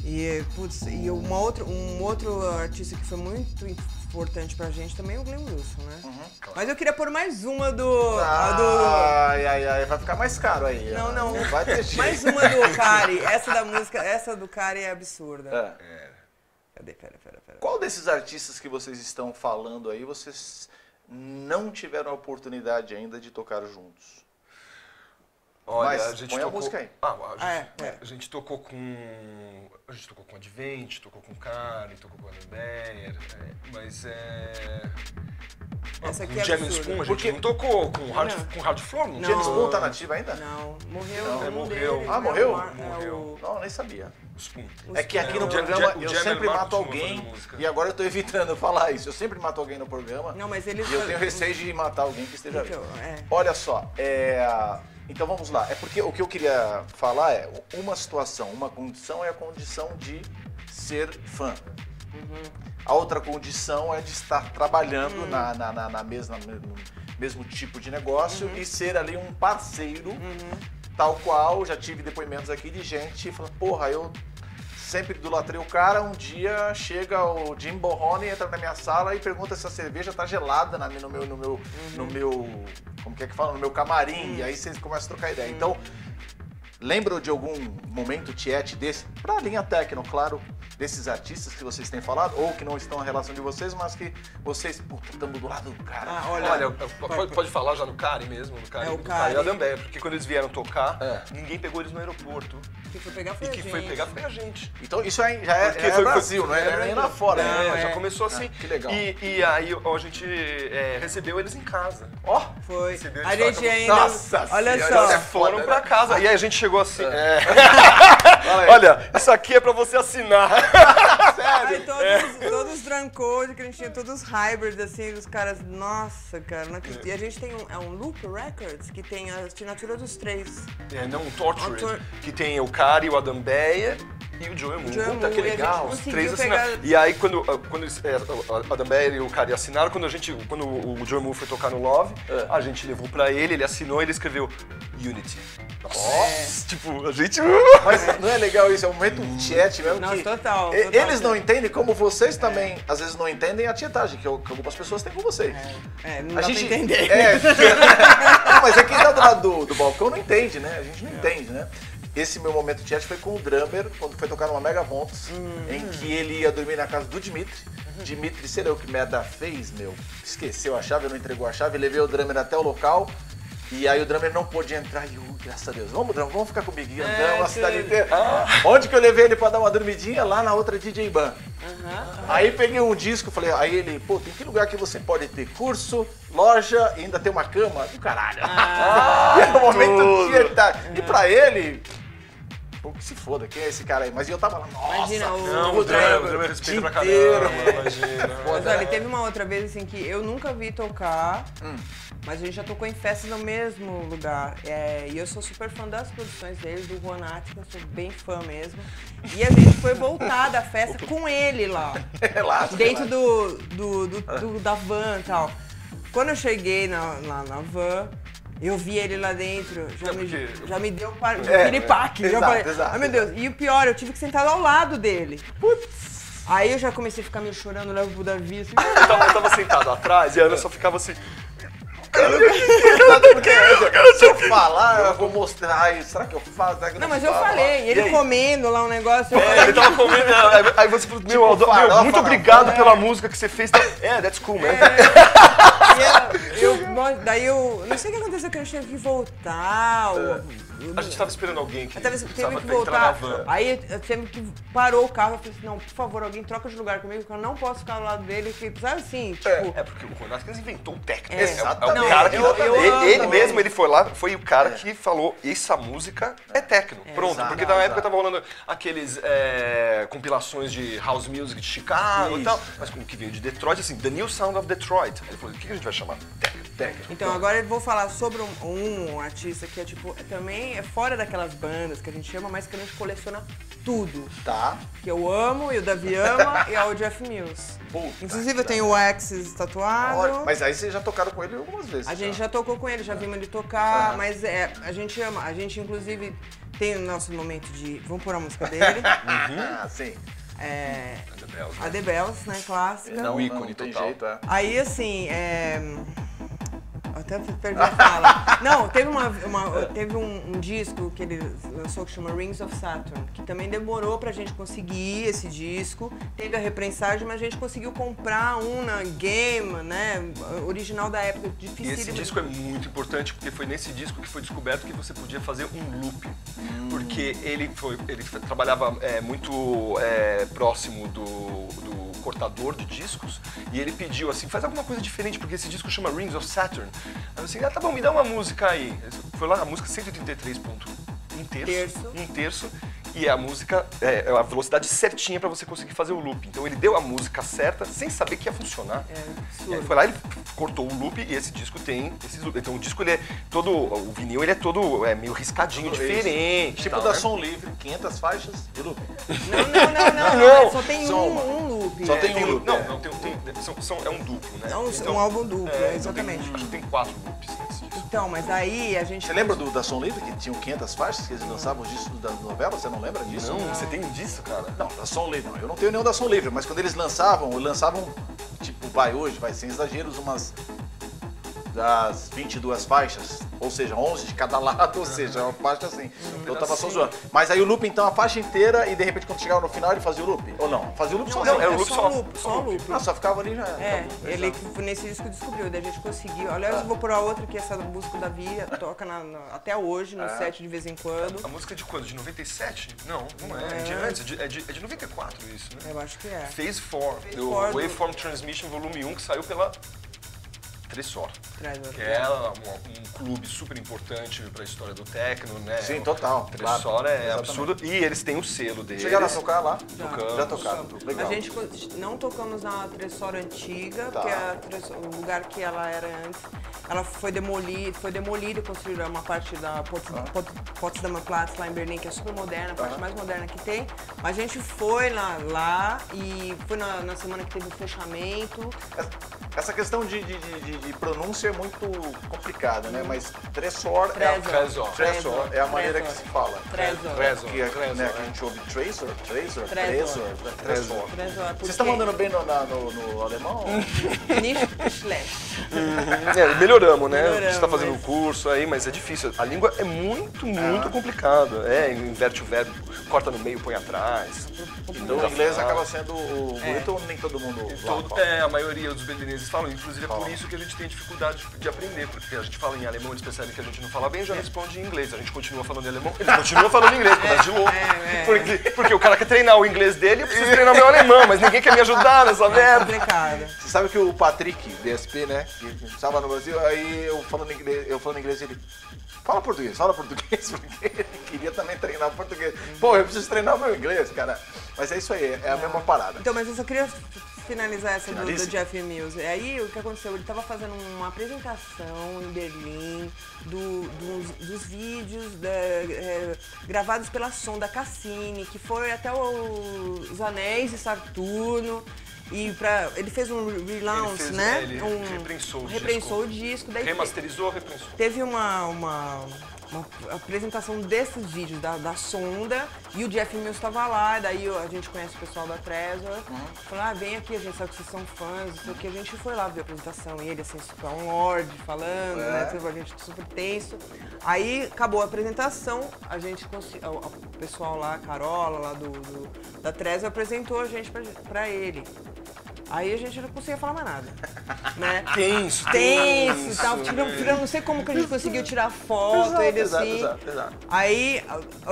B: e, putz, e uma outra, um outro artista que foi muito importante pra gente também é o Glenn Wilson, né? Mas eu queria pôr mais uma do. a do
A: Ai, ai, ai, vai ficar mais caro aí.
B: não, não.
A: Vai ter jeito.
B: Mais uma do Kari. Essa da música, essa do Kari é absurda.
A: É.
B: Cadê? Pera, pera, pera.
A: Qual desses artistas que vocês estão falando aí, vocês não tiveram a oportunidade ainda de tocar juntos?
C: Olha,
A: Mas
C: a gente
A: põe a
C: tocou...
A: música aí.
C: Ah, a gente,
B: Ah, é, é.
C: a gente tocou com. A gente tocou com Advent, tocou com Kali, tocou com Adam Beyer, é, mas é.
B: Essa aqui
C: com
B: é
C: James. Spoon, a gente
A: Porque-
C: não tocou com Hard,
B: Não.
C: com hard Floor, não,
B: Não.
A: James? Spoon tá nativo ainda?
B: Não, morreu
A: Não,
B: um
C: morreu.
B: deles,
A: Ah,
B: né?
A: morreu?
B: Mar- é,
C: Morreu.
A: Não, nem sabia.
C: Spoon.
A: É que aqui no programa
C: o
A: eu sempre
C: Marcos
A: mato alguém e agora eu tô evitando falar isso. Eu sempre mato alguém no programa
B: Não, mas eles
A: e eu tenho receio de matar alguém que esteja
B: Então,
A: vivo.
B: é.
A: Olha só, é, então vamos lá. É porque o que eu queria falar é uma situação, uma condição é a condição de ser fã. A outra condição é de estar trabalhando na, na, na, na mesma, no mesmo tipo de negócio e ser ali um parceiro, tal qual já tive depoimentos aqui de gente falando, porra, eu sempre idolatrei o cara, um dia chega o Jim Borrone, entra na minha sala e pergunta se a cerveja tá gelada na, no meu, no meu, no meu, como que é que fala, no meu camarim, e aí vocês começam a trocar ideia. Então, lembram de algum momento tiete desse, pra linha técnica, claro, desses artistas que vocês têm falado, ou que não estão na relação de vocês, mas que vocês, puta, estamos do lado do cara.
B: Ah, olha,
C: Olha, pode, pode falar já no Cari mesmo, no Cari,
B: É, o
C: do
B: Cari.
C: Adam Beyer, porque quando eles vieram tocar,
A: É.
C: ninguém pegou eles no aeroporto.
B: Quem foi pegar foi
C: E
B: a
C: que
B: gente.
C: foi pegar foi a gente.
A: Então isso aí já é,
C: Porque
A: é
C: foi-
A: Brasil, não é,
C: é
A: não é nem lá fora. Né?
C: É, já
B: é.
C: começou assim.
A: que legal.
C: E, e aí ó, a gente é, recebeu eles em casa.
A: Ó,
B: Foi.
C: Recebeu
B: A gente ainda.
A: Nossa
B: olha
A: senhora,
B: só.
A: é
C: Foram pra
A: né?
C: casa. E aí a gente chegou assim. é. Olha, isso aqui é pra você assinar.
B: Aí todos, todos drunk code, que a gente tinha todos hybrids, assim, os caras, nossa, cara, não acredito. E a gente tem um, é um Loop Records, que tem a assinatura dos três.
C: É, não, um Tortured.
B: Tor-
C: Que tem o Kari, o Adam Beyer e o Joe Moon. Puta, que
B: a
C: legal. Os três
B: pegar-
C: assinaram. E aí, quando, ah, quando eles, é, o Adam Beyer e o Kari assinaram, quando, a gente, quando o Joe Moon foi tocar no Love,
A: É.
C: a gente levou pra ele, ele assinou e ele escreveu Unity. Nossa,
B: É.
C: tipo, a gente...
A: Mas não é legal isso, é um momento chat mesmo
B: Nossa,
A: que
B: total, total.
A: eles não entendem como vocês também às vezes não entendem a tietagem que, eu- que algumas pessoas têm com vocês.
B: É, não
A: A
B: dá
A: gente
B: pra entender.
A: É, não, mas é quem tá do lado do, do balcão não entende, né? A gente não entende, né? Esse meu momento chat foi com o drummer, quando foi tocar numa Mega
B: Hum.
A: em que ele ia dormir na casa do Dimitri. Dimitri, sei lá o que merda fez, meu. Esqueceu a chave, não entregou a chave, levei o drummer até o local. E aí o drummer não pôde entrar e, uh, graças a Deus, vamos, drummer, vamos ficar comigo. E andamos a cidade inteira. Onde que eu levei ele pra dar uma dormidinha? Lá na outra DJ Ban. Aí peguei um disco, falei, aí ele, pô, tem que lugar que você pode ter curso, loja e ainda tem uma cama? Do caralho.
B: Ah.
A: e é o momento
C: tudo.
A: que ele tá. E pra ele, pô, que se foda, quem é esse cara aí? Mas eu tava lá, nossa,
B: Imagina, o-
C: Não,
A: o
C: drummer, o respeita pra caramba, imagina.
B: Mas olha, teve uma outra vez assim que eu nunca vi tocar,
A: Hum.
B: mas a gente já tocou em festas no mesmo lugar. É, e eu sou super fã das produções dele, do Juan Atkins, sou bem fã mesmo. E a gente foi voltar da festa com ele lá.
A: Relaxa.
B: dentro
A: relaxa.
B: do, do, do- do- da van e tal. Quando eu cheguei na, na, na van, eu vi ele lá dentro, já,
C: É
B: me,
C: porque-
B: já me deu um par-
A: É,
B: piripaque. já
A: exato, exato,
B: ai meu Deus. E o pior, eu tive que sentar ao lado dele. Aí eu já comecei a ficar meio chorando, levo pro Davi, assim,
C: Eu tava, eu tava sentado atrás e a Ana só ficava assim.
A: Porque se eu falar, eu vou mostrar. Ai, será que eu faço? Será que
B: Não, mas eu
A: falo?
B: falei, ele comendo lá um negócio.
C: É, ele tava comendo. Aí, aí você falou, meu, Aldo- meu,
A: farofa
C: muito obrigado
A: van.
C: pela música que você fez. É, that's cool, man.
B: E eu, eu- daí eu. Não sei o que aconteceu, que a gente teve que voltar. ou-
C: A gente tava esperando alguém que
B: Eu teve, que voltar. Aí teve que parou o carro. Eu falei assim: não, por favor, alguém troca de lugar comigo, que eu não posso ficar ao lado dele. Que, sabe assim, tipo.
C: É porque o Ronaldo inventou o técnico.
B: É.
C: É, é o cara que.
B: Eu- eu
C: ele,
B: amo
C: ele mesmo, ele foi lá, foi o cara que falou: essa música é técnico. Pronto.
A: exato,
C: porque na
A: exato.
C: época tava rolando aqueles é, compilações de house music de Chicago e tal. Mas como que veio de Detroit, assim, The New Sound of Detroit. Aí ele falou: o que a gente vai chamar? Técnico.
A: Técnico.
B: Então agora eu vou falar sobre um, um artista que é tipo, é também é fora daquelas bandas que a gente chama, mas que a gente coleciona tudo.
A: Tá.
B: Que eu amo, e o Davi ama, e é o Jeff Mills.
A: Puta
B: Inclusive eu tenho o Axis tatuado.
A: Olha, Mas aí vocês já tocaram com ele algumas vezes.
B: A gente
A: já.
B: tocou com ele, já vimos ele tocar, mas é, a gente ama. A gente, inclusive, tem o nosso momento de. Vamos pôr a música dele.
A: Ah, sim.
B: é,
C: The Bells,
B: a
C: né?
B: The Bells, né? Clássica.
A: Não,
C: ícone
A: não
C: total.
A: jeito, é.
B: Aí, assim, é... Até perdi a fala. Não, teve, uma, uma- teve um, um disco que ele lançou que chama Rings of Saturn, que também demorou pra gente conseguir esse disco. Teve a reprensagem, mas a gente conseguiu comprar um na Game, né? Original da época,
C: E
B: difícil.
C: esse disco é muito importante porque foi nesse disco que foi descoberto que você podia fazer um loop. Porque ele, foi, ele trabalhava é, muito é, próximo do, do cortador de discos e ele pediu assim, faz alguma coisa diferente, porque esse disco chama Rings of Saturn. Aí eu assim, ah, tá bom, me dá uma música aí. Foi lá, a música 133 ponto um terço,
B: Terço.
C: um terço e a música é é a velocidade certinha pra você conseguir fazer o loop. Então ele deu a música certa sem saber que ia funcionar.
B: É,
C: E foi lá, ele cortou o loop e esse disco tem esses loops. Então o disco ele é todo, o vinil ele é todo é, meio riscadinho,
A: Tudo
C: diferente.
A: Tipo
C: tal,
A: da
C: né?
A: som livre, 500 faixas de loop.
B: Não, não, não, não,
C: Não,
B: não, Só tem um, um loop.
A: Só
B: é.
A: tem um
C: Tem-
A: loop,
C: Não,
A: é.
C: não, tem, tem, são, é um duplo, né?
B: É um- um álbum duplo,
C: é,
B: exatamente.
C: Então tem, acho que tem quatro loops nesse disco.
B: Então, mas aí a gente.
A: Você lembra do, da Som Livre, que tinham 500 faixas, que eles lançavam os discos da novela? Você não lembra disso?
C: Não, você tem disso, cara?
A: Não, da Som Livre não. Eu não tenho nenhum da Som Livre, mas quando eles lançavam, lançavam, tipo, vai hoje, vai sem exageros, umas das 22 faixas, ou seja, 11 de cada lado, ou seja, uma faixa assim. Eu tava só zoando. Mas aí o loop, então, a faixa inteira e de repente quando chegava no final ele fazia o loop? Ou não? Fazia o loop só
C: Não, era o
B: é
C: loop
B: só
C: só.
B: loop, só loop.
A: Ah, só ficava ali já.
B: É,
A: Tá
B: ele
A: exato.
B: que nesse disco descobriu, daí a gente conseguiu. Aliás, eu vou pôr a outra que essa música da Via toca na- na- até hoje, no set de vez em quando.
C: A música é de quando? De 97? Não, não é. É de antes, é de, é de, é de 94 isso, né?
B: Eu acho que é.
C: Phase 4, o
B: four do-
C: Waveform Transmission Volume 1, que saiu pela Tressor.
B: Traz outra.
C: Que é um, um clube super importante pra história do techno, né?
A: Sim, total,
C: Tressor
A: claro.
C: é
A: Exatamente.
C: absurdo. E eles têm o selo deles.
A: Chegaram a tocar lá?
C: Tocamos.
A: Já tocaram, legal.
B: A gente não tocamos na Tressora antiga,
A: Tá.
B: porque a Tressor- o lugar que ela era antes, ela foi demolida, foi demolida e construíram uma parte da Pots- Pot- Potsdamer Platz lá em Berlim, que é super moderna, a parte mais moderna que tem. Mas a gente foi lá, lá e foi na, na semana que teve o fechamento.
A: Essa questão de, de, de- de- pronúncia é muito complicada, né? Mas Tressor é a,
B: Trezor.
A: Trezor é a maneira que se fala.
B: Trezor.
C: Trezor.
A: Que, é- né,
C: é.
A: que a gente ouve Trezor, Trezor,
B: Trezor.
A: Trezor, Trezor.
B: Trezor,
A: Vocês estão mandando bem no, na- no- no alemão?
B: Nicht schlecht.
C: É, melhoramos, né? a gente
B: Melhoramos,
C: tá fazendo um
B: mas-
C: curso aí, mas é difícil. A língua é muito, muito complicada. É, inverte o verbo, corta no meio, põe atrás.
A: Então o inglês acaba sendo o
B: É.
A: ou nem todo mundo
C: Todo, é, a maioria dos berlineses falam, inclusive é por isso que a gente tem dificuldade de aprender, porque a gente fala em alemão, eles percebem que a gente não fala bem, já responde em inglês. A gente continua falando em alemão, eles continuam falando inglês, pedaço de louco.
B: é, é.
C: Porque, porque o cara quer treinar o inglês dele, eu preciso treinar meu alemão, mas ninguém quer me ajudar nessa
B: É
C: merda.
B: complicado.
A: Você sabe que o Patrick, DSP, né? Que estava no Brasil, aí eu falando inglês, eu falando inglês, ele. Fala português, fala português, porque ele queria também treinar português. Pô, eu preciso treinar meu inglês, cara. Mas é isso aí, é a mesma parada.
B: Então, mas eu só queria finalizar essa do, do Jeff Mills. Aí o que aconteceu? Ele estava fazendo uma apresentação em Berlim do- dos, dos vídeos da- é, gravados pela Sonda Cassini, que foi até o- os Anéis de Saturno. E pra, ele fez um relaunch,
C: fez,
B: né?
C: é, ele
B: um,
C: reprensou o
B: reprensou
C: disco.
B: o disco. Daí
C: Remasterizou, reprensou.
B: teve uma, uma, uma apresentação desses vídeos da, da sonda e o Jeff Mills estava lá, daí a gente conhece o pessoal da Trezor, falou, ah, vem aqui, a gente sabe que vocês são fãs, isso aqui, a gente foi lá ver a apresentação e ele assim, super um lord falando, né, tipo, a gente super tenso. Aí acabou a apresentação, a gente conseguiu, o o pessoal lá, a Carola lá do, do- da Trezor apresentou a gente pra, pra ele. Aí a gente não conseguia falar mais nada, né?
C: Tenso,
B: tenso e tal. Tiramos,
C: é.
B: tiramos, não sei como que a gente conseguiu tirar foto,
A: Exato,
B: ele
A: exato,
B: assim.
A: exato, exato.
B: Aí, o-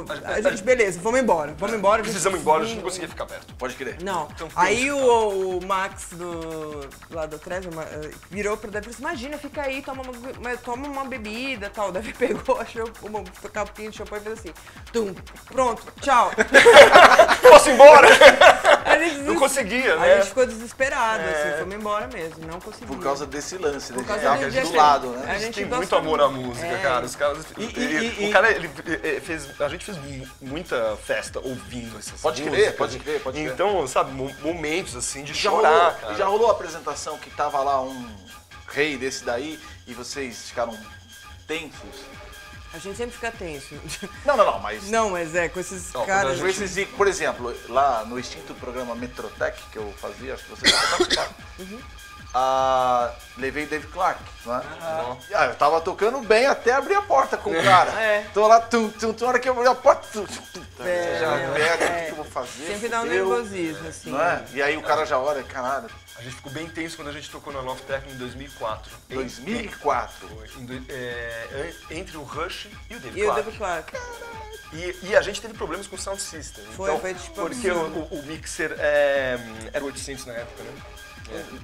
B: o- a gente, beleza, vamos embora, vamos embora. a gente-
C: Precisamos ir embora, a gente não conseguia ficar perto.
A: Pode crer.
B: Não,
C: Então,
B: aí o, o Max do, lá do Trezor ma- eh, virou pra Davi e falou assim, imagina, fica aí, toma uma, toma uma bebida e tal. O Davi pegou, achou uma capinha de champanhe e fez assim, tum, pronto, tchau.
C: Posso ir embora?
B: A
C: Não conseguia,
B: A
C: né?
B: gente ficou desesperado,
C: É.
B: assim, fomos embora mesmo, não conseguimos.
A: Por causa desse lance, né?
B: Por causa do
A: do lado,
B: A
A: né?
B: gente
C: tem muito amor à música,
B: É.
C: cara. Os caras.
A: E- e-
C: e-
A: e-
C: o cara, ele fez. A gente fez mu- muita festa ouvindo essas
A: Pode crer,
C: músicas.
A: pode crer, pode crer.
C: Então, sabe, mo- momentos assim de
A: Já
C: chorar,
A: rolou,
C: cara.
A: já rolou a apresentação que tava lá um rei desse daí e vocês ficaram tensos?
B: A gente sempre fica tenso.
A: Não, não, não, mas
B: Não, mas é, com esses
C: Não,
B: caras...
A: Às vezes, e, por exemplo, lá no extinto programa Metrotech que eu fazia, acho que vocês já participaram. Ah, levei Dave Clark, não é? Ah, eu tava tocando bem até abrir a porta com o cara.
B: É.
A: Tô lá, tum, tum, tum, na hora que eu abri a porta, tum, tum, tum,
B: É,
A: já
B: meu,
A: pega, o
B: é.
A: que eu vou fazer?
B: Sempre dá um
A: fudeu,
B: nervosismo, assim.
A: Não é? E aí o cara já olha, caralho,
C: A gente ficou bem tenso quando a gente tocou na Love Techno em 2004.
A: 2004.
C: Em do- é, entre o Rush e o David
B: E o
C: Clark.
B: David Clark.
C: E, e a gente teve problemas com o sound system.
B: Foi,
C: então,
B: foi tipo
C: Porque o, o- o mixer é, era 800 na época, né?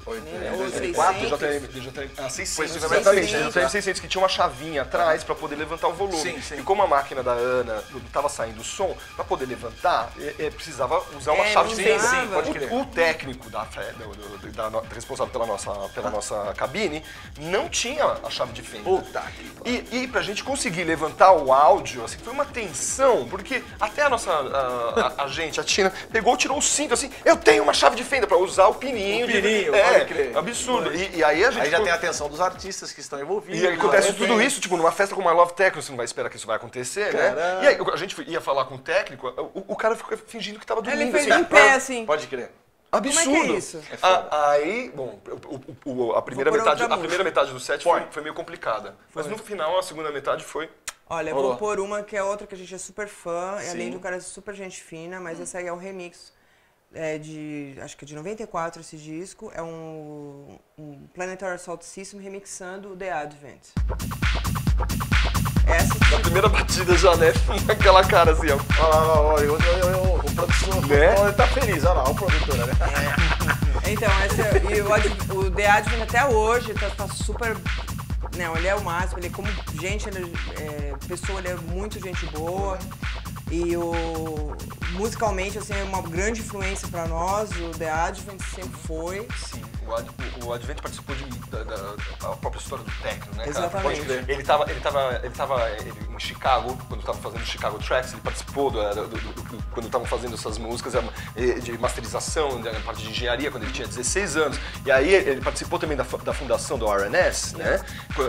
A: Ou
B: Ou
A: 2004,
B: 600.
C: DJM, DJM, ah, 600,
A: Foi
C: exatamente.
B: 600,
C: DJM 600, que tinha uma chavinha atrás para poder levantar o volume.
A: Sim, sim.
C: E como a máquina da Ana estava saindo o som, para poder levantar, é, é, precisava usar uma
B: É,
C: chave
B: não
C: de fenda.
B: usava. Sim,
A: pode
C: O-
A: crer.
C: O, técnico da, do- da no- responsável pela nossa, pela nossa cabine não tinha a chave de fenda.
A: Puta
C: E, e pra gente conseguir levantar o áudio, assim, foi uma tensão, porque até a nossa a, a- a gente, a Tina, pegou, tirou o cinto, assim, eu tenho uma chave de fenda pra usar o pininho.
A: O
C: de-
A: pininho,
C: é,
A: pode crer.
C: absurdo. E, e aí a gente...
A: Aí já tem a atenção dos artistas que estão envolvidos.
C: e aí acontece
A: né?
C: tudo isso, tipo, numa festa como a Love Techno, você não vai esperar que isso vai acontecer, né?
A: Caramba.
C: E aí a gente ia falar com o técnico, o, o cara ficou fingindo que tava dormindo.
B: Ele fez
C: assim,
B: em pé, assim.
A: Pode crer.
C: Absurdo.
B: Como é que é isso?
C: A- aí, bom, o- o- o- a, primeira metade, a primeira metade do set foi, foi meio complicada. Mas no final, a segunda metade foi.
B: Olha,
A: Rolou.
B: vou pôr uma que é outra que a gente é super fã, e além
A: Sim.
B: de um cara super gente fina, mas essa aí é um remix é, de, acho que é de 94 esse disco, é um, um Planetary Assault System remixando The Advent. Essa
C: Na primeira batida já, né? Aquela cara assim, ó.
A: Olha lá, olha, olha, olha, olha, o produtor
C: Né?
A: ele tá feliz, olha lá, o produtor, né?
B: Então, essa, e o, o The Advent até hoje tá, tá super. Não, ele é o máximo, ele é como gente, ele é, é, pessoa, ele é muito gente boa. E o musicalmente assim, é uma grande influência pra nós, o The Advent sempre foi.
C: Sim, o, Ad, o, o Advent participou de, da, da- da própria história do techno, né, cara?
B: Exatamente.
C: Crer. Ele tava, ele tava, ele tava ele- em Chicago, quando tava fazendo Chicago Tracks, ele participou do, do- do- do- quando estavam fazendo essas músicas eh, de masterização, da parte de engenharia, quando ele tinha 16 anos. E aí ele participou também da, da fundação do RNS, né?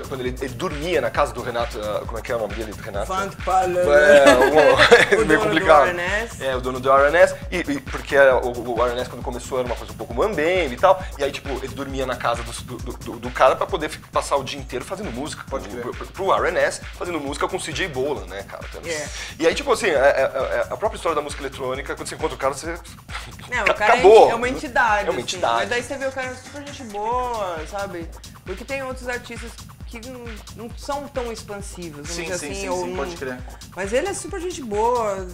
C: Quando ele, ele dormia na casa do Renato, ah, como é que é o nome dele, Renato?
B: Funk.
C: É, um-
B: O
C: meio
B: dono do
C: complicado. É, o dono do RNS, e, e porque era, o, o RNS quando começou era uma coisa um pouco mambembe e tal, e aí tipo, ele dormia na casa do, do, do- do cara pra poder passar o dia inteiro fazendo música Pode pro, pro, pro RNS, fazendo música com CJ Bolan, né, cara? também.
B: É.
C: E aí tipo assim, é- é- é a própria história da música eletrônica, quando você encontra o cara, você...
B: Não, o cara é
C: acabou.
B: é uma entidade.
C: É uma
B: assim.
C: entidade.
B: Mas daí você vê o cara é super gente boa, sabe? Porque tem outros artistas que não, não são tão expansivos,
A: Sim, sim,
B: assim.
A: sim,
B: ou
A: sim,
B: não-
A: pode crer.
B: Mas ele é super gente boa,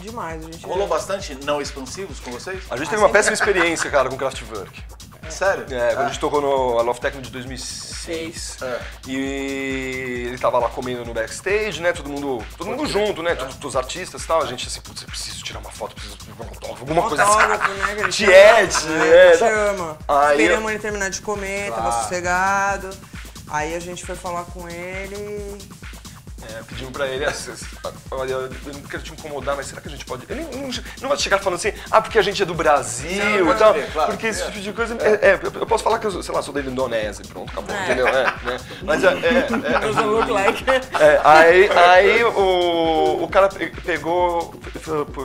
B: demais. A gente
A: Rolou
B: é-
A: bastante não expansivos com vocês?
C: A gente teve uma péssima experiência, cara, com Kraftwerk.
A: Sério?
C: É, quando a
A: Ah,
C: gente tocou no Love Techno de 2006.
A: É.
C: E ele tava lá comendo no backstage, né? Todo mundo, todo mundo junto, né? Todos os artistas e tal. A gente assim, putz, eu preciso tirar uma foto, preciso um alguma coisa assim.
B: Autógrafo, né? Chama.
C: Aí
B: Esperamos
C: eu-
B: ele terminar de comer, tava
A: Claro.
B: sossegado. Aí a gente foi falar com ele.
C: É, pedimos pra ele, assim, olha, eu não quero te incomodar, mas será que a gente pode... Ele não, não vai chegar falando assim, ah, porque a gente é do Brasil
A: Não,
C: e tal.
A: ver, claro.
C: porque esse
A: É.
C: tipo de coisa... É. é, eu posso falar que eu, sei lá, sou da Indonésia, pronto, acabou,
B: É.
C: entendeu? É, né? Mas é... é, é
B: look like.
C: É, aí aí o, o cara pe- pegou,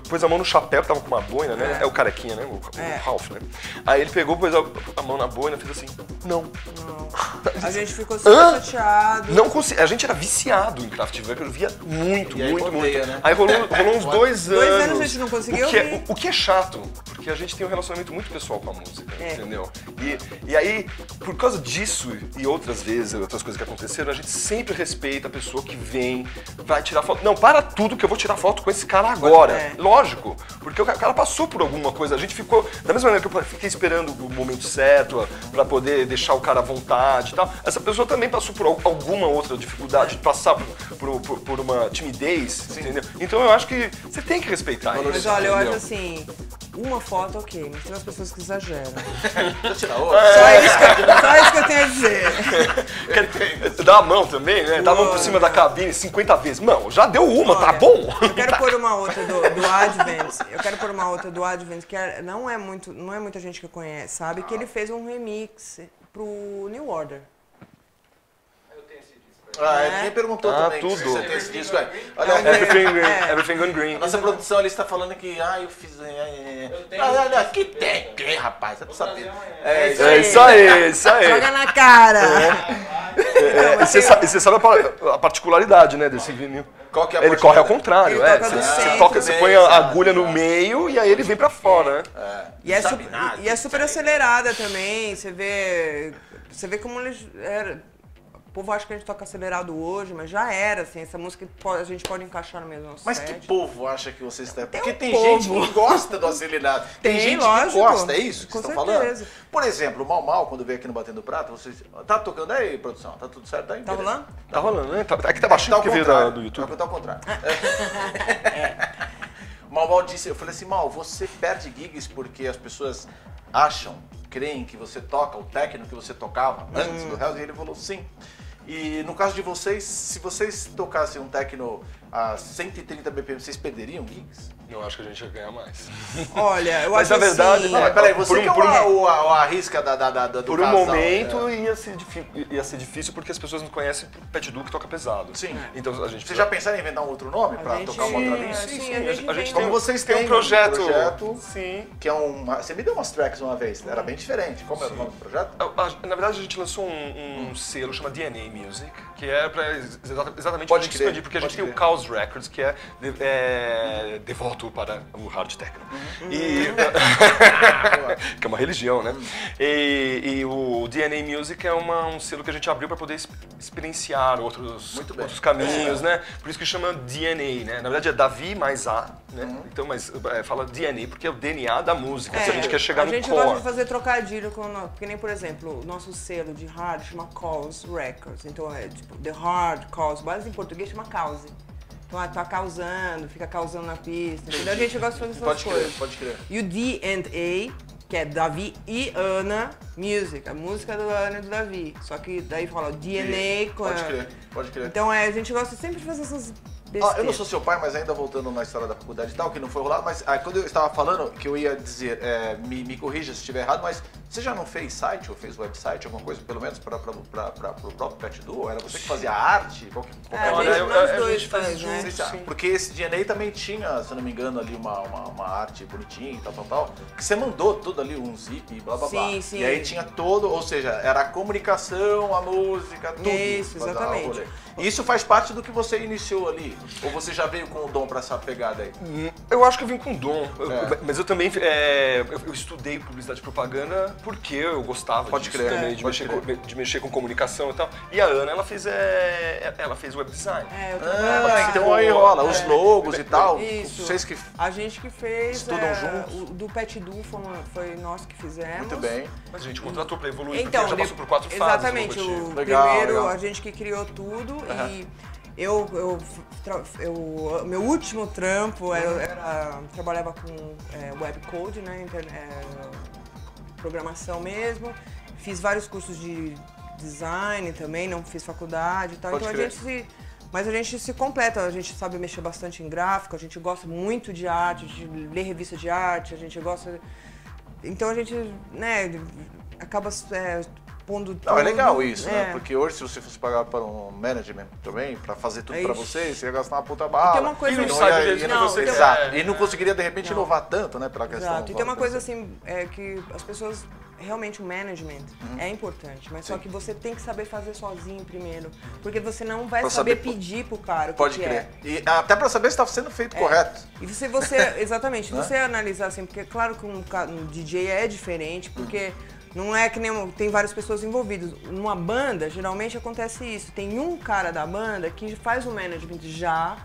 C: pôs a mão no chapéu, que tava com uma boina, né? É, o carequinha, né? O, o
B: É.
C: Ralph, né? Aí ele pegou, pôs a, a mão na boina, fez assim, não.
B: Não. A gente ficou super
C: Hã?
B: chateado.
C: Não consegui, a gente era viciado em Kraftwerk, eu via muito,
A: E aí
C: muito,
A: odeia,
C: muito.
A: né?
C: Aí rolou, rolou uns dois anos.
B: Dois anos a gente não conseguiu
C: o que, é, o, o que é chato, porque a gente tem um relacionamento muito pessoal com a música,
B: É.
C: entendeu? E, e aí, por causa disso e outras vezes, outras coisas que aconteceram, a gente sempre respeita a pessoa que vem, vai tirar foto. Não, para tudo que eu vou tirar foto com esse cara agora.
B: É.
C: Lógico, porque o ca- cara passou por alguma coisa. A gente ficou, da mesma maneira que eu fiquei esperando o momento certo ó, pra poder deixar o cara à vontade e tal, essa pessoa também passou por al- alguma outra dificuldade de passar por, por- por- por uma timidez, entendeu? Então eu acho que você tem que respeitar
B: Mas
C: isso.
B: olha, eu
C: entendeu?
B: acho assim, uma foto ok, mas tem umas pessoas que exageram.
A: Deixa eu tirar outra.
B: Só, isso que eu, só isso que eu tenho a dizer.
C: Dá a mão também, né? Dá a mão por cima da cabine 50 vezes. Não, já deu uma, tá
B: Olha,
C: bom?
B: Eu quero pôr uma outra do, do Advent. Eu quero pôr uma outra do Advent, que é- não é muito, não é muita gente que conhece, sabe? Que ele fez um remix pro New Order.
A: Ah,
B: É.
A: ninguém perguntou
C: Ah,
A: também
C: tudo.
A: se você tem esse disco aí. Olha,
C: Everything, green,
B: É.
C: everything gone green.
A: a nossa produção ali está falando que, ah, eu fiz... É, é, é. Ah, olha, aqui tem, tem, rapaz, você não sabe. É, isso
C: É
A: aí.
C: isso aí, isso aí.
B: Joga na cara!
C: É, e você sabe, e você sabe a pa- a particularidade, né, desse vinil.
A: Qual que é a
C: Ele corre ao contrário,
B: Ele
C: é.
B: toca
C: Você, toca, você
A: né,
C: põe a agulha no meio e aí ele vem pra fora, né?
A: É,
B: E é,
A: não
B: su-
A: sabe nada.
B: e é super acelerada também. Você vê. Você vê como eles. Era, povo acha que a gente toca acelerado hoje, mas já era, assim. Essa música a gente pode encaixar no mesmo
A: Mas
B: set.
A: que povo acha que vocês estão... Porque
B: um
A: tem
B: povo.
A: gente que gosta do acelerado. Tem,
B: Tem,
A: gente
B: lógico.
A: que gosta, é isso que
B: Com
A: vocês estão falando? Por exemplo, o Mal Mal, quando veio aqui no Batendo Prato, vocês... Tá tocando aí, produção? Tá tudo certo aí?
B: Tá
A: Beleza.
B: rolando?
C: Tá rolando, né? Tá, aqui tá baixinho
A: Tá
C: porque veio da-
A: contrário.
C: do YouTube.
A: Tá ao contrário. O Mal Mal disse, eu falei assim, Mal, você perde gigs porque as pessoas acham, creem que você toca o técnico que você tocava antes do Hells, e ele falou sim. E no caso de vocês, se vocês tocassem um techno a 130 BPM, vocês perderiam gigs?
C: Eu acho que a gente ia ganhar mais.
B: Olha, eu
C: Mas
B: acho
C: na verdade,
B: assim,
A: Não,
C: É,
A: mas peraí, você
C: por um-
A: que é
C: por
A: o,
C: um-
A: o, a, a risca da, da, da, do
C: Por um
A: casal,
C: momento
A: é.
C: ia, ser ia ser difícil porque as pessoas não conhecem o Pet Du que toca pesado.
A: Sim.
C: Então a gente
A: Vocês já pensaram em inventar um outro nome pra
B: gente-
A: tocar uma outra linha?
B: Sim,
C: Sim,
B: sim, a gente
C: a gente
B: tem-
A: Como vocês têm
C: um projeto.
A: projeto
C: Sim.
A: que é um... Você me deu umas tracks uma vez, era bem diferente. Como era o nome do projeto?
C: Na verdade, a gente lançou um, um selo chamado DNA Music, que é pra ex- exata- exatamente
A: Pode crer,
C: expandir, porque a gente tem o
A: crer.
C: Chaos Records, que é, de- é devoto para o hard techno.
A: Uhum.
C: E, que é uma religião, né? E, e o DNA Music é uma- um selo que a gente abriu para poder ex- experienciar outros, outros caminhos, né? Por isso que chama DNA, né? Na verdade é Davi mais A, né?
A: Uhum.
C: Então, mas é, fala DNA porque é o DNA da música. se a gente quer chegar
B: a
C: no
B: gente
C: core.
B: gosta de fazer trocadilho com, o- que nem por exemplo, o nosso selo de hard chama Cause Records. Então é tipo The Hard Cause, mas em português chama Cause. Então ah, tá causando, fica causando na pista. Entendeu? A gente gosta de fazer essas
A: Pode crer,
B: coisas.
A: pode crer.
B: E o D&A, que é Davi e Ana Music, a música do Ana e do Davi. Só que daí fala DNA com
A: Pode crer, pode crer.
B: Então é, a gente gosta sempre de fazer essas
A: Ah,
B: besteiras.
A: eu não sou seu pai, mas ainda voltando na história da faculdade e tal, que não foi rolado, mas ah, quando eu estava falando, que eu ia dizer, é, me, me corrija se estiver errado, mas você já não fez site ou fez website, alguma coisa, pelo menos para o próprio Pet Du? Ou era você que fazia arte? Qual que, qual que
B: É, a gente, nós
C: a
B: dois
C: faz
B: né?
C: sim.
A: Porque esse DNA também tinha, se eu não me engano, ali uma, uma, uma arte bonitinha e tal, tal, tal. Que você mandou tudo ali, um zip e blá blá blá.
B: Sim, sim.
A: E aí tinha todo, ou seja, era a comunicação, a música, tudo.
B: Isso, exatamente.
A: E isso faz parte do que você iniciou ali? Ou você já veio com o dom pra essa pegada aí?
C: Eu acho que eu vim com dom, Eu-
A: É.
C: mas eu também é, eu estudei publicidade e propaganda porque eu gostava
A: Pode
C: disso
A: crer,
C: também, de
A: pode
C: mexer,
A: crer.
C: com, de mexer com comunicação e tal. E a Ana, ela fez, é, ela fez web design.
B: É, eu
A: Ah, então aí rola, os
B: É.
A: logos e tal.
B: Isso.
A: Vocês que.
B: A gente que fez.
A: Estudam
B: é,
A: juntos?
B: O do Pet Du foi, foi nós que fizemos.
A: Muito bem.
C: Mas a gente contratou pra evoluir,
B: Então,
C: porque já passou por quatro fases.
B: exatamente. O
A: Legal,
B: primeiro,
A: legal.
B: a gente que criou tudo
A: Aham.
B: e eu, eu, eu- meu último trampo era, era- trabalhava com é, webcode, né? inter- é, programação mesmo. Fiz vários cursos de design também, não fiz faculdade e tal.
A: Pode
B: então
A: crer.
B: a gente se. Mas a gente se completa, a gente sabe mexer bastante em gráfico, a gente gosta muito de arte, de ler revista de arte, a gente gosta. Então a gente, né, acaba é, pondo.
A: Não, é
B: tudo,
A: legal isso, né?
B: é.
A: Porque hoje, se você fosse pagar para um management também, pra fazer tudo pra
B: Ixi.
A: você, você ia gastar uma puta bala.
B: tem uma coisa-
A: E
B: E não
C: sabe
A: ia- e
C: que
A: não-
C: você quer.
A: Exato. E não conseguiria, de repente,
B: Não.
A: inovar tanto, né? Pra questão.
B: Exato. E tem uma coisa assim, é que as pessoas. Realmente o management
A: Uhum.
B: é importante, mas só que você tem que saber fazer sozinho primeiro. Porque você não vai
A: Pra
B: saber,
A: saber-
B: pedir pro cara o que
A: Pode
B: que
A: crer.
B: é.
A: E até pra saber se tá sendo feito correto.
B: E se você, exatamente,
A: Né?
B: você analisar assim, porque claro que um, um DJ é diferente, porque
A: Uhum.
B: Não é que nem tem várias pessoas envolvidas. Numa banda, geralmente acontece isso. Tem um cara da banda que faz o management já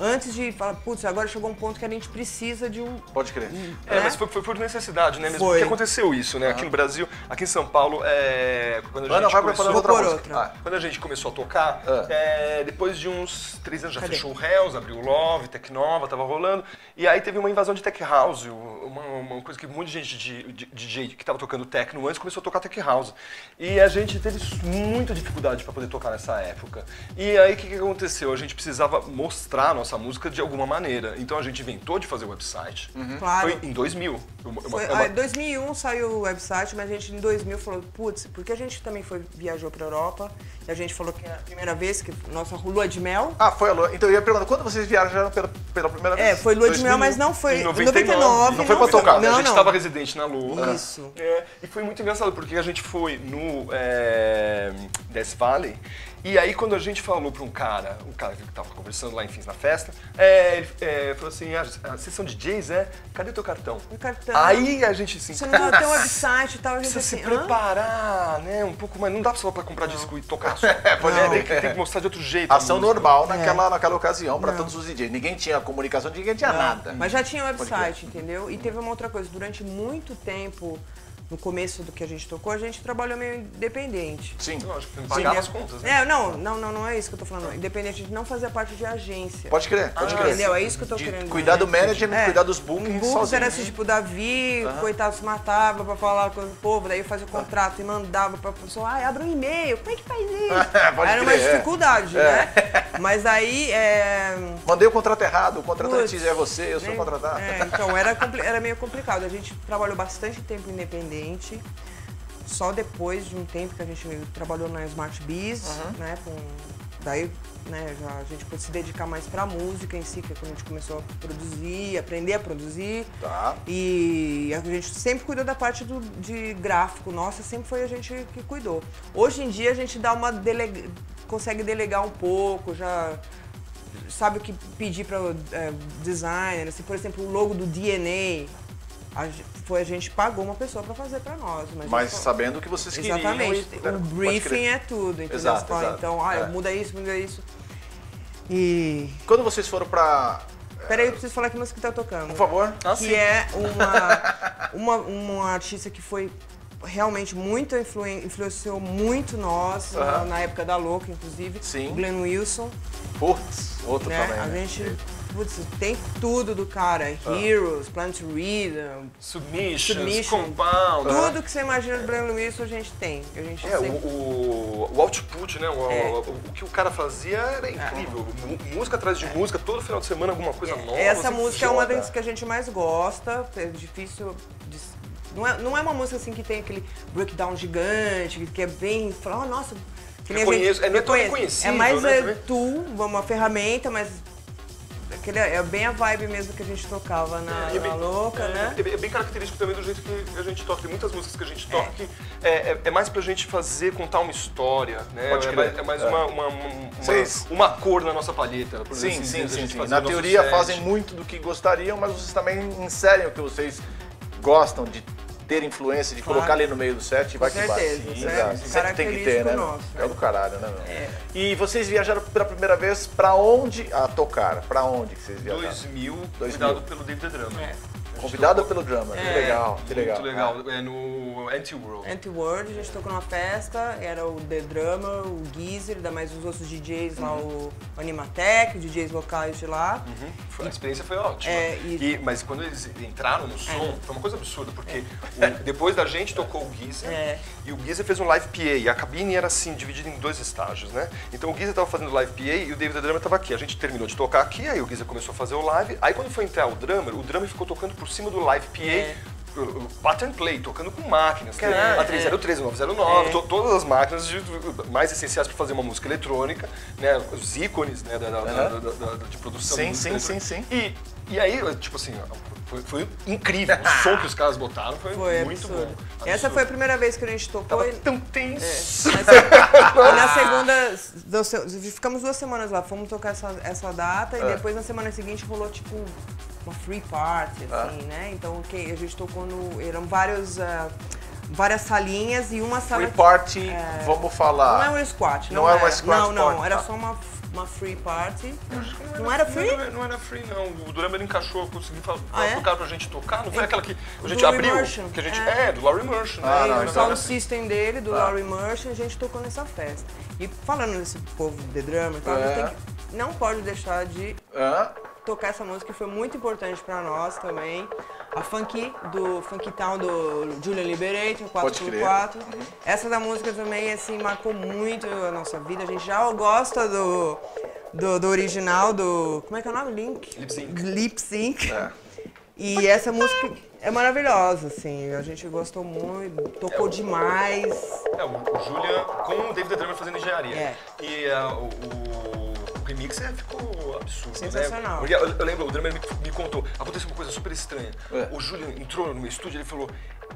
B: antes de falar, putz, agora chegou um ponto que a gente precisa de um
A: Pode crer.
C: É,
B: né?
C: mas foi, foi por necessidade, né? Mesmo
B: Foi.
C: porque aconteceu isso, né? Aqui no Brasil, aqui em São Paulo, é, quando a
A: Ana,
C: gente
A: vai
C: começou...
A: outra música.
B: outra.
A: Ah,
C: Quando a gente começou a tocar,
A: Ah.
C: é, depois de uns três anos já
B: Cadê?
C: fechou o Hells, abriu o Love, Tech Nova, tava rolando. E aí teve uma invasão de Tech House, uma, uma coisa que muita gente de, de, DJ que tava tocando techno antes começou a tocar Tech House. E a gente teve muita dificuldade para poder tocar nessa época. E aí o que, que aconteceu? A gente precisava mostrar a nossa música de alguma maneira. Então a gente inventou de fazer website.
B: Claro.
C: Foi em 2000. Uma- uma-
B: Foi,
C: é uma-
B: ah, Em 2001 saiu o website, mas a gente em 2000 falou, putz, porque a gente também foi, viajou pra Europa e a gente falou que a primeira vez que nossa lua de mel.
A: Ah, foi a lua. Então eu ia perguntar, quando vocês viajaram pela, pela primeira vez?
B: É, foi lua de
A: 2000.
B: mel, mas não foi.
C: Em
B: Em
C: 99.
B: 99.
A: Não foi pra tocar,
C: a
B: Não,
C: gente
B: não.
C: estava residente na Lua.
B: Isso.
C: É, e foi muito engraçado, porque a gente foi no é, Death Valley, e aí quando a gente falou para um cara, um cara que estava conversando lá, enfim, na festa, é, ele é, falou assim, ah, vocês são DJs, é? Cadê teu cartão?
B: O cartão.
C: Aí a gente assim,
B: Você não tem um website e tal, a gente
C: precisa
B: assim,
C: se
B: hã?
C: preparar, né? Um pouco mais. Não dá só pra comprar disco e tocar só. É,
A: pode ser.
C: tem, que, tem que mostrar de outro jeito. a
A: Ação normal
B: É.
A: naquela, naquela ocasião pra todos os DJs. Ninguém tinha comunicação, ninguém tinha nada.
B: Mas já tinha website, entendeu? E teve uma outra coisa, durante muito tempo no começo do que a gente tocou, a gente trabalhou meio independente.
A: Sim.
C: Lógico, tem que pagar as contas, né?
B: É, não, não, não, não é isso que eu tô falando. Independente de não fazer parte de agência.
A: Pode crer, pode
B: Ah,
A: crer.
B: entendeu? É isso que eu tô
A: De
B: querendo
A: Cuidar
B: dizer.
A: do management,
B: É.
A: cuidar dos bookings
B: Books
A: sozinho.
B: era assim, tipo, o Davi, coitado, se matava pra falar com o povo, daí eu fazia o contrato e mandava pra pessoa, ai, abre um e-mail, como é que faz isso?
A: Pode
B: era uma
A: crer, é.
B: dificuldade, né? Mas aí, é...
A: Mandei o contrato errado, o contratante é você, eu sou
B: né?
A: o contratado.
B: É, então era, era meio complicado. A gente trabalhou bastante tempo independente. Só depois de um tempo que a gente trabalhou na Smart Biz, né? Com, daí né, já a gente pôde se dedicar mais pra música em si, que é quando a gente começou a produzir, aprender a produzir.
A: Tá.
B: E a gente sempre cuidou da parte do, de gráfico, nossa, sempre foi a gente que cuidou. Hoje em dia a gente dá uma delega, consegue delegar um pouco, já sabe o que pedir para é, designer, assim, por exemplo, o logo do DNA, a, foi a gente pagou uma pessoa para fazer para nós, mas,
A: Mas
B: só-
A: sabendo o que vocês queriam.
B: Exatamente.
A: e-
B: O briefing é tudo, entendeu?
A: Exato, exato.
B: Então, ah,
A: É.
B: muda isso, muda isso. E.
A: Quando vocês foram pra.
B: Peraí, eu preciso falar que música que tá tocando.
A: Por favor.
B: que é uma, uma, uma artista que foi realmente muito influen- influenciou muito nós na, na época da Louca, inclusive.
A: Sim.
B: O Glenn Wilson,
A: Putz, outro
B: né?
A: também.
B: a
A: né?
B: gente putz, tem tudo do cara, Heroes, Planet Rhythm,
C: Submissions,
B: Submission,
C: Compound.
B: tudo que você imagina do Glenn Wilson a gente tem. A gente
C: É,
B: sempre-
C: o, o, o output, né? O,
B: É.
C: o, o que o cara fazia era incrível. Mu- Música atrás de música, todo final de semana alguma coisa nova.
B: Essa
C: assim,
B: música é uma das que a gente mais gosta, é difícil. de- não, é, não é uma música assim que tem aquele breakdown gigante, que é bem. Fala, oh, nossa. Que nem
C: Reconheço-
B: gente
C: é, não é tão reconhecível,
B: É mais
C: né,
B: é, tu, uma ferramenta, mas. Aquele, é bem a vibe mesmo que a gente tocava na,
C: é
B: na
C: bem-
B: louca,
C: é,
B: né?
C: É bem, é bem característico também do jeito que a gente toca. Tem muitas músicas que a gente toca que é, é, é mais pra gente fazer, contar uma história, né?
A: Pode
C: é
A: crer.
C: mais, é mais
A: É.
C: uma, uma, uma, uma cor na nossa palheta. por
A: Sim,
C: assim
A: sim, sim, sim. Na teoria
C: set.
A: fazem muito do que gostariam, mas vocês também inserem o que vocês gostam de ter influência, de
B: Claro.
A: colocar ali no meio do set e vai que vai.
B: certeza,
A: Sim,
B: é.
A: Sempre tem que ter, né?
B: nosso,
A: É do caralho, né? meu? E vocês viajaram pela primeira vez pra onde a tocar? Pra onde que vocês viajaram?
C: 2000,
A: 2000.
C: convidado pelo David Drummer.
B: É.
A: Convidado pelo drama. Que legal, que legal.
C: Muito legal. É no Anti-World.
B: Anti-World, a gente tocou numa festa, era o The Drummer, o Geezer, ainda mais os outros DJs lá, o Animatec, DJs locais de lá.
C: Uhum. A experiência foi ótima.
B: É, e-
C: E- mas quando eles entraram no som, foi uma coisa absurda, porque o- depois da gente tocou o Geezer,
B: É.
C: e o Geezer fez um live PA, e a cabine era assim, dividida em dois estágios, né? Então o Geezer tava fazendo live PA e o David Drummer tava aqui. A gente terminou de tocar aqui, aí o Geezer começou a fazer o live, aí quando foi entrar o drummer, o drummer ficou tocando por cima do live PA.
B: É.
C: Pattern play, tocando com máquinas. que
B: Caralho,
C: a 303, a 909,
B: É.
C: to- todas as máquinas de- mais essenciais para fazer uma música eletrônica, né? Os ícones né? da, da- da- da- da- de produção.
A: Sim, sim,
C: eletrônica.
A: sim,
C: E, e aí, tipo assim, foi, foi incrível. O som que os caras botaram foi,
B: Foi
C: muito
B: absurdo.
C: bom.
B: Essa
C: Absurdo.
B: foi a primeira vez que a gente tocou.
C: Tava
B: e-
C: tão tenso.
B: Mas- e na segunda, ficamos duas semanas lá, fomos tocar essa, essa data e
A: É.
B: depois na semana seguinte rolou tipo uma free party,
A: Ah.
B: assim, né? Então que a gente tocou no. Eram vários, ah, várias salinhas e uma sala.
A: Free party, vamos falar.
B: Não é um squat, não,
A: Não era uma
B: era.
A: squat
B: Não, não,
A: party,
B: era
A: tá.
B: só uma, uma free party. Não era free?
C: Não, não era free, não. O Drummer encaixou, conseguiu falar
B: Ah, é?
C: pro cara pra gente tocar. Não foi aquela que a gente
B: Do
C: abriu.
B: Immersion.
C: Que a gente,
B: É.
C: é. do Laurie Immersion.
A: Ah,
C: né?
A: não,
B: Aí,
A: não
B: o sound
A: era
B: system dele, do
A: Ah.
B: Laurie Merchant, a gente tocou nessa festa. E falando nesse povo de drama e tal, a
A: É.
B: gente tem que, não pode deixar de
A: Hã?
B: Tocar essa música foi muito importante pra nós também. A Funky, do Funky Town do Julian Liberator,
A: Pode crer.
B: 4x4. Essa da música também, assim, marcou muito a nossa vida. A gente já gosta do, do, do original, do... Como é que é o nome? Link?
C: Lip Sync.
B: Lip Sync.
A: É.
B: E essa música é maravilhosa, assim. A gente gostou muito, tocou demais.
C: É, o, o Julian com o David Drummer fazendo engenharia.
B: É.
C: E o, o- o remix é, ficou absurdo,
B: Sensacional.
C: né? Porque eu, eu lembro, o Drummer me, me contou, aconteceu uma coisa super estranha.
A: É.
C: O Julian entrou no meu estúdio e ele falou,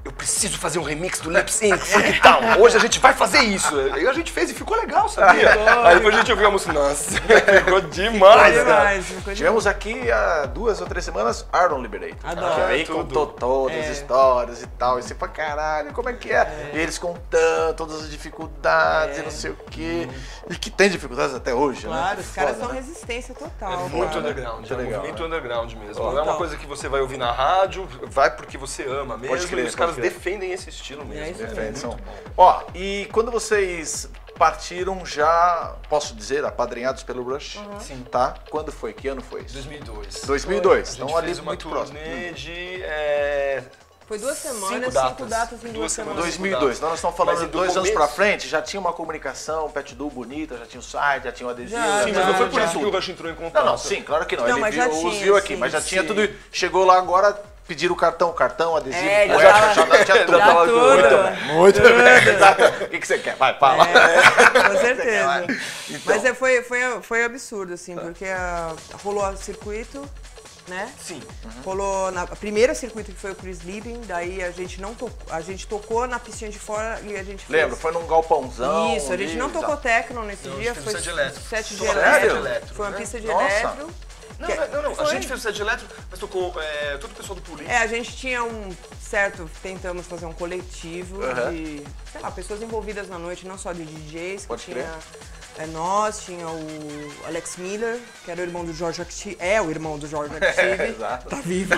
C: eu preciso fazer um remix do Lip Sync, que tal? Hoje a gente vai fazer isso. Aí a gente fez e ficou legal, sabia? Aí depois a gente ouviu a música, nossa, ficou demais,
B: Ficou demais, ficou demais.
A: Tivemos aqui há duas ou três semanas Aaron Liberator.
B: Adoro.
A: Que aí
C: tudo.
A: contou todas as
B: É.
A: histórias e tal. E você fala, caralho, como é que é? E eles contando todas as dificuldades e não sei o quê. E que tem dificuldades até hoje, né?
B: Claro, os caras são
A: né?
B: resistência total.
C: É muito
B: cara.
C: underground,
A: Muito
C: é um
A: legal,
C: movimento
A: né?
C: underground mesmo. Não é uma coisa que você vai ouvir na rádio, vai porque você ama mesmo.
A: Pode crer,
C: e caras defendem esse estilo mesmo.
B: É isso
C: né?
B: mesmo.
A: Ó, e quando vocês partiram já, posso dizer, apadrinhados pelo Rush?
C: Sim.
A: Tá? Quando foi? Que ano foi isso?
C: 2002.
A: 2002.
C: A gente
A: Então ali
C: fez uma
A: muito próximo.
C: turnê de... é,
B: Foi duas semanas,
C: Cinco
B: cinco
C: datas.
B: datas, em
C: Duas
B: duas
C: semanas.
B: semanas.
A: 2002. Então nós estamos falando de
C: do
A: dois anos
C: começo-
A: pra frente, já tinha uma comunicação, Pet Do bonita, já tinha o site, já tinha o adesivo.
B: Já,
C: Sim,
A: já
C: mas não foi
B: já,
C: por
B: já.
C: isso que o Rush entrou em contato.
A: Não, não, sim, claro que não.
B: Não,
A: Ele
B: mas
A: viu,
B: tinha,
A: viu aqui,
B: sim,
A: mas já tinha
C: sim.
A: tudo. Chegou lá agora, pediram o cartão, cartão, adesivo,
B: É, já
A: cueca,
B: tava-
A: já tinha tudo.
B: já
A: Tava
B: tudo.
A: Muito bem, muito bem. O que, que você quer? Vai, fala.
B: É, com certeza.
A: Então.
B: Mas é, foi, foi, foi absurdo, assim, porque ah, rolou o circuito, né?
C: Sim.
B: Rolou na a primeira circuito que foi o Chris Liebing, daí a gente não tocou, a gente tocou na piscina de fora e a gente fez.
A: Lembro, foi num galpãozão.
B: Isso, a gente
A: ali,
B: não tocou
A: exato.
B: techno nesse
C: Não,
B: dia, foi
C: set de elétrico.
B: Foi uma pista de
A: Nossa.
B: elétrico.
C: Não,
B: Que-
C: não, não, a gente fez o set elétrico, mas tocou é, todo o pessoal do Polícia.
B: É, a gente tinha um certo, tentamos fazer um coletivo
A: Aham.
B: de, sei lá, pessoas envolvidas na noite, não só de DJs, que
A: Pode
B: tinha
A: crer.
B: é, nós, tinha o Alex Miller, que era o irmão do George Active, é o irmão do George Active,
A: exato.
B: tá vivo,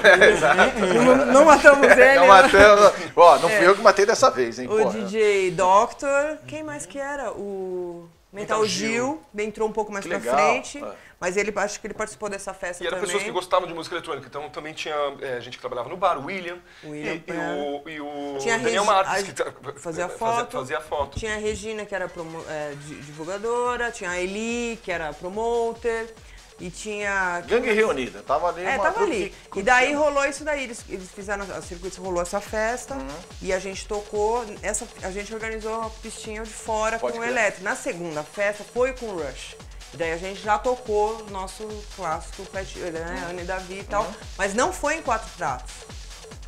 B: não, não matamos ele,
A: Não
B: né?
A: matamos. Ó, não fui eu que matei dessa vez, hein,
B: o
A: pô.
B: DJ Doctor, quem mais que era? O Mental,
C: Mental
B: Gil, entrou um pouco mais
A: Que
B: pra
A: legal.
B: frente,
A: É.
B: mas ele acho que ele participou dessa festa
C: E eram
B: também.
C: pessoas que gostavam de música eletrônica, então também tinha é, gente que trabalhava no bar, o William,
B: William,
C: e, e
B: é.
C: o, e o
B: Tinha
C: Daniel Marques,
B: a-
C: que
B: fazia
C: fazia,
B: foto.
C: fazia foto.
B: Tinha a Regina, que era promo- é, di- divulgadora, tinha a Eli, que era promoter, e tinha...
A: Gangue reunida. Tava ali
B: É, tava ali.
A: que
B: E daí rolou isso daí, eles, eles fizeram, a circuito rolou essa festa,
A: Uhum.
B: e a gente tocou, essa, a gente organizou a pistinha de fora
A: Pode
B: com o elétrico. Na segunda festa foi com o Rush. E daí a gente já tocou o nosso clássico, Pet- né, Ana e Davi e tal,
A: Uhum.
B: mas não foi em quatro pratos.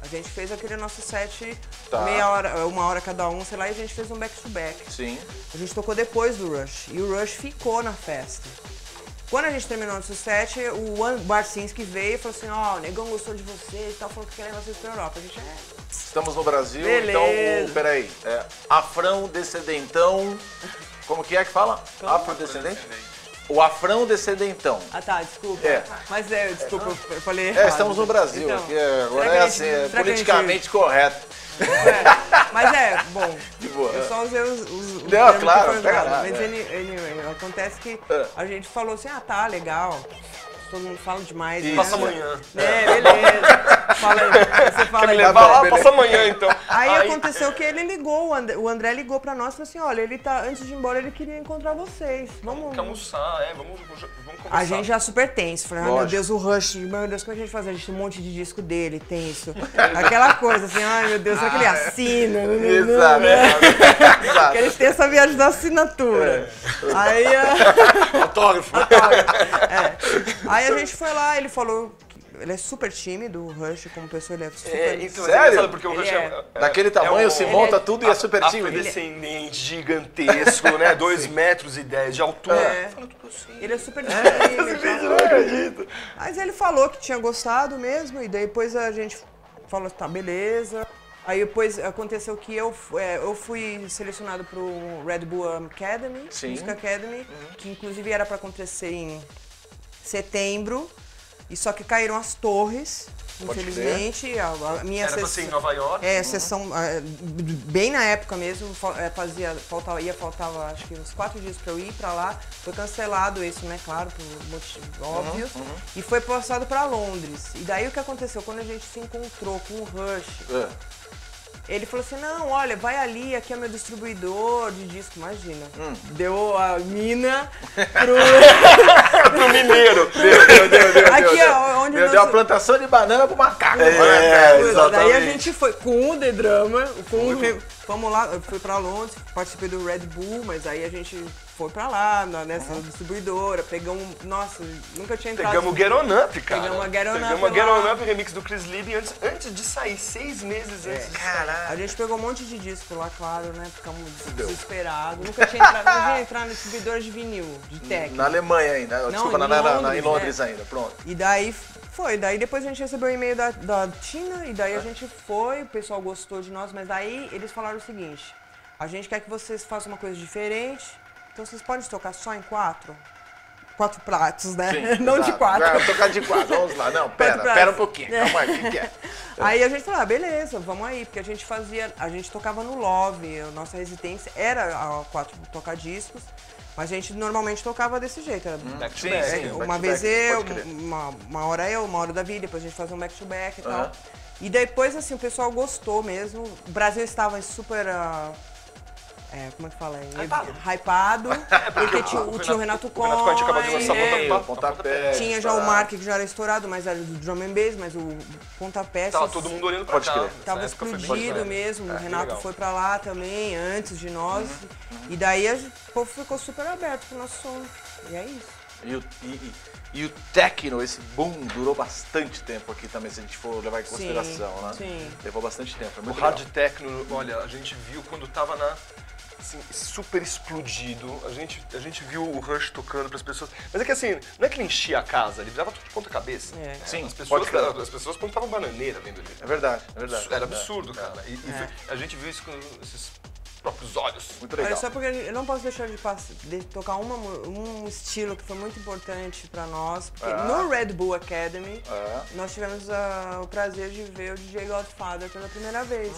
B: A gente fez aquele nosso set,
A: Tá.
B: meia hora, uma hora cada um, sei lá, e a gente fez um back-to-back.
A: Sim.
B: A gente tocou depois do Rush. E o Rush ficou na festa. Quando a gente terminou nosso set, o Barcinski veio e falou assim, ó, o negão gostou de vocês e tal, falou que quer levar vocês pra Europa. A gente, é,
A: Estamos no Brasil,
B: Beleza.
A: então, peraí, é, afrão descendentão, como que é que fala? Afrodescendente? O afrão descendentão.
B: ah tá, desculpa.
A: É.
B: Mas é, desculpa, eu falei
A: É,
B: errado.
A: estamos no Brasil,
B: Então,
A: aqui é- agora é
B: a
A: assim,
B: gente-
A: é
B: a gente-
A: politicamente correto.
B: É, mas é, bom,
A: De boa.
B: eu só usei os, os,
A: Não, claro, pega
B: usados.
A: lá,
B: Mas
A: é.
B: acontece que
A: É.
B: a gente falou assim, ah tá, legal. Todo mundo fala demais. né?
C: Passa amanhã.
B: É, beleza. Fala aí, você fala aí.
C: Levar lá,
A: beleza.
C: passa amanhã então.
B: Aí, aconteceu que ele ligou, o André, o André ligou pra nós e falou assim, olha, ele tá, antes de ir embora, ele queria encontrar vocês. Vamos.
C: Quer almoçar, é, vamos, vamos conversar.
B: A gente já super tenso. Falei, ah, meu. Deus, o Rush, meu Deus, como é que a gente faz? A gente tem um monte de disco dele, tenso. Aquela coisa assim, ai meu Deus, será que ele assina?
A: Exato. Exato.
B: Porque eles têm essa viagem da assinatura. Aí, ah,
C: Autógrafo.
B: é. Aí a gente foi lá, ele falou que ele é super tímido, o Rush, como pessoa, ele é super.
C: É, então,
A: Sério?
C: é engraçado porque o
B: Ele
C: Rush
B: é-
C: é,
A: Daquele tamanho
C: um-
A: se
B: ele
A: monta
B: é
A: tudo e é super tímido.
C: Afrodescendente, gigantesco, né? 2 metros e 10 de altura.
B: É.
C: Fala tudo assim.
B: Ele é super tímido. e tal. Mas ele falou que tinha gostado mesmo, e daí depois a gente falou, tá, beleza. Aí depois aconteceu que eu, fu- é, eu fui selecionado pro Red Bull Academy,
A: Sim.
B: Music Academy, que inclusive era pra acontecer em setembro, e só que caíram as torres,
A: Pode
B: infelizmente. A, a minha
C: Era pra
B: sess-
C: ser em Nova York.
B: é, sessão, ah, bem na época mesmo, é, fazia, faltava, ia, faltava acho que uns quatro dias pra eu ir pra lá. Foi cancelado isso, né, claro, por motivos óbvios. E foi passado pra Londres. E daí o que aconteceu? Quando a gente se encontrou com o Rush,
A: É.
B: ele falou assim, não, olha, vai ali, aqui é meu distribuidor de disco, imagina. Deu a mina pro...
C: Pro mineiro.
A: Deu, deu, deu, deu,
B: Aqui
A: deu,
B: é onde
A: deu,
B: nós-
A: deu uma plantação de banana pro macaco.
C: É,
A: né?
C: exatamente.
B: Daí a gente foi com o The Drama, com o Vamos lá, eu fui pra Londres, participei do Red Bull, mas aí a gente foi pra lá, na- nessa distribuidora, pegamos. Nossa, nunca tinha entrado.
C: Pegamos o Get On Up, cara.
B: Pegamos a Get On Up
C: Pegamos a Get. On Up, remix do Chris Liebing antes, antes de sair, seis meses antes de sair.
B: A gente pegou um monte de disco lá, claro, né? Ficamos desesperados. Nunca tinha entrado, nunca tinha entrado no distribuidor de vinil, de tech.
A: Na Alemanha ainda. Desculpa,
B: em
A: na, na, na-
B: Londres,
A: em Londres
B: né?
A: ainda. Pronto.
B: E daí foi, daí depois a gente recebeu o e-mail da, da Tina e daí a gente foi, o pessoal gostou de nós, mas daí eles falaram o seguinte, a gente quer que vocês façam uma coisa diferente, então vocês podem tocar só em quatro? quatro pratos, né?
A: Sim,
B: Não de
A: exato.
B: quatro.
A: É, tocar de quatro, vamos lá. Não, pera, pera um pouquinho.
B: É.
A: Calma aí, o que, é?
B: Aí a gente falou, ah, beleza, vamos aí, porque a gente fazia, a gente tocava no Love, a nossa residência era a quatro tocadiscos, mas a gente normalmente tocava desse jeito. Era
C: Back to
A: Sim,
C: back.
A: sim. Back
B: uma
A: to
B: vez
A: back,
B: eu, uma, uma hora eu, uma hora o Davi, depois a gente fazia um back-to-back e tal. E depois, assim, o pessoal gostou mesmo. O Brasil estava super. ah, é, como é que fala?
C: Hypado.
B: Hypado. porque tinha, o- tinha o Renato
C: o Renato Cohen tinha acabado de lançar
B: Cohen,
C: Pontapé.
B: é,
A: Pontapé.
B: Tinha já o. Mark, que já era estourado, mas era do drum and bass, mas o pontapé...
C: Tava todo mundo olhando pra
A: Pode
C: cá.
B: Tava explodido mesmo,
C: É,
B: o Renato
C: legal.
B: foi pra lá também, antes de nós. E daí o povo ficou super aberto pro nosso som. E é isso.
A: E o, e, e- o techno, esse boom, durou bastante tempo aqui também, se a gente for levar em
B: Sim,
A: consideração, né?
B: sim.
A: Levou bastante tempo. É
C: O
A: muito
C: hard
A: legal.
C: techno, olha, a gente viu quando tava na. Assim, super explodido. A gente, a gente viu o Rush tocando pras pessoas. Mas é que assim, não é que ele enchia a casa, ele virava tudo de ponta cabeça.
B: É.
A: Sim,
C: as pessoas, as pessoas plantavam bananeira vendo ele.
A: É verdade, é verdade.
C: Era
A: É.
C: absurdo, cara. E, e
B: É.
C: foi- a gente viu isso com esses próprios olhos.
A: Muito legal.
B: Olha, só porque eu não posso deixar de, de tocar uma um estilo que foi muito importante pra nós. Porque
A: Ah.
B: no Red Bull Academy,
A: É.
B: nós tivemos ah, o prazer de ver o DJ Godfather pela primeira vez.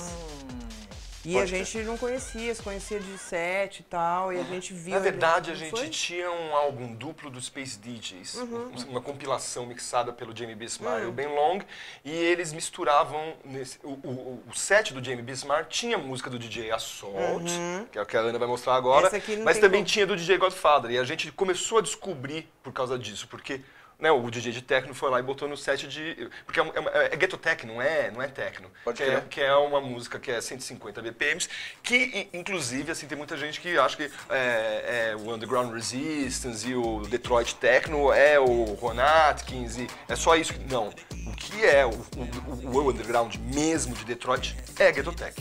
B: E a
A: pode
B: gente não conhecia, se conhecia de set e tal, e a gente viu.
C: Na verdade, a gente
B: foi?
C: tinha um álbum duplo do Space DJs,
B: Uhum.
C: um- uma compilação mixada pelo Jamie B. Smile bem long, e eles misturavam nesse- o, o- o set do Jamie B. Smile tinha música do DJ Assault, que é o que a Ana vai mostrar agora,
B: Uhum.
C: Mas também
B: como.
C: tinha do DJ Godfather, e a gente começou a descobrir por causa disso, porque né, o DJ de techno foi lá e botou no set de... Porque é, é, é ghetto techno, não é, não é techno.
A: Pode
C: que, é, que é uma música que é 150 BPMs, que inclusive assim tem muita gente que acha que é, é o Underground Resistance e o Detroit Techno é o Ron Atkins e é só isso. Não, o que é o, o- o underground mesmo de Detroit é Ghetto Tech.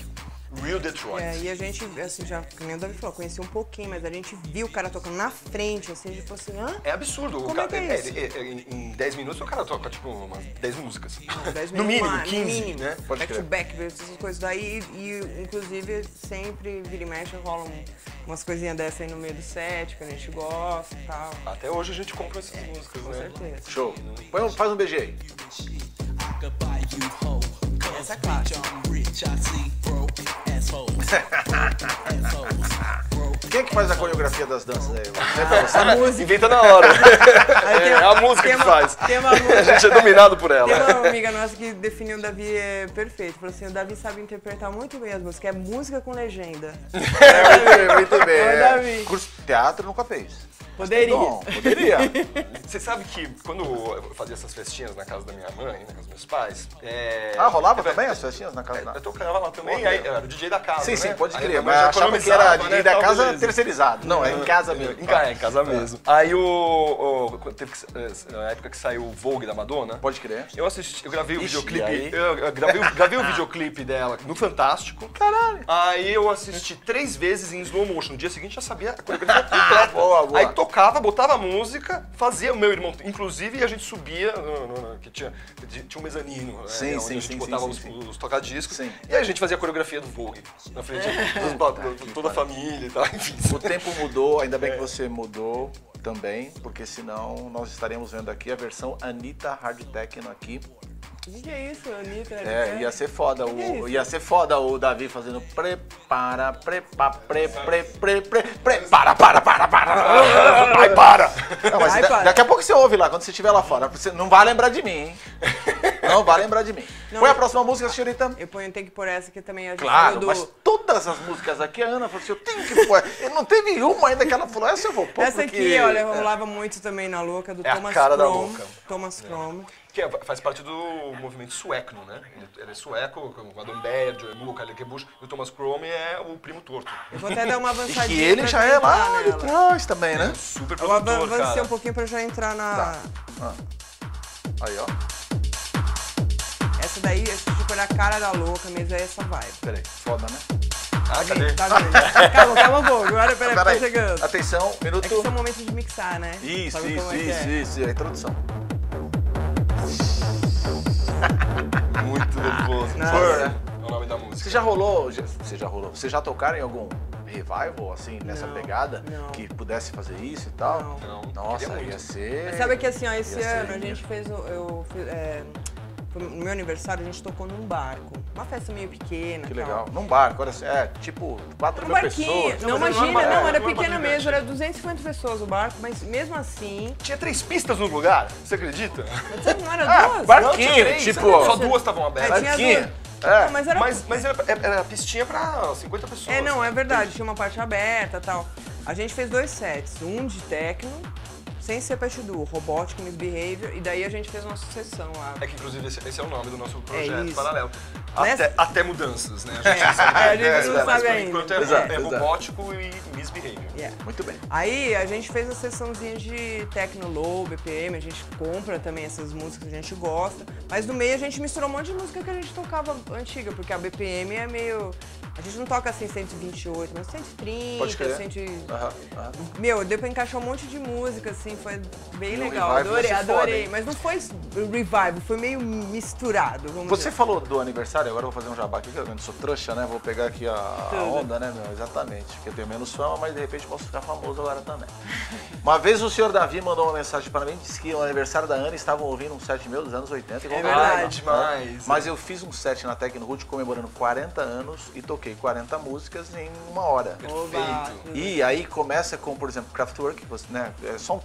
C: Real Detroit.
B: É, e a gente, assim, já, nem o Davi falou, conhecia um pouquinho, mas a gente viu o cara tocando na frente, assim, tipo assim, hã?
C: É absurdo. O
B: Como
C: cara,
B: é que é isso?
C: é- é- em- em 10 minutos o cara toca tipo umas 10 músicas.
B: Dez
C: no mínimo,
B: uma-
C: 15,
B: mínimo.
C: né?
A: Pode
B: back
A: crer.
B: to back, essas coisas daí. E, inclusive, sempre vira e mexe rolam umas coisinhas dessas aí no meio do set, que a gente gosta e tal.
C: Até hoje a gente compra essas músicas,
B: Com
C: né?
B: certeza.
A: Show. Põe um- faz um BG aí.
B: Essa é clássica. bitch I see broke assholes. assholes.
A: Quem é que faz a coreografia das danças aí? Você, é?
B: A música.
C: Inventa na hora.
B: Aí tem-
C: É a música
B: tem
C: que
B: uma-
C: faz.
B: Tem uma
C: A gente é dominado por ela.
B: Tem uma amiga nossa que definiu o Davi é, perfeito. Falou assim, o Davi sabe interpretar muito bem as músicas, é música com legenda.
A: É, muito bem, muito bem.
B: Oi,
A: É.
B: Davi.
A: Curso de teatro nunca fez.
B: Poderia.
A: Bom, poderia.
C: Você sabe que quando eu fazia essas festinhas na casa da minha mãe, na casa dos meus pais. É...
A: Ah, rolava
C: eu-
A: também as festinhas na casa?
C: É,
A: da-
C: Eu tocava lá também, aí eu era o DJ da casa.
A: Sim,
C: né?
A: sim, pode crer. Mas
C: já
A: achava que era
C: economizava,
A: DJ
C: né,
A: da casa. Terceirizado. Não, é em casa mesmo.
C: Em casa, em casa mesmo. Aí o, o- teve que, eh, na época que saiu o Vogue da Madonna,
A: Pode crer.
C: eu assisti, eu gravei o
A: Ixi,
C: videoclipe. Eu, eu gravei, gravei o videoclipe dela no Fantástico.
A: Caralho.
C: Aí eu assisti três vezes em slow motion. No dia seguinte já sabia a coreografia completa.
A: Boa, boa.
C: Aí tocava, botava música, fazia o meu irmão. Inclusive a gente subia, no- no- no- que tinha, tinha um mezanino,
A: Sim,
C: né, onde
A: sim,
C: a gente
A: sim,
C: botava
A: sim,
C: os,
A: sim,
C: os tocadiscos.
A: Sim.
C: E aí a gente fazia a coreografia do Vogue na frente dos, de toda a família e tal.
A: O tempo mudou, ainda bem que você mudou também, porque senão nós estaremos vendo aqui a versão Anitta Hard Techno aqui.
B: O que, que é isso, Anitta?
A: É, ia ser foda
B: Que que é
A: o,
B: isso?
A: ia ser foda o Davi fazendo prepara, prepa, pre, pre, pre, pre, prepara, para, para, para, vai, para. Não, mas da-
B: para.
A: daqui a pouco você ouve lá, quando você estiver lá fora. Você não vai lembrar de mim, hein? Não vai lembrar de mim.
B: Não,
A: Põe a
B: eu-
A: próxima música, senhorita.
B: Eu ponho, tem que pôr essa que também a gente
A: Claro,
B: do...
A: mas todas as músicas aqui, a Ana falou assim, eu tenho que pôr. E não teve uma ainda que ela falou, essa eu vou pôr
B: Essa
A: porque...
B: aqui, olha, rolava muito também na louca do
C: É a
B: Thomas
C: cara da
B: Cromm.
C: louca.
B: Thomas Cromm.
C: Que é- faz parte do movimento sueco, né? Ele, é sueco, com o Adam Baird, o Emu, Kyle Bush, e o Thomas Cromm é o primo torto.
B: Eu vou até dar uma
A: E
B: avançadinha
A: que ele já é lá
B: entrar
A: de trás também, né?
C: Super
B: Eu vou
C: produtor,
B: avançar
C: cara.
B: um pouquinho pra já entrar na...
A: Ah. Aí, ó.
B: Essa daí, essa tipo era a cara da louca mesmo, é essa vibe.
A: Peraí, foda, né?
C: Ah, cadê?
B: Tá calma, calma um pouco. Agora, peraí, tá
A: Peraí,
B: chegando.
A: atenção, minuto.
B: É que são momentos de mixar, né?
A: Isso,
B: Sabe
A: isso,
B: como é
A: isso,
B: é?
A: isso, a introdução.
C: Muito nervoso. Burr é o nome da música.
A: Você já rolou, já- você já rolou, você já tocaram em algum revival, assim, nessa
B: Não,
A: pegada?
B: não.
A: Que pudesse fazer isso e tal?
B: Não.
C: Não,
A: Nossa, ia ser.
B: Mas sabe que assim, ó, esse
A: ia ser
B: ano a gente fez. o- Eu, fiz, é, no meu aniversário, a gente tocou num barco. Uma festa meio pequena.
A: Que
B: tal.
A: legal. Num barco, olha, é tipo 4
B: Um
A: mil
B: barquinho.
A: pessoas.
B: Não,
C: mas não é
B: imagina,
C: barco,
B: não,
C: não
B: era
C: é
B: pequeno
C: barco
B: mesmo, era 250 pessoas o barco, mas mesmo assim.
C: Tinha três pistas no lugar, você acredita?
B: Sabe, não era
A: Ah,
B: duas?
C: Não, tinha
A: Barquinho,
C: três,
A: tipo-
C: Só duas estavam
B: É,
C: abertas.
B: duas.
A: É.
B: Não, mas era
C: Mas, mas era, era pistinha pra 50 pessoas.
B: É, não, é verdade. Tinha uma parte aberta e tal. A gente fez dois sets. Um de techno, sem ser pet duo, Robotic Misbehavior. E daí a gente fez uma sucessão lá.
C: É que inclusive esse, esse é o nome do nosso projeto
B: isso.
C: paralelo.
B: Nessa-
C: Até, até mudanças, né? A gente não sabe.
B: É, a gente
A: É,
B: não
A: mas
B: sabe
C: por
B: ainda.
C: enquanto é,
A: Exato,
C: é
A: exato.
C: robótico e misbehavior.
B: Yeah.
A: Muito bem.
B: Aí a gente fez a sessãozinha de techno low, BPM, a gente compra também essas músicas que a gente gosta. Mas no meio a gente misturou um monte de música que a gente tocava antiga, porque a BPM é meio. A gente não toca assim 128, mas 130,
A: Pode crer.
B: 100.
A: Aham, aham.
B: Meu, deu pra encaixar um monte de música, assim, foi bem
A: E o
B: legal. Adorei,
A: foda,
B: adorei. Mas não foi revival, foi meio misturado. Vamos
A: Você
B: dizer.
A: falou do aniversário, agora eu vou fazer um jabá aqui, que eu não sou trouxa, né? Vou pegar aqui a, a onda, né, meu? Exatamente. Porque eu tenho menos fama, mas de repente posso ficar famoso agora também. Uma vez o senhor Davi mandou uma mensagem para mim, disse que no aniversário da Ana estavam ouvindo um set meu dos anos 80. igual
B: É
A: o
B: verdade.
A: Né?
C: demais.
A: Mas eu fiz um set na Tecno Root comemorando 40 anos e toquei 40 músicas em uma hora.
B: Oba,
A: E aí começa com, por exemplo, Kraftwerk, você, né? É só um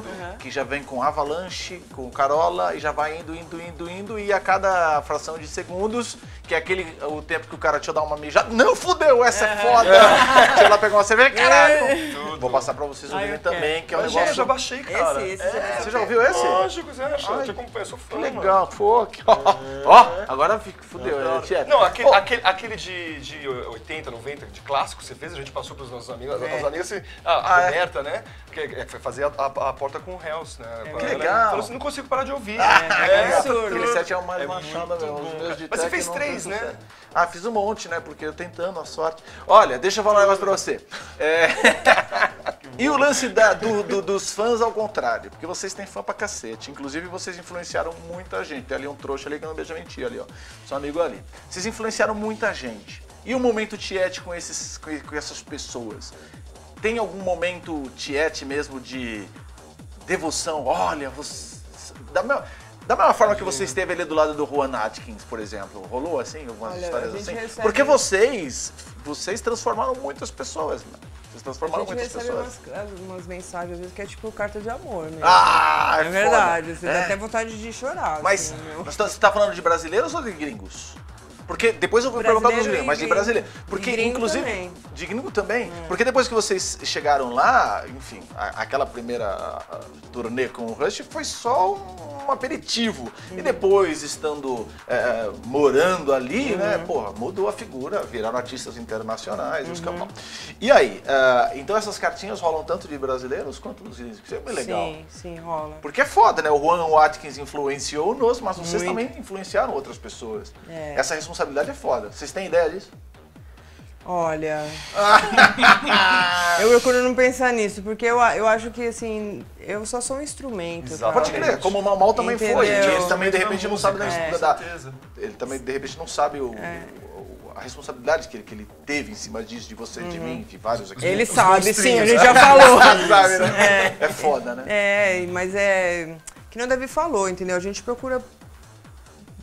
B: Uhum.
A: que já vem com Avalanche, com Carola e já vai indo, indo, indo, indo e a cada fração de segundos, que é aquele o tempo que o cara te dá uma mijada, não fudeu, essa é foda. Deixa eu lá pegar uma cerveja, caralho. Vou passar pra vocês
B: eu quero.
A: também, que é um
C: Imagina, eu
A: negócio
C: já baixei, cara.
B: Esse, esse
C: é,
A: Você já ouviu esse?
C: Lógico, você acha?
A: Ai,
C: Eu te acompanho, eu sou fã,
A: Que legal, pô, que- ó, ó, agora fudeu, é, Tietê.
C: Não, aquele,
A: Pô,
C: aquele, aquele de, de 80, 90, de clássico que você fez, a gente passou pros nossos amigos. As nossas amigas, assim, a, a
A: Ah, é?
C: Roberta, né? Que, é, que fazer a, a- a porta com o Hells, né? Com
A: que legal.
C: Falou assim, não consigo parar de ouvir.
B: é absurdo.
A: Aquele set é o mais
C: É
A: machado
C: bom,
A: Os meus de
C: Mas você fez três, né?
A: sucesso. Ah, fiz um monte, né? Porque eu tentando a sorte. Olha, deixa eu falar um negócio pra você. É, e o lance da- do- do- dos fãs ao contrário, porque vocês têm fã pra cacete. Inclusive, vocês influenciaram muita gente. Tem ali um trouxa ali que não beija mentir ali, ó. Seu amigo ali. Vocês influenciaram muita gente. E o momento tiete com, esses, com com essas pessoas? Tem algum momento tiete mesmo de devoção? Olha, você. Da mesma, da mesma forma que você esteve ali do lado do Juan Atkins, por exemplo. Rolou assim, algumas
B: Olha,
A: histórias
B: a gente
A: assim?
B: recebe-
A: Porque vocês. Vocês transformaram muitas pessoas, né? Vocês
B: A
A: transformaram
B: gente
A: muitas
B: recebe
A: pessoas.
B: umas, umas mensagens, às vezes, que é tipo carta de amor, né?
A: Ah,
B: é verdade,
A: foda.
B: você
A: É.
B: dá até vontade de chorar.
A: Mas
B: assim,
A: você tá- você tá falando de brasileiros ou de gringos? Porque depois eu vou perguntar dos
B: Brasileiro
A: gringos, mas de brasileiro. Porque,
B: gringo
A: inclusive.
B: também.
A: De gringo também. Porque depois que vocês chegaram lá, enfim, a- aquela primeira turnê com o Rush foi só um aperitivo.
B: Uhum.
A: E depois, estando eh, morando ali, né,
B: Uhum.
A: porra, mudou a figura, viraram artistas internacionais, os
B: Uhum.
A: capão. E aí, ah, então essas cartinhas rolam tanto de brasileiros quanto dos gringos, que isso é bem legal.
B: Sim, sim, rola.
A: Porque é foda, né? O Juan Watkins influenciou-nos, mas vocês
B: Muito.
A: também influenciaram outras pessoas.
B: É.
A: Essa responsabilidade é foda. Vocês têm ideia disso?
B: Olha. eu procuro não pensar nisso, porque eu, a- eu acho que, assim, eu só sou um instrumento.
A: Pode crer, como o Mal também foi.
B: Entendeu?
A: Ele também, de repente, não sabe da,
C: É,
A: da-. Ele também, de repente, não sabe o,
B: É.
A: o- a responsabilidade que ele, que ele teve em cima disso, de você, de mim, de vários aqui.
B: Ele sabe, sim, a
C: monstrinhos.
B: gente já falou.
A: sabe, né? É. foda, né?
B: É, mas é. Que nem o Davi falou, entendeu? A gente procura.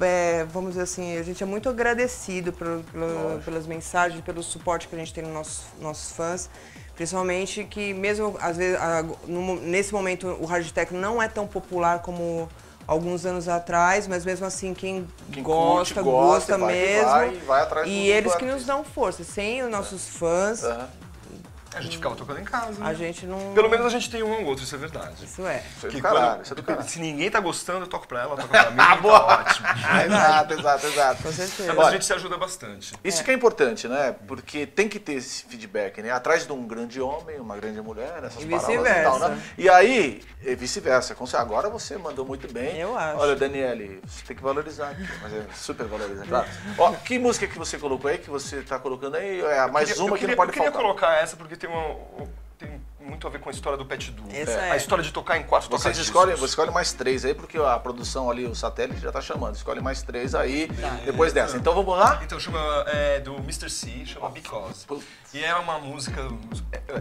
B: É, vamos dizer assim, a gente é muito agradecido pelo- pelo- pelas mensagens, pelo suporte que a gente tem nos nossos, nossos fãs. Principalmente que mesmo, às vezes, a- no nesse momento o techno não é tão popular como alguns anos atrás, mas mesmo assim quem,
A: Quem
B: gosta,
A: curte,
B: gosta,
A: gosta,
B: mesmo.
A: vai, vai
B: e eles que nos dão força. Sem os nossos fãs,
A: Aham.
C: A gente ficava tocando em casa.
B: a
C: né?
B: gente não.
C: Pelo menos a gente tem um ou outro, isso é verdade.
B: Isso é.
A: Isso é do
C: Que
A: caralho,
C: quando-
A: isso é do caralho.
C: Se ninguém tá gostando, eu toco pra ela, toco pra mim,
A: Ah,
C: tá
A: boa.
C: ótimo.
A: Ah, exato, exato, exato.
B: Com certeza.
C: Mas a gente se ajuda bastante.
A: Isso que é importante, né? Porque tem que ter esse feedback, né? Atrás de um grande homem, uma grande mulher, essas
B: E
A: palavras e
B: vice-versa.
A: tal, né? E aí, e vice-versa. Agora você mandou muito bem.
B: Eu acho.
A: Olha, Daniele, você tem que valorizar aqui, mas é super valorizar, claro. Ó, que música que você colocou aí, que você tá colocando aí? É mais
C: queria-
A: uma que
C: queria,
A: não pode
C: eu queria
A: faltar.
C: colocar essa porque tem uma, tem muito a ver com a história do Pet Duo.
B: Essa é.
C: A história de tocar em quatro
A: Vocês escolhem, você escolhe mais três aí, porque a produção ali, o satélite já tá chamando. Escolhe mais três aí, depois dessa. Então vamos lá?
C: Então chama é, do Mr. C, chama Because. E é uma música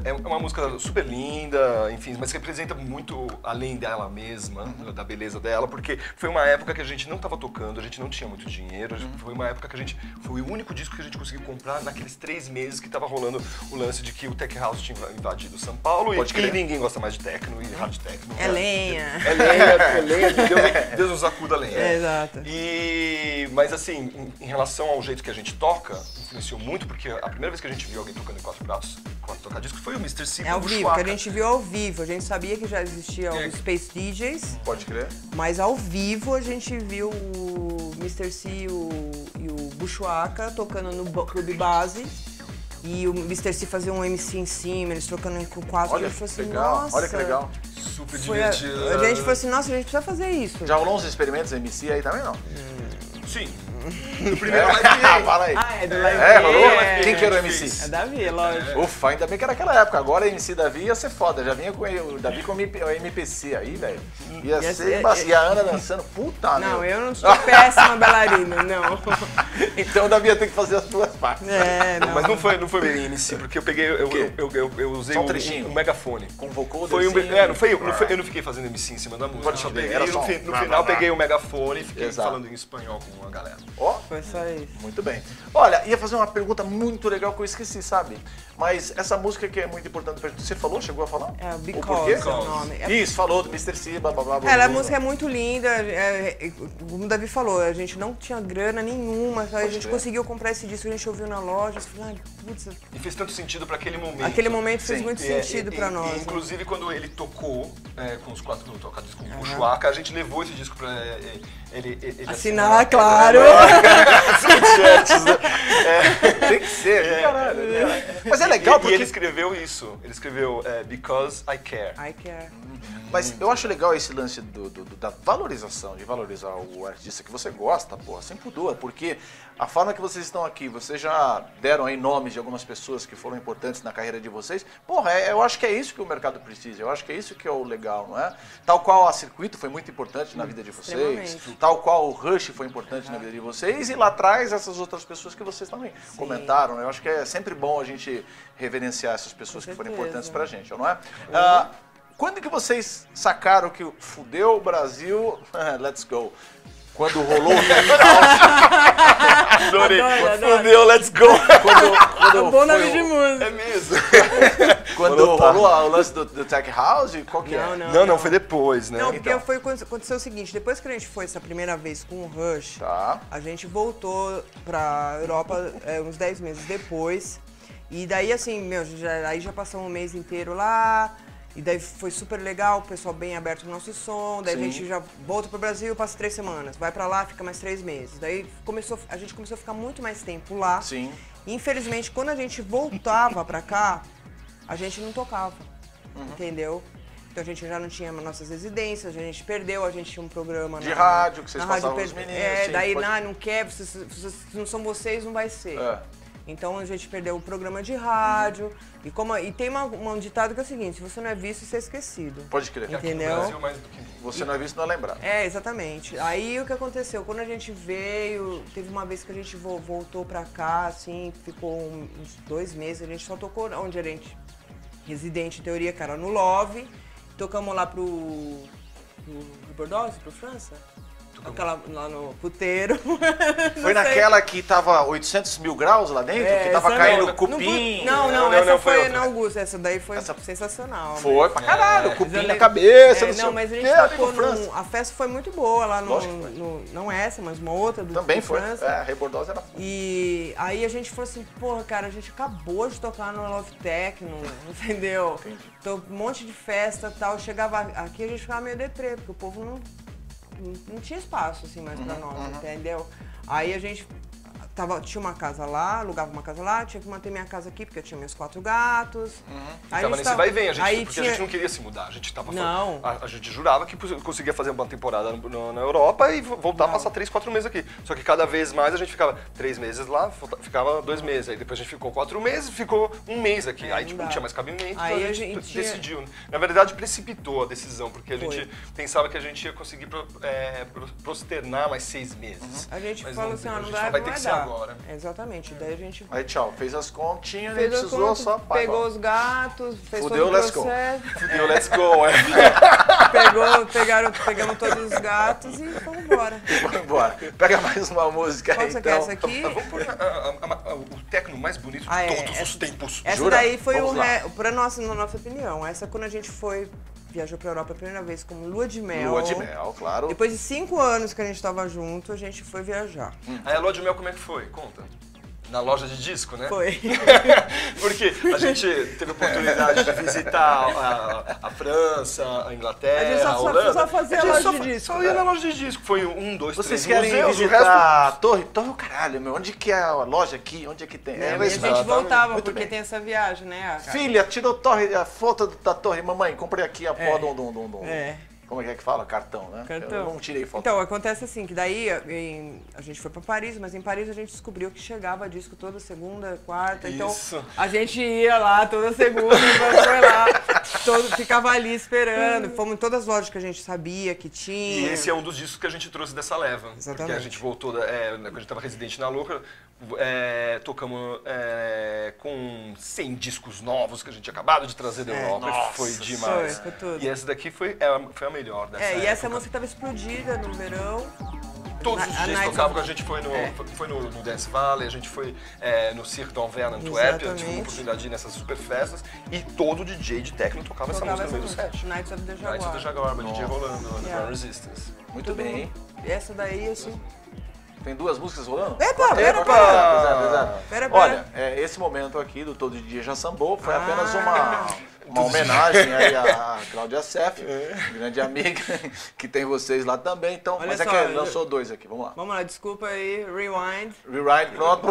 C: é, é uma música super linda, enfim, mas que representa muito além dela mesma, da beleza dela, porque foi uma época que a gente não estava tocando, a gente não tinha muito dinheiro, gente- foi uma época que a gente foi o único disco que a gente conseguiu comprar naqueles três meses que estava rolando o lance de que o Tech House tinha invadido São Paulo
A: Pode
C: e,
A: crer.
C: e ninguém gosta mais de techno e hard techno.
B: É lenha.
C: É lenha, é lenha, Deus, Deus nos acuda a lenha.
B: É, exato.
C: E, mas assim, em, em relação ao jeito que a gente toca, influenciou muito, porque a primeira vez que a gente viu alguém tocando em quatro pratos, quatro tocadiscos, foi o Mr. C
B: É ao
C: o
B: vivo,
C: Chewbacca.
B: que a gente viu ao vivo. A gente sabia que já existia
C: É.
B: os Space DJs,
A: Pode crer.
B: mas ao vivo a gente viu o Mr. C e o, e o Bushwaka tocando no Clube Base. E o Mr. C fazia um MC em cima, eles trocando com quatro.
A: Olha
B: a gente falou assim,
A: legal,
B: nossa.
A: olha que legal.
C: Super
B: Foi a,
C: divertido.
B: a gente falou assim, nossa, a gente precisa fazer isso.
A: Já rolou uns experimentos MC aí também, não?
C: Sim. No primeiro live
A: Ah, fala aí.
B: Ah, é do Live
A: É, rolou?
B: é.
A: Quem que era o MC?
B: É Davi, lógico.
A: Ufa, ainda bem que era aquela época. Agora MC Davi ia ser foda. Já vinha com o Davi com o MP o MPC aí, velho. Ia
B: Ia
A: ser. E a Ana dançando. Puta,
B: Não,
A: meu.
B: eu não sou péssima bailarina, não.
A: Então o Davi ia ter que fazer as duas partes.
B: É, não.
C: Mas não foi, não foi bem MC, porque eu peguei, eu, eu, eu, eu usei
A: Só um
C: um,
A: trechinho.
C: um megafone.
A: Convocou o
C: Foi um, é, não foi, eu, não foi, eu não fiquei fazendo MC em cima da música.
A: Pode
C: eu peguei,
A: era
C: no,
A: só
C: no
A: Blá,
C: final peguei o megafone e fiquei
A: Exato.
C: falando em espanhol com a galera.
A: Ó,
B: Foi só isso.
A: muito bem. Olha, ia fazer uma pergunta muito legal que eu esqueci, sabe? Mas essa música que é muito importante pra gente. Você falou? Chegou a falar?
B: É, Because é o nome. É
A: Isso, falou do Mr. C, blá blá blá. blá,
B: Ela, a
A: blá,
B: música é muito linda, é, é, como o Davi falou, a gente não tinha grana nenhuma, a gente
A: crer.
B: conseguiu comprar esse disco, a gente ouviu na loja, falou, ai, putz,
C: E fez tanto sentido pra aquele momento.
B: aquele momento fez
A: Sim.
B: muito
C: E é-
B: sentido
C: e-
B: pra
C: e-
B: nós. né?
C: Inclusive, quando ele tocou é, com os quatro tocados com o Chewbacca, a gente levou esse disco pra é, ele, ele, ele
B: Assinar, claro.
C: Né?
A: Tem que ser,
B: É.
A: caralho. Mas é legal
C: e,
A: porque.
C: e ele escreveu isso. Ele escreveu é, Because I Care.
B: I care.
A: Mas eu acho legal esse lance do- do- da valorização, de valorizar o artista que você gosta, porra, sem pudor, porque a forma que vocês estão aqui, vocês já deram aí nomes de algumas pessoas que foram importantes na carreira de vocês, porra, é- eu acho que é isso que o mercado precisa, eu acho que é isso que é o legal, não é? Tal qual a Circuito foi muito importante na vida de vocês, tal qual o Rush foi importante na vida de vocês, e lá atrás essas outras pessoas que vocês também comentaram, né? Eu acho que é sempre bom a gente reverenciar essas pessoas que foram importantes pra gente, não é? Ah, quando que vocês sacaram que fudeu o Brasil, let's go? Quando rolou o Tech
C: Adorei.
B: Adoro, adoro.
C: Fudeu, let's go.
A: quando, quando
B: Bom
A: foi
B: nome
A: o-
B: de música.
C: É mesmo.
A: quando
C: tá.
A: rolou o lance do, do Tech House, qual que
B: Não,
A: é?
B: não.
C: Não, não, foi depois, né?
B: Não, porque
A: Então.
B: foi, aconteceu o seguinte, depois que a gente foi essa primeira vez com o Rush,
A: Tá.
B: a gente voltou pra Europa é, uns 10 meses depois. E daí, assim, meu, já, aí já passamos um mês inteiro lá. E daí foi super legal, o pessoal bem aberto no nosso som. Daí
A: Sim.
B: a gente já volta pro Brasil, passa três semanas. Vai pra lá, fica mais três meses. Daí começou, a gente começou a ficar muito mais tempo lá.
A: Sim.
B: Infelizmente, quando a gente voltava pra cá, a gente não tocava,
A: Uhum.
B: entendeu? Então a gente já não tinha nossas residências, a gente perdeu, a gente tinha um programa
A: De
B: na,
A: rádio, que vocês
B: na rádio
A: passavam os
B: per-
A: meninos,
B: É,
A: sim,
B: daí,
A: pode-
B: não, não quer, vocês, vocês- se não são vocês, não vai ser.
A: É.
B: Então a gente perdeu o programa de rádio. E, como, e tem uma, um ditado que é o seguinte, se você não é visto, você é esquecido.
A: Pode crer.
B: Entendeu?
C: No Brasil, mais do que
A: Você não é visto, não é lembrado.
B: É, exatamente. Aí o que aconteceu? Quando a gente veio, teve uma vez que a gente vo- voltou pra cá, assim, ficou uns dois meses, a gente só tocou onde a gente, residente em teoria, cara, no Love. Tocamos lá pro. pro Bordeaux, pro França? Aquela, lá no puteiro.
A: Foi naquela que tava 800 mil graus lá dentro, que tava caindo
B: não.
A: cupim.
B: Não, não,
C: Não, não,
B: essa
C: não, foi
B: foi, na Augusta, essa daí foi
A: Essa-
B: sensacional.
A: Foi pra caralho,
C: É.
A: cupim na cabeça,
B: É,
A: não
B: não, mas a gente tocou
A: França.
B: num, A festa foi muito boa lá no, no- Não essa, mas uma outra do
A: Também foi.
B: França.
A: É, a Rebordosa era
B: E aí a gente falou assim, porra, cara, a gente acabou de tocar no Love Techno, entendeu? Então, um monte de festa e tal. Chegava aqui, a gente ficava meio deprê, porque o povo não, não, tinha espaço assim mais
A: Uhum,
B: pra nós, entendeu? Aí a gente tava, tinha uma casa lá, alugava uma casa lá, tinha que manter minha casa aqui, porque eu tinha meus quatro gatos.
C: Uhum.
B: Aí
C: tava
B: a gente
C: nesse vai e vem, a gente,
B: aí
C: porque
B: tinha-
C: a gente não queria se mudar. A gente tava
B: Não.
C: A, a gente jurava que conseguia fazer uma temporada no- na Europa e vo- voltar a passar três, quatro meses aqui. Só que cada vez mais a gente ficava três meses lá, ficava dois meses. Aí depois a gente ficou quatro meses, ficou um mês aqui.
B: É,
C: aí
B: não
C: tipo, não tinha mais cabimento,
B: Aí
C: então a
B: a
C: gente,
B: gente-
C: decidiu. Na verdade, precipitou a decisão, porque a
B: Foi.
C: gente pensava que a gente ia conseguir pro- é, pro- prosternar mais seis meses.
B: A gente
C: Mas
B: falou
C: não
B: assim, ah,
C: a
B: não
C: gente
B: dá,
C: falou, vai
B: não
C: ter que. Agora.
B: Exatamente. Daí a gente
A: Aí tchau, fez as continhas,
B: fez as
A: precisou,
B: contas,
A: só paga.
B: pegou os gatos, fez
A: Fudeu,
B: todo o
A: let's go.
B: processo,
C: Fudeu, let's go, é.
B: pegou, pegaram, pegamos todos os gatos e fomos embora.
A: Vamos embora. Pega mais uma música
B: Qual
A: aí,
B: você
A: então.
B: quer essa aqui?
C: Vamos por a- a- a- o tecno mais bonito de
B: Ah, é,
C: todos
B: essa-
C: os tempos.
B: Essa
A: Jura?
B: daí foi
A: Vamos
B: o re... pra nossa, na nossa opinião. Essa quando a gente foi, viajou pra Europa a primeira vez como lua de mel.
A: Lua de mel, claro.
B: Depois de cinco anos que a gente tava junto, a gente foi viajar.
C: Aí a lua de mel como é que foi? Conta. Na loja de disco, né?
B: Foi.
C: Porque a gente teve a oportunidade de visitar a, a França, a Inglaterra,
B: A gente só-
C: a
B: só-
C: Holanda.
B: só fazia
C: A gente
B: loja
C: só
B: de disco,
C: Só ia
B: né?
C: na loja de disco. Foi um, dois,
A: Vocês
C: três
A: querem
C: museus,
A: visitar
C: resto...
A: a torre? Torre, o caralho, meu. Onde que é a loja aqui? Onde é que tem?
B: É,
A: É,
B: e a gente voltava,
A: Muito
B: porque
A: bem.
B: tem essa viagem, né?
A: Filha, tirou torre, a foto da torre. Mamãe, comprei aqui a
B: É.
A: foto do, do, do, do-
B: É.
A: Como é que é que fala? Cartão, né?
B: Cartão.
A: Eu não tirei foto.
B: Então, acontece assim, que daí em- a gente foi pra Paris, mas em Paris a gente descobriu que chegava disco toda segunda, quarta. Então,
C: Isso.
B: a gente ia lá toda segunda, então foi lá, todo, ficava ali esperando. Fomos em todas as lojas que a gente sabia que tinha.
C: E esse é um dos discos que a gente trouxe dessa leva. Porque a
B: Exatamente.
C: gente voltou, da, é, quando a gente estava residente na Louca, é, tocamos é, com 100 discos novos que a gente tinha acabado de trazer da
B: É.
C: Europa.
A: Nossa,
C: foi demais.
B: foi, foi tudo.
C: E essa daqui foi, é, a- foi a melhor dessa
B: É, e essa
C: época.
B: música tava explodida no verão.
C: Todos os dias
B: of-
C: a gente foi no,
B: É.
C: foi no, no Dance Valley, a gente foi no Cirque d'Anvers, na Antuérpia, tive uma oportunidade de ir nessas super festas, e todo DJ de techno tocava, essa
B: Tocava
C: música no meio do
B: essa
C: set.
B: Nights of the Jaguar.
C: Nights of the Jaguar, DJ rolando,
B: Yeah.
C: Resistance.
A: Muito
B: Todo
A: bem?
B: Essa daí, assim.
A: Tem duas músicas rolando?
B: Epa, pera, pera. Pera.
A: Olha, é, esse momento aqui do Todo Dia Já Sambou foi
B: Ah.
A: apenas uma, uma homenagem aí à Cláudia Seff,
B: É.
A: grande amiga, que tem vocês lá também. Então,
B: Olha
A: mas é
B: só,
A: que
B: eu-
A: lançou dois aqui, vamos lá.
B: Vamos lá, desculpa aí, rewind.
A: Rewrite, pronto.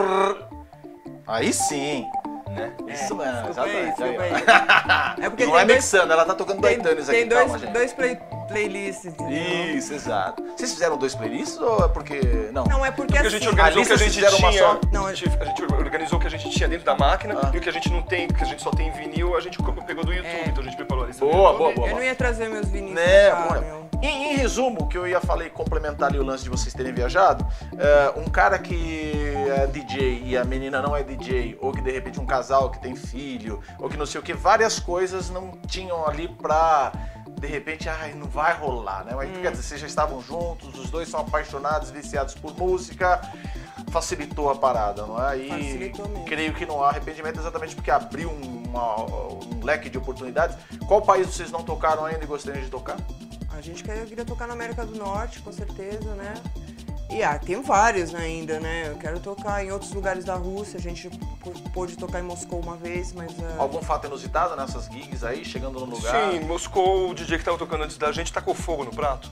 A: Aí sim.
C: Né?
A: Isso mesmo,
B: aí,
A: exatamente. Aí,
B: aí. É porque
A: Não é mixando, ela tá tocando
B: Tem,
A: aqui,
B: tem dois,
A: calma,
B: dois play, playlists, entendeu?
A: Isso, exato. Vocês fizeram dois playlists ou é porque... Não.
B: Não, é porque,
C: Porque a
B: assim...
C: gente organizou o que a gente
A: uma
C: tinha.
A: só?
B: Não,
C: a, gente, a gente organizou o que a gente tinha dentro da máquina
A: Ah.
C: e o que a gente não tem, que a gente só tem em vinil, a gente pegou do YouTube.
B: É.
C: Então a gente preparou a lista
A: Boa, boa, boa.
B: Eu não ia trazer meus vinis
A: Né,
B: cá, meu.
A: Em, em resumo, o que eu ia falei, complementar ali o lance de vocês terem viajado, é, um cara que é DJ e a menina não é DJ, ou que de repente um casal que tem filho, ou que não sei o que, várias coisas não tinham ali pra, de repente, ai, não vai rolar, né? Mas quer dizer, vocês já estavam juntos, os dois são apaixonados, viciados por música, facilitou a parada, não é? E
B: Facilitou mesmo.
A: creio que não há arrependimento exatamente porque abriu uma- um leque de oportunidades. Qual país vocês não tocaram ainda e gostariam de tocar?
B: A gente quer- queria tocar na América do Norte, com certeza, né? E ah, tem vários ainda, né? Eu quero tocar em outros lugares da Rússia. A gente pô- pôde tocar em Moscou uma vez, mas. ah,
A: Algum fato inusitado nessas gigs aí, chegando no lugar?
C: Sim, Moscou, o DJ que tava tocando antes da gente tacou fogo no prato.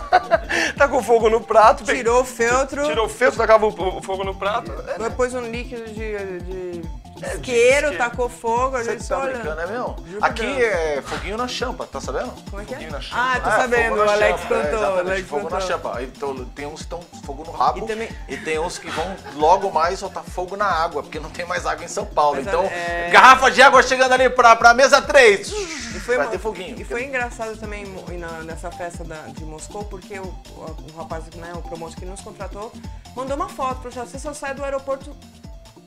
C: tacou fogo no prato. bem-
B: Tirou o feltro.
C: Tirou o feltro, tacava o, o fogo no prato.
B: Depois um líquido de, de isqueiro,
C: isqueiro.
B: tacou fogo, a
A: Você
B: gente
A: tá brincando, é mesmo?
B: Juro
A: Aqui
B: Deus.
A: é foguinho na champa, tá sabendo?
B: Como é que é?
C: Foguinho na chama.
B: Ah, tô
A: Ah,
B: sabendo,
A: fogo
B: o
A: na
B: Alex
A: champa, é,
B: contou.
A: exatamente,
B: Alex
A: fogo na
B: contou.
A: champa. Então, tem uns que estão fogo no rabo
B: E também-
A: e tem uns que vão logo mais soltar fogo na água, porque não tem mais água em São Paulo.
B: Mas,
A: então,
B: é-
A: garrafa de água chegando ali pra, pra mesa 3.
B: E foi,
A: vai ter foguinho.
B: E foi engraçado também na- nessa festa da- de Moscou, porque o, o, o rapaz, né, o promotor que nos contratou, mandou uma foto pra você só sai do aeroporto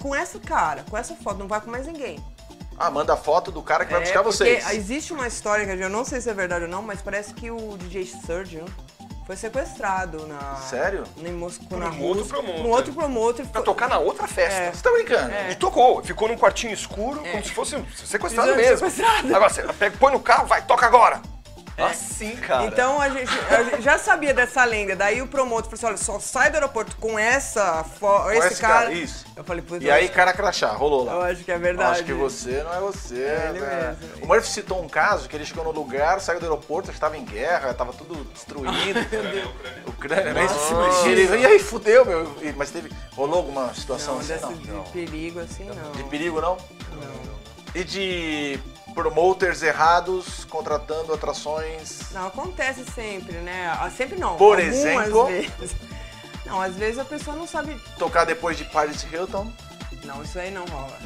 B: com essa cara, com essa foto, não vai com mais ninguém.
A: Ah, manda foto do cara que vai
B: É,
A: buscar
B: porque
A: vocês.
B: Existe uma história que eu não sei se é verdade ou não, mas parece que o DJ Surgeon foi sequestrado na.
A: Sério?
B: Em Moscou, na
C: um outro
B: Rússia.
C: promoter.
B: Um outro promoter.
C: Pra tocar na outra festa.
B: É.
A: Você tá brincando?
B: É.
C: E tocou, ficou num quartinho escuro, como se fosse sequestrado mesmo.
B: sequestrado.
C: Agora você pega, põe no carro, vai, toca agora. Ah, sim, cara.
B: Então a gente, a gente já sabia dessa lenda. Daí o promotor falou assim: olha, só sai do aeroporto com essa esse,
A: esse
B: cara.
A: cara, isso.
B: Eu falei, putz,
A: E aí, cara crachá, rolou lá.
B: eu acho que é verdade.
A: Acho que você não é você.
B: É ele
A: né?
B: mesmo.
A: O Murphy citou um caso que ele chegou no lugar, saiu do aeroporto, estava em guerra, estava tudo destruído. Ucrânia, né?
C: Nossa.
A: E, ele, e aí, fudeu, meu. Mas teve. Rolou alguma situação
B: Não,
A: assim? Não.
B: de perigo assim, não.
A: De perigo, não?
B: Não.
A: E de promoters errados contratando atrações.
B: Não, acontece sempre, né? Ah, Sempre não.
A: Por
B: algumas
A: exemplo?
B: Vezes. Não, às vezes a pessoa não sabe.
A: Tocar depois de Paris Hilton.
B: Não, isso aí não rola.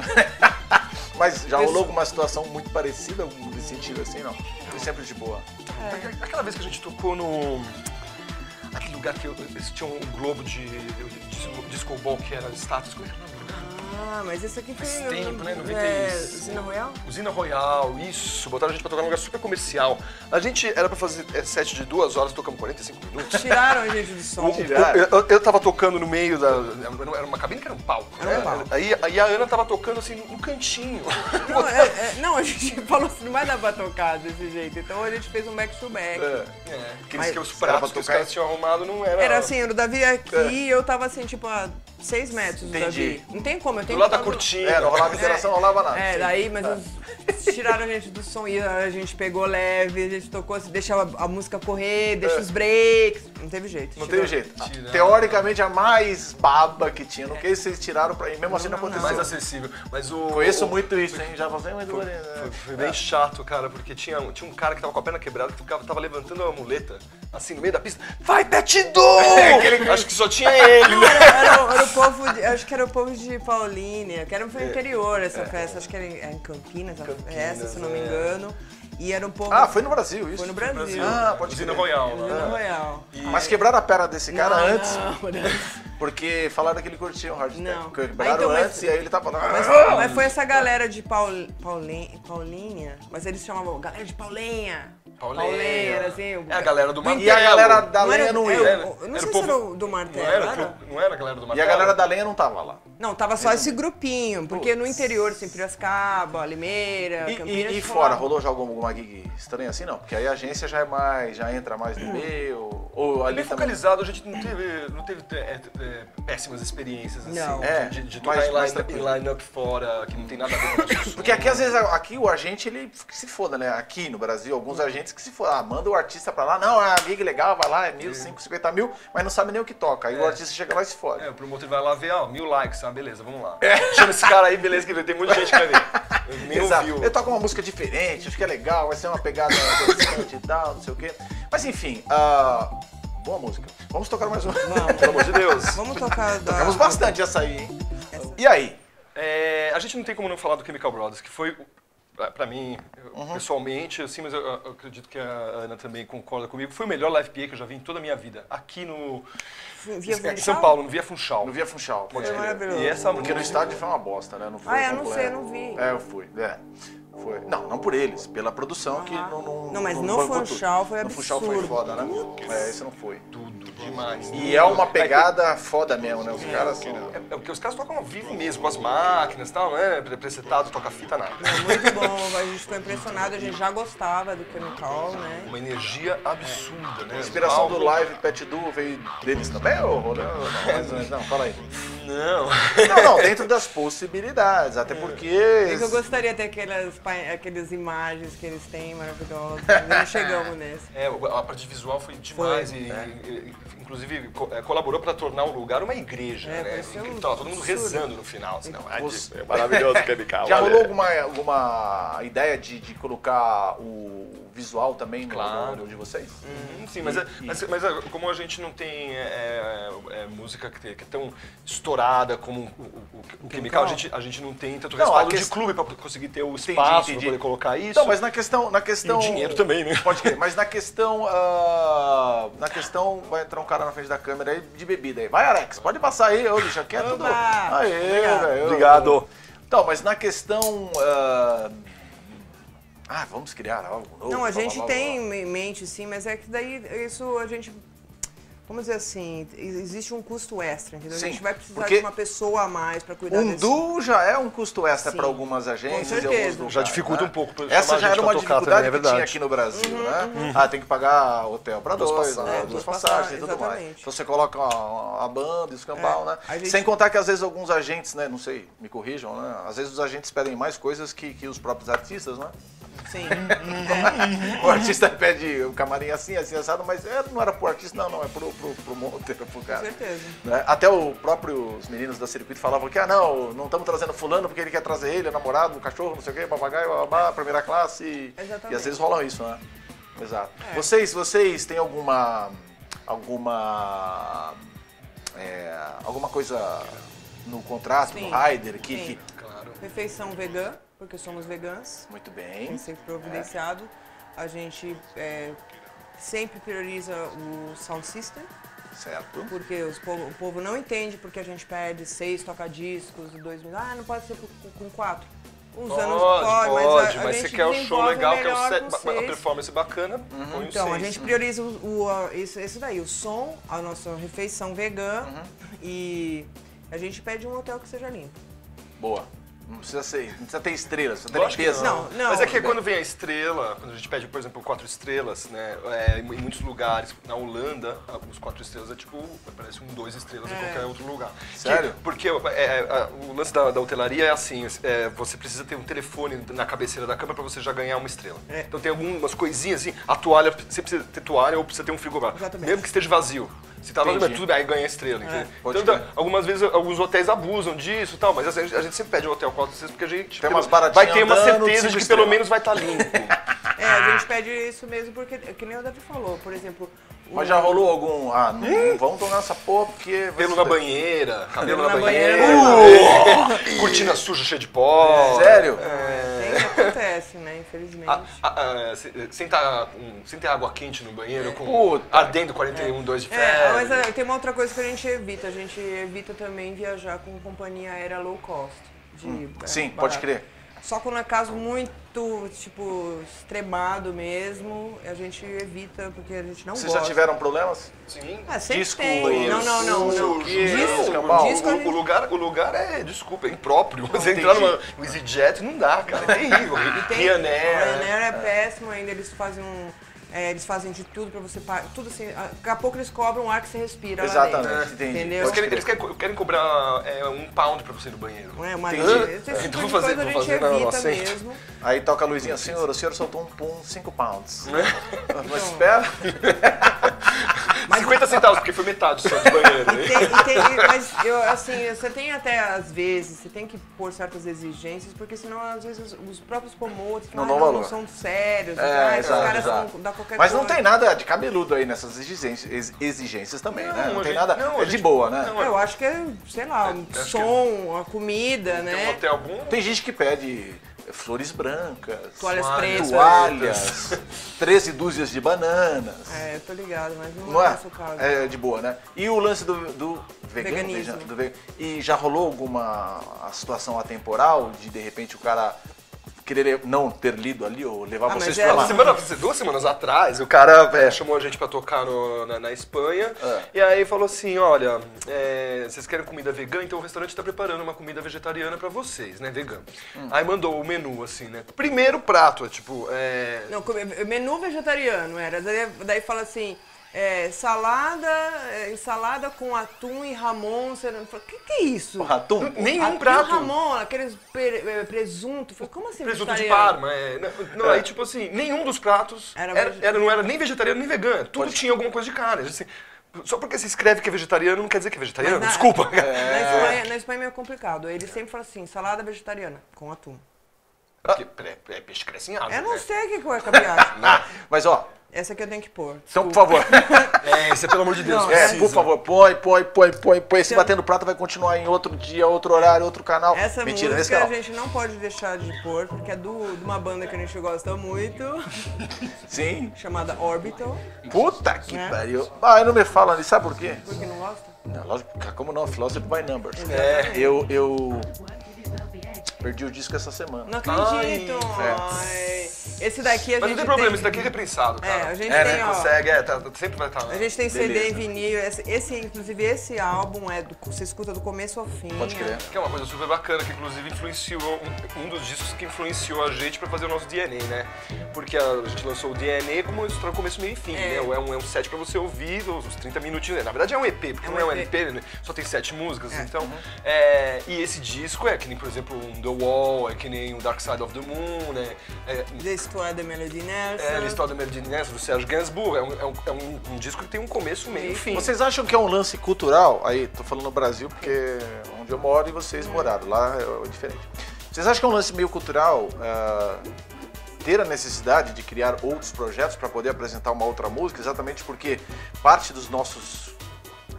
A: Mas já rolou alguma situação muito parecida, nesse sentido assim, não? Foi sempre de boa.
B: É.
C: Aquela vez que a gente tocou no. Aquele lugar que eu- eles tinham um globo de, de disco ball que era status. Como é que era o nome?
B: Ah, mas esse aqui foi.
C: Faz tempo, né? 90
B: É, Usina Royal?
C: Usina Royal, isso. Botaram a gente pra tocar num lugar super comercial. A gente era pra fazer é, set de duas horas, tocamos 45 minutos.
B: Tiraram a gente do som.
C: O- eu, eu- eu tava tocando no meio da. Era uma cabine que era um palco.
B: Era um
C: né?
B: palco.
C: Aí, aí a Ana tava tocando assim no cantinho.
B: Não, é- é- não, a gente falou assim, não vai dar pra tocar desse jeito. Então a gente fez um back to back.
A: É.
C: É, aqueles
B: Mas-
C: que os pratos
A: pra
C: que os caras tinham arrumado não era.
B: Era assim, o Davi aqui e eu tava assim, tipo, a seis metros do
A: Entendi.
B: Davi. Não tem como, eu
C: Do
B: tenho
C: lado
B: que
C: da
B: estar no-
C: cortina.
A: É, não rolava interação, não rolava nada.
B: É,
A: Sim.
B: daí, mas os- tiraram a gente do som e a gente pegou leve, a gente tocou, assim, deixava a música correr, deixa os breaks. Não teve jeito.
A: É. Não
B: tirou.
A: teve jeito.
C: Tiraram.
A: Teoricamente, a mais baba que tinha. No que vocês tiraram pra... E mesmo assim não
B: Não,
A: aconteceu.
C: mais acessível. Mas o.
A: Conheço
C: o-
A: muito isso, hein? Já passei muito
C: Foi,
A: né?
C: foi- foi bem chato, cara, porque tinha, tinha um cara que tava com a perna quebrada que ficava, tava levantando uma muleta, assim, no meio da pista. Vai, Pet Du! Acho que só tinha ele, né?
B: era, era o- povo, de- acho que era o povo de Paulínia, que era foi no interior essa festa, acho que era em, é em Campinas, a
C: Campinas,
B: essa, se não me
C: é.
B: engano. E era um povo.
A: Ah, foi no Brasil isso?
B: Foi no Brasil.
A: Ah, pode
C: Usina
A: crer.
C: Royal.
B: Usina
C: Né?
B: Royal.
A: Mas quebraram a perna desse cara
B: Não,
A: antes,
B: não, não.
A: porque falaram que ele curtia o hard
B: Não.
A: tech. Quebraram
B: Ah, então, mas-
A: antes e aí ele tava lá.
B: Mas, mas foi essa galera de Paul, Paulin, Paulinha, mas eles chamavam galera de Paulinha.
C: Paulinha.
B: era assim. o-
C: É a galera do
A: E
C: martelo.
A: a galera da
B: Não era-
A: lenha não
B: é,
A: ia.
C: Era-
B: Eu não
C: era
B: sei
C: o
B: se
C: povo-
B: era do
C: Não
B: martelo,
C: era,
B: era?
C: clube- não era a galera do
A: E
C: martelo?
A: a galera da lenha não tava lá.
B: Não, tava só esse grupinho, porque no interior, assim, Piracicaba, Limeira,
A: E,
B: Campinas...
A: e- e fora, rolou já alguma, alguma gig estranha assim? Não, porque aí a agência já é mais, já entra mais no meio, ou ali
C: Bem
A: também...
C: focalizado, a gente não teve, não teve é, é, péssimas experiências assim.
B: Não.
A: É,
C: de, de
A: mais-
C: tocar
A: mais
C: em line-up fora, que não tem nada a ver com o nosso som.
A: Porque aqui, às vezes, aqui o agente, ele se foda, né? Aqui no Brasil, alguns agentes que se foda. Ah, manda o artista pra lá. Não, é a gig legal, vai lá, é mil, cinco, cinquenta mil, mas não sabe nem o que toca. Aí o
C: É.
A: artista chega lá e se foda.
C: É, o promotor vai lá ver, ó, mil likes, ah, beleza, vamos lá. Chama esse cara aí, beleza, que tem muita gente que vai ver.
A: Exato.
C: ouviu.
A: Eu toco uma música diferente, acho que é legal, vai ser uma pegada interessante e tal, não sei o quê. Mas enfim, ah, boa música. Vamos tocar mais uma.
C: Pelo amor de Deus.
B: Vamos tocar da...
A: Tocamos bastante essa aí, hein? E aí?
C: É, a gente não tem como não falar do Chemical Brothers, que foi, pra- pra mim,
A: Uhum.
C: pessoalmente, assim, mas eu, eu acredito que a Ana também concorda comigo, foi o melhor live PA que eu já vi em toda a minha vida. Aqui no
B: Via
C: em
B: Funchal?
C: São Paulo, no Via Funchal.
A: No Via Funchal, pode
B: Foi
A: crer.
B: maravilhoso.
C: E essa
A: Porque no estádio foi uma bosta, né? Não foi
B: Ah, eu não sei, eu não vi.
A: É, eu fui. É. Foi. Não, não por eles, pela produção que
B: Aham.
A: não, não.
B: Não, mas no
A: bancou
B: Funchal
A: tudo.
B: foi
A: No Funchal foi
B: absurdo.
A: foda, né? É, esse não foi.
C: Tudo demais.
A: E é uma pegada foda mesmo, né? Os caras são.
C: É, é porque os caras tocam ao vivo mesmo, com as máquinas e tal, né? Presetado, toca fita, nada.
B: Muito bom, a gente ficou impressionado, a gente já gostava do Chemical, né?
C: Uma energia absurda, né?
A: A inspiração do live Pet Duo veio deles também, ô Rolê? Não, não, fala aí.
C: Não.
A: Não, não, dentro das possibilidades, até porque.
B: É que eu gostaria de ter aquelas, aquelas imagens que eles têm maravilhosas, mas não chegamos nessa.
C: É, a parte visual foi demais
B: Foi,
C: e,
A: É.
C: e- inclusive, co- é, colaborou para tornar o lugar uma igreja,
B: É,
C: né?
B: parecia um
C: Tava todo mundo rezando no final. Assim, não, é,
A: Você-
C: é maravilhoso o Chemical.
A: Já rolou alguma, alguma ideia de, de colocar o visual também no,
C: Claro.
A: no de vocês?
C: Hum, Sim, mas, é, mas, mas é, como a gente não tem é, é, música que, é tão estourada como o, o, o Chemical, a gente, a gente não tem tanto
A: Não,
C: respaldo de clube para conseguir ter o espaço para poder colocar isso.
A: Então, mas na questão. Na questão
C: E o dinheiro também, né?
A: Pode crer, mas na questão. ah, na questão, vai entrar um cara na frente da câmera aí de bebida aí. Vai, Alex, pode passar aí, ô bicho, aqui é tudo. Aê,
B: Obrigado.
A: velho.
C: Obrigado.
A: Então, mas na questão. ah, ah, vamos criar algo novo.
B: Não, a
A: blá,
B: gente
A: blá, blá,
B: tem
A: blá.
B: em mente sim, mas é que daí isso a gente vamos dizer assim, existe um custo extra, entendeu?
A: Sim,
B: a gente vai precisar de uma pessoa a mais para cuidar
A: Um
B: desse...
A: duo já é um custo extra para algumas agências.
B: com
A: e alguns lugares,
C: Já dificulta
A: né?
C: um pouco pra
A: Essa já
C: gente
A: era uma dificuldade
C: também, é
A: que tinha
C: verdade.
A: aqui no Brasil, né? Ah, tem que pagar hotel para
C: Duas
A: dois,
C: passagens.
A: né?
B: É,
A: duas
B: duas
A: passagens e tudo mais. Então você coloca a, a banda, o escambau,
B: É,
A: né?
B: gente-
A: Sem contar que às vezes alguns agentes, né? Não sei, me corrijam, né? Às vezes os agentes pedem mais coisas que, que os próprios artistas, né?
B: Sim.
A: O artista pede o camarim assim, assim, assado, mas é, não era pro artista, não, não, é pro, pro, pro monteiro, pro
B: Com
A: cara.
B: certeza.
A: Né? Até o próprio, os meninos da circuito falavam que, ah, não, não estamos trazendo fulano porque ele quer trazer ele, é namorado, o cachorro, não sei o quê, papagaio, babá, primeira classe. E,
B: Exatamente.
A: e às vezes rola isso, né? Exato.
B: É.
A: Vocês, vocês têm alguma, alguma, é, alguma coisa no contrato,
B: Sim.
A: no rider, que,
B: Sim.
A: que...
C: Claro.
B: Refeição vegã, porque somos vegãs.
A: Muito
B: tem
A: bem.
B: que ser providenciado. A gente é, sempre prioriza o sound system,
A: Certo.
B: porque os povo- o povo não entende porque a gente pede seis toca-discos e dois mil. Ah, não pode ser com, com quatro. Os anos
C: Pode,
B: pode,
C: pode,
B: mas, a, a
C: mas
B: gente
C: você quer o show legal, quer o
B: melhor
C: set,
B: com
C: ba- a
B: seis.
C: performance bacana,
A: Uhum.
C: põe o
B: Então, a gente prioriza o, o- a- isso, isso daí, o som, a nossa refeição vegana
A: Uhum.
B: e a gente pede um hotel que seja limpo.
A: Boa. Não precisa ser, não precisa ter estrelas, precisa ter
C: Lógico que
A: limpeza.
B: Não, não.
C: Mas é que quando vem a estrela, quando a gente pede, por exemplo, quatro estrelas, né? é, em muitos lugares, na Holanda, os quatro estrelas é tipo, parece um dois estrelas em
B: É.
C: qualquer outro lugar.
A: Sério?
C: Que- porque é, é, a- o lance da, da hotelaria é assim, é, você precisa ter um telefone na cabeceira da cama pra você já ganhar uma estrela.
B: É.
C: Então tem algumas coisinhas assim, a toalha, você precisa ter toalha ou precisa ter um frigobar.
B: Exatamente.
C: Mesmo que esteja vazio. Se tá mas tudo bem, aí ganha estrela, entendeu?
A: pode
C: Então, algumas vezes alguns hotéis abusam disso e tal, mas assim, a gente, a gente sempre pede um hotel quatro estrelas porque a gente
A: Tem umas
C: vai ter uma certeza de que pelo menos vai estar limpo.
B: É, a gente pede isso mesmo porque, que nem o Davi falou, por exemplo.
A: Mas já rolou algum. Ah, não, não vamos tomar essa porra porque. vai
C: Pelo na banheira, cabelo
B: na
C: na banheira,
B: banheira.
C: cortina suja cheia de pó.
A: Sério?
B: Tem que acontece, né? Infelizmente.
C: Ah, ah, se- sem, tá, sem ter água quente no banheiro, com
A: Puta.
C: ardendo 41, 2 de
B: É, mas é, tem uma outra coisa que a gente evita. A gente evita também viajar com companhia aérea low cost. De, é,
A: Sim,
B: barato.
A: pode crer.
B: Só quando é caso muito, tipo, extremado mesmo, a gente evita, porque a gente não
A: Vocês
B: gosta.
A: já tiveram problemas?
C: Sim.
B: Ah, sempre
A: Disco,
B: tem. Não, não, não, não.
A: que-
B: Disco, disco
C: o,
B: gente-
C: o lugar, o lugar é, desculpa, é impróprio. Você entrar numa, no EasyJet não dá, cara. É terrível. Ryanair.
B: Ryanair é péssimo ainda, eles fazem um. É, eles fazem de tudo pra você pagar. Tudo assim. Daqui a pouco eles cobram o ar que você respira.
A: Exatamente,
B: lá dentro,
A: entendi.
B: Entendeu?
C: Eles querem, eles querem, querem cobrar é, um pound pra você ir no banheiro.
B: Não é uma
A: Entendi.
B: esse
C: É,
B: tipo
C: então
B: de
C: vou fazer-
B: coisa a
C: vou
B: gente
C: fazer, não,
B: evita
C: aceito.
B: mesmo.
A: Aí toca a luzinha, senhor, o senhor soltou um pum, 5 pounds.
C: Né?
A: Mas espera.
C: 50 centavos, porque foi metade só do banheiro. hein?
B: Tem- e tem- mas eu, assim, você tem até, às vezes, você tem que pôr certas exigências, porque senão, às vezes, os, os próprios promotores
A: Não
B: falam, "Ah, não,
A: valor."
B: são sérios,
A: É,
B: ah, esses
A: exato,
B: caras
A: exato.
B: são da qualquer
A: Mas não
B: coisa.
A: tem nada de cabeludo aí nessas exigências, ex- exigências também, né? Não
C: a
A: tem
C: gente-
A: nada.
C: não,
A: é de
C: gente-
A: boa, né?
C: não,
B: Eu acho que é, sei lá, o
C: acho que
B: som, a comida,
C: Tem um
B: né?
C: hotel bom.
A: Tem gente que pede flores brancas,
B: Toalhas
C: Toalhas
B: pretas.
A: toalhas, 13 dúzias de bananas.
B: É, eu tô ligado, mas não,
A: Não
B: é
A: é?
B: nosso caso.
A: É de boa, né? E o lance do, do vegano,
B: Veganismo.
A: do ve- e já rolou alguma situação atemporal de de repente o cara querer não ter lido ali ou levar
B: Ah,
A: vocês
B: mas
A: pra
B: é-
A: lá?
C: Semana, duas semanas atrás, o cara é, chamou a gente pra tocar no- na, na Espanha
A: É.
C: e aí falou assim, olha, é, vocês querem comida vegana? Então o restaurante tá preparando uma comida vegetariana pra vocês, né, vegana.
A: Hum.
C: Aí mandou o menu, assim, né. Primeiro prato, é tipo, é...
B: Não, menu vegetariano era. Daí, daí fala assim, é, salada, é, ensalada com atum e ramon. Você não o que, que é isso?
A: O ratum?
C: Nenhum
B: atum
C: prato.
B: ramon, aqueles pre- é, presunto. Falei, como assim
C: Presunto de
B: vegetariano?
C: Parma, é, não, não, aí tipo assim, nenhum dos pratos
B: Era
C: era, era- não era nem vegetariano nem vegano, tudo tinha alguma coisa de carne. Assim, só porque se escreve que é vegetariano não quer dizer que é vegetariano,
B: na-
C: desculpa.
B: Na, Espanha, na Espanha é meio complicado. Ele sempre fala assim, salada vegetariana, com atum.
C: Porque é, é peixe cresce em água,
B: Eu não
C: né?
B: sei o que que é cabeça.
A: Mas ó,
B: Essa aqui eu tenho que pôr.
A: então por favor.
C: É, isso é pelo amor de Deus.
B: Não,
A: É,
C: precisa.
A: por favor, põe, põe, põe, põe, põe. Esse
B: Então-
A: Batendo Prata vai continuar em outro dia, outro horário, outro canal.
B: Essa
A: Mentira, nesse
B: música a
A: canal.
B: gente não pode deixar de pôr, porque é do, de uma banda que a gente gosta muito,
A: Sim.
B: chamada Orbital.
A: Puta que
B: É.
A: pariu. Ah, não me fala nisso, sabe por quê?
B: Por que não gosta?
A: Não, lógico, como não, Philosophy by Numbers.
C: É.
A: Eu, eu perdi o disco essa semana.
B: Não acredito!
A: é.
B: Ai. Esse daqui a
C: Mas não
B: gente
C: tem problema,
B: tem...
C: esse daqui é reprensado,
B: É,
C: cara.
B: a gente
A: É,
B: tem,
A: né?
B: ó...
C: Consegue, é, tá, sempre vai estar.
B: A gente tem CD
A: Beleza.
B: em vinil, esse, esse, inclusive esse álbum é do, você escuta do começo ao fim.
A: Pode crer.
C: Que é uma coisa super bacana, que inclusive influenciou, um, um dos discos que influenciou a gente pra fazer o nosso DNA, né? Porque a gente lançou o DNA como uma história começo, meio e fim,
B: É.
C: né? É um, é um set pra você ouvir os, os 30 minutinhos. né? Na verdade é um EP, porque
B: É um
C: não é um
B: EP.
C: LP, né? só tem sete músicas,
B: É.
C: então... é, e esse disco é que nem, por exemplo, um The Wall, é que nem o Dark Side of the Moon, né? É,
B: The Histoire de Melody Nelson.
C: é a História da Melody Nelson, do Serge Gainsbourg. É, um, é, um, é um- um disco que tem um começo, meio e fim.
A: Vocês acham que é um lance cultural? Aí, tô falando no Brasil porque é onde eu moro e vocês moraram. Lá é diferente. Vocês acham que é um lance meio cultural ah, ter a necessidade de criar outros projetos para poder apresentar uma outra música? Exatamente porque parte dos nossos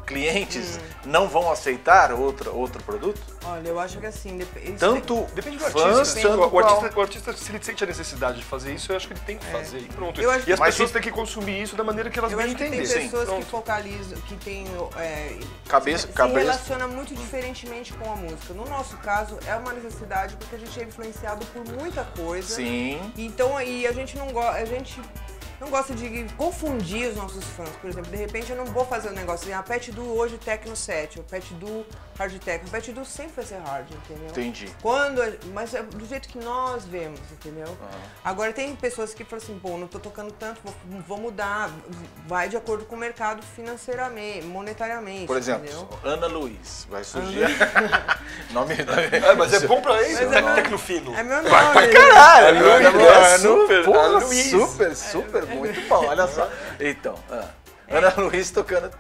A: clientes não vão aceitar outra, outro produto?
B: Olha, eu acho que assim,
A: Tanto
C: Depende do
A: fãs,
C: artista.
A: tanto
C: o, artista o artista, se ele sente a necessidade de fazer isso, eu acho que ele tem que fazer. E pronto.
B: Eu acho
C: E as
A: que-
C: pessoas
A: Mas
C: têm que consumir isso da maneira que elas
B: Eu
C: bem
B: que tem pessoas que
C: Pronto.
B: focalizam, que tem é,
A: Cabeça-
B: se,
A: cabeça.
B: se relaciona muito diferentemente com a música. No nosso caso, é uma necessidade porque a gente é influenciado por muita coisa.
A: Sim.
B: Então aí a gente não gosta, a gente não gosta de confundir os nossos fãs. Por exemplo, de repente eu não vou fazer um negócio a Pet Do hoje Tecno 7, o Pet Do Hard Techno. O Pet Do sempre vai ser hard, entendeu?
A: Entendi.
B: Quando, mas é do jeito que nós vemos, entendeu? Agora tem pessoas que falam assim, pô, não tô tocando tanto, vou, vou mudar, vai de acordo com o mercado financeiramente, monetariamente,
A: Por exemplo,
B: entendeu?
A: Ana Luiz. Vai surgir. nome,
C: É, mas é bom pra ele,
B: Mas
C: né?
B: é meu-
C: Tecnofino.
B: É meu nome.
A: Caralho,
C: É Luiz,
A: mano,
C: é super,
A: porra,
C: é Luiz.
A: super, super, muito bom, olha só. Então, ah, Ana Luiz tocando.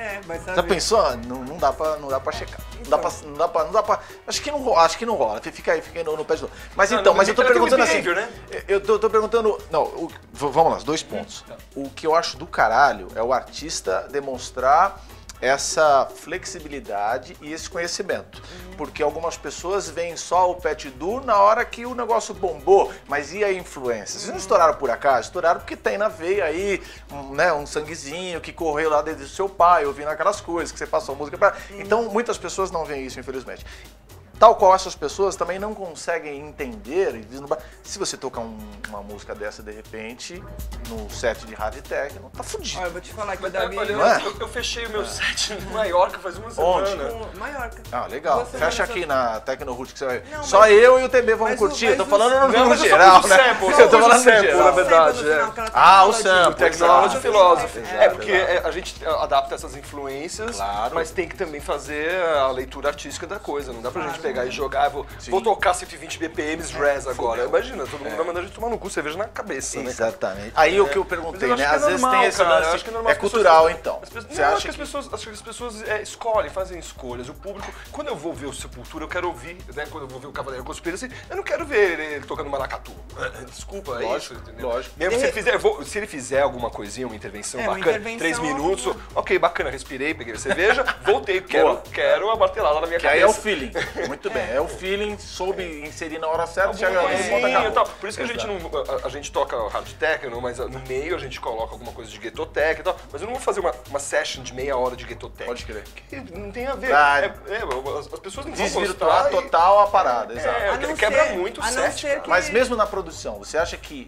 B: É, mas
A: Já
B: sabe-
A: pensou? Não, não dá pra, não dá pra checar. Não dá pra, não dá pra, não dá pra. Acho que não rola, acho que não rola. Fica aí, fica aí no, no pé de novo. Mas
C: Não,
A: então,
C: não,
A: mas eu tô perguntando assim.
C: behavior, né?
A: Eu tô, tô perguntando. Não, o- vamos lá, os dois pontos. O que eu acho do caralho é o artista demonstrar essa flexibilidade e esse conhecimento. Porque algumas pessoas veem só o Pet Do na hora que o negócio bombou, mas e a influência? Vocês não estouraram por acaso? Estouraram porque tem na veia aí um, né, um sanguezinho que correu lá desde o seu pai, ouvindo aquelas coisas que você passou música pra. Então muitas pessoas não veem isso, infelizmente. Tal qual essas pessoas também não conseguem entender e. Se você tocar um- uma música dessa de repente, no set de hard techno, tá fudido.
B: Olha, eu vou te falar que o Davi...
C: olha,
A: Não é?
C: eu, eu fechei o meu set em Maiorca faz uma
A: Onde?
C: semana.
B: com Maiorca.
A: Ah, legal.
B: Você
A: Fecha aqui na Tecno Root que você vai.
B: Não,
A: Só
B: mas-
A: eu e o TB vamos
B: mas o-
A: curtir. eu tô falando
B: o-
A: no,
C: eu
A: geral, né?
C: sample,
A: eu tô falando
C: do
A: no geral.
C: na verdade, é.
B: aquela
A: Ah, o
B: de-
A: sample,
C: O Technology
A: exato.
C: Philosophy.
B: Exato,
C: É, porque é, a gente adapta essas influências, mas tem que também fazer a leitura artística da coisa. Não dá pra gente
B: Claro.
C: Pegar e jogar, vou, vou tocar 120 BPMs Res agora. Imagina, todo mundo vai mandar a gente tomar no cu, cerveja na cabeça, né?
A: Exatamente. Aí o que eu
C: Mas
A: perguntei, né?
C: que é
A: Às vezes tem esse
C: cara. Eu
A: lance.
C: acho que normal
A: É cultural, então.
C: as pessoas-
A: Você
C: não,
A: acha
C: acho que as pessoas, acho que as pessoas é, escolhem, fazem escolhas. O público, quando eu vou ver o Sepultura, eu quero ouvir, né? Quando eu vou ver o Cavaleiro Conspiracy, eu não quero ver ele, tocando maracatu. Desculpa, é
A: Lógico,
C: isso, entendeu?
A: lógico.
C: Mesmo se ele, fizer, vou- se ele fizer alguma coisinha, uma intervenção
B: É, uma
C: bacana,
B: intervenção,
C: três minutos, ok, bacana, respirei, peguei a cerveja, voltei, quero,
A: Boa.
C: quero a martelada na minha
A: Que aí é o
C: cabeça.
A: feeling. Muito bem. É o feeling, soube inserir na hora certa, chega
C: e
A: acabou.
C: tal. Por isso que a gente,
A: Exato.
C: não, a, a gente toca hard techno, mas no meio a gente coloca alguma coisa de ghetto tech e tal. Mas eu não vou fazer uma, uma session de meia hora de ghetto tech.
A: Pode crer.
C: Que não tem a ver.
A: Ah,
C: É- é, as, as pessoas não vão
A: Desvirtuar
C: gostar e-
A: total a parada, exato.
C: É,
B: não
C: quebra
B: ser-
C: muito o set,
B: que-
A: Mas mesmo na produção, você acha que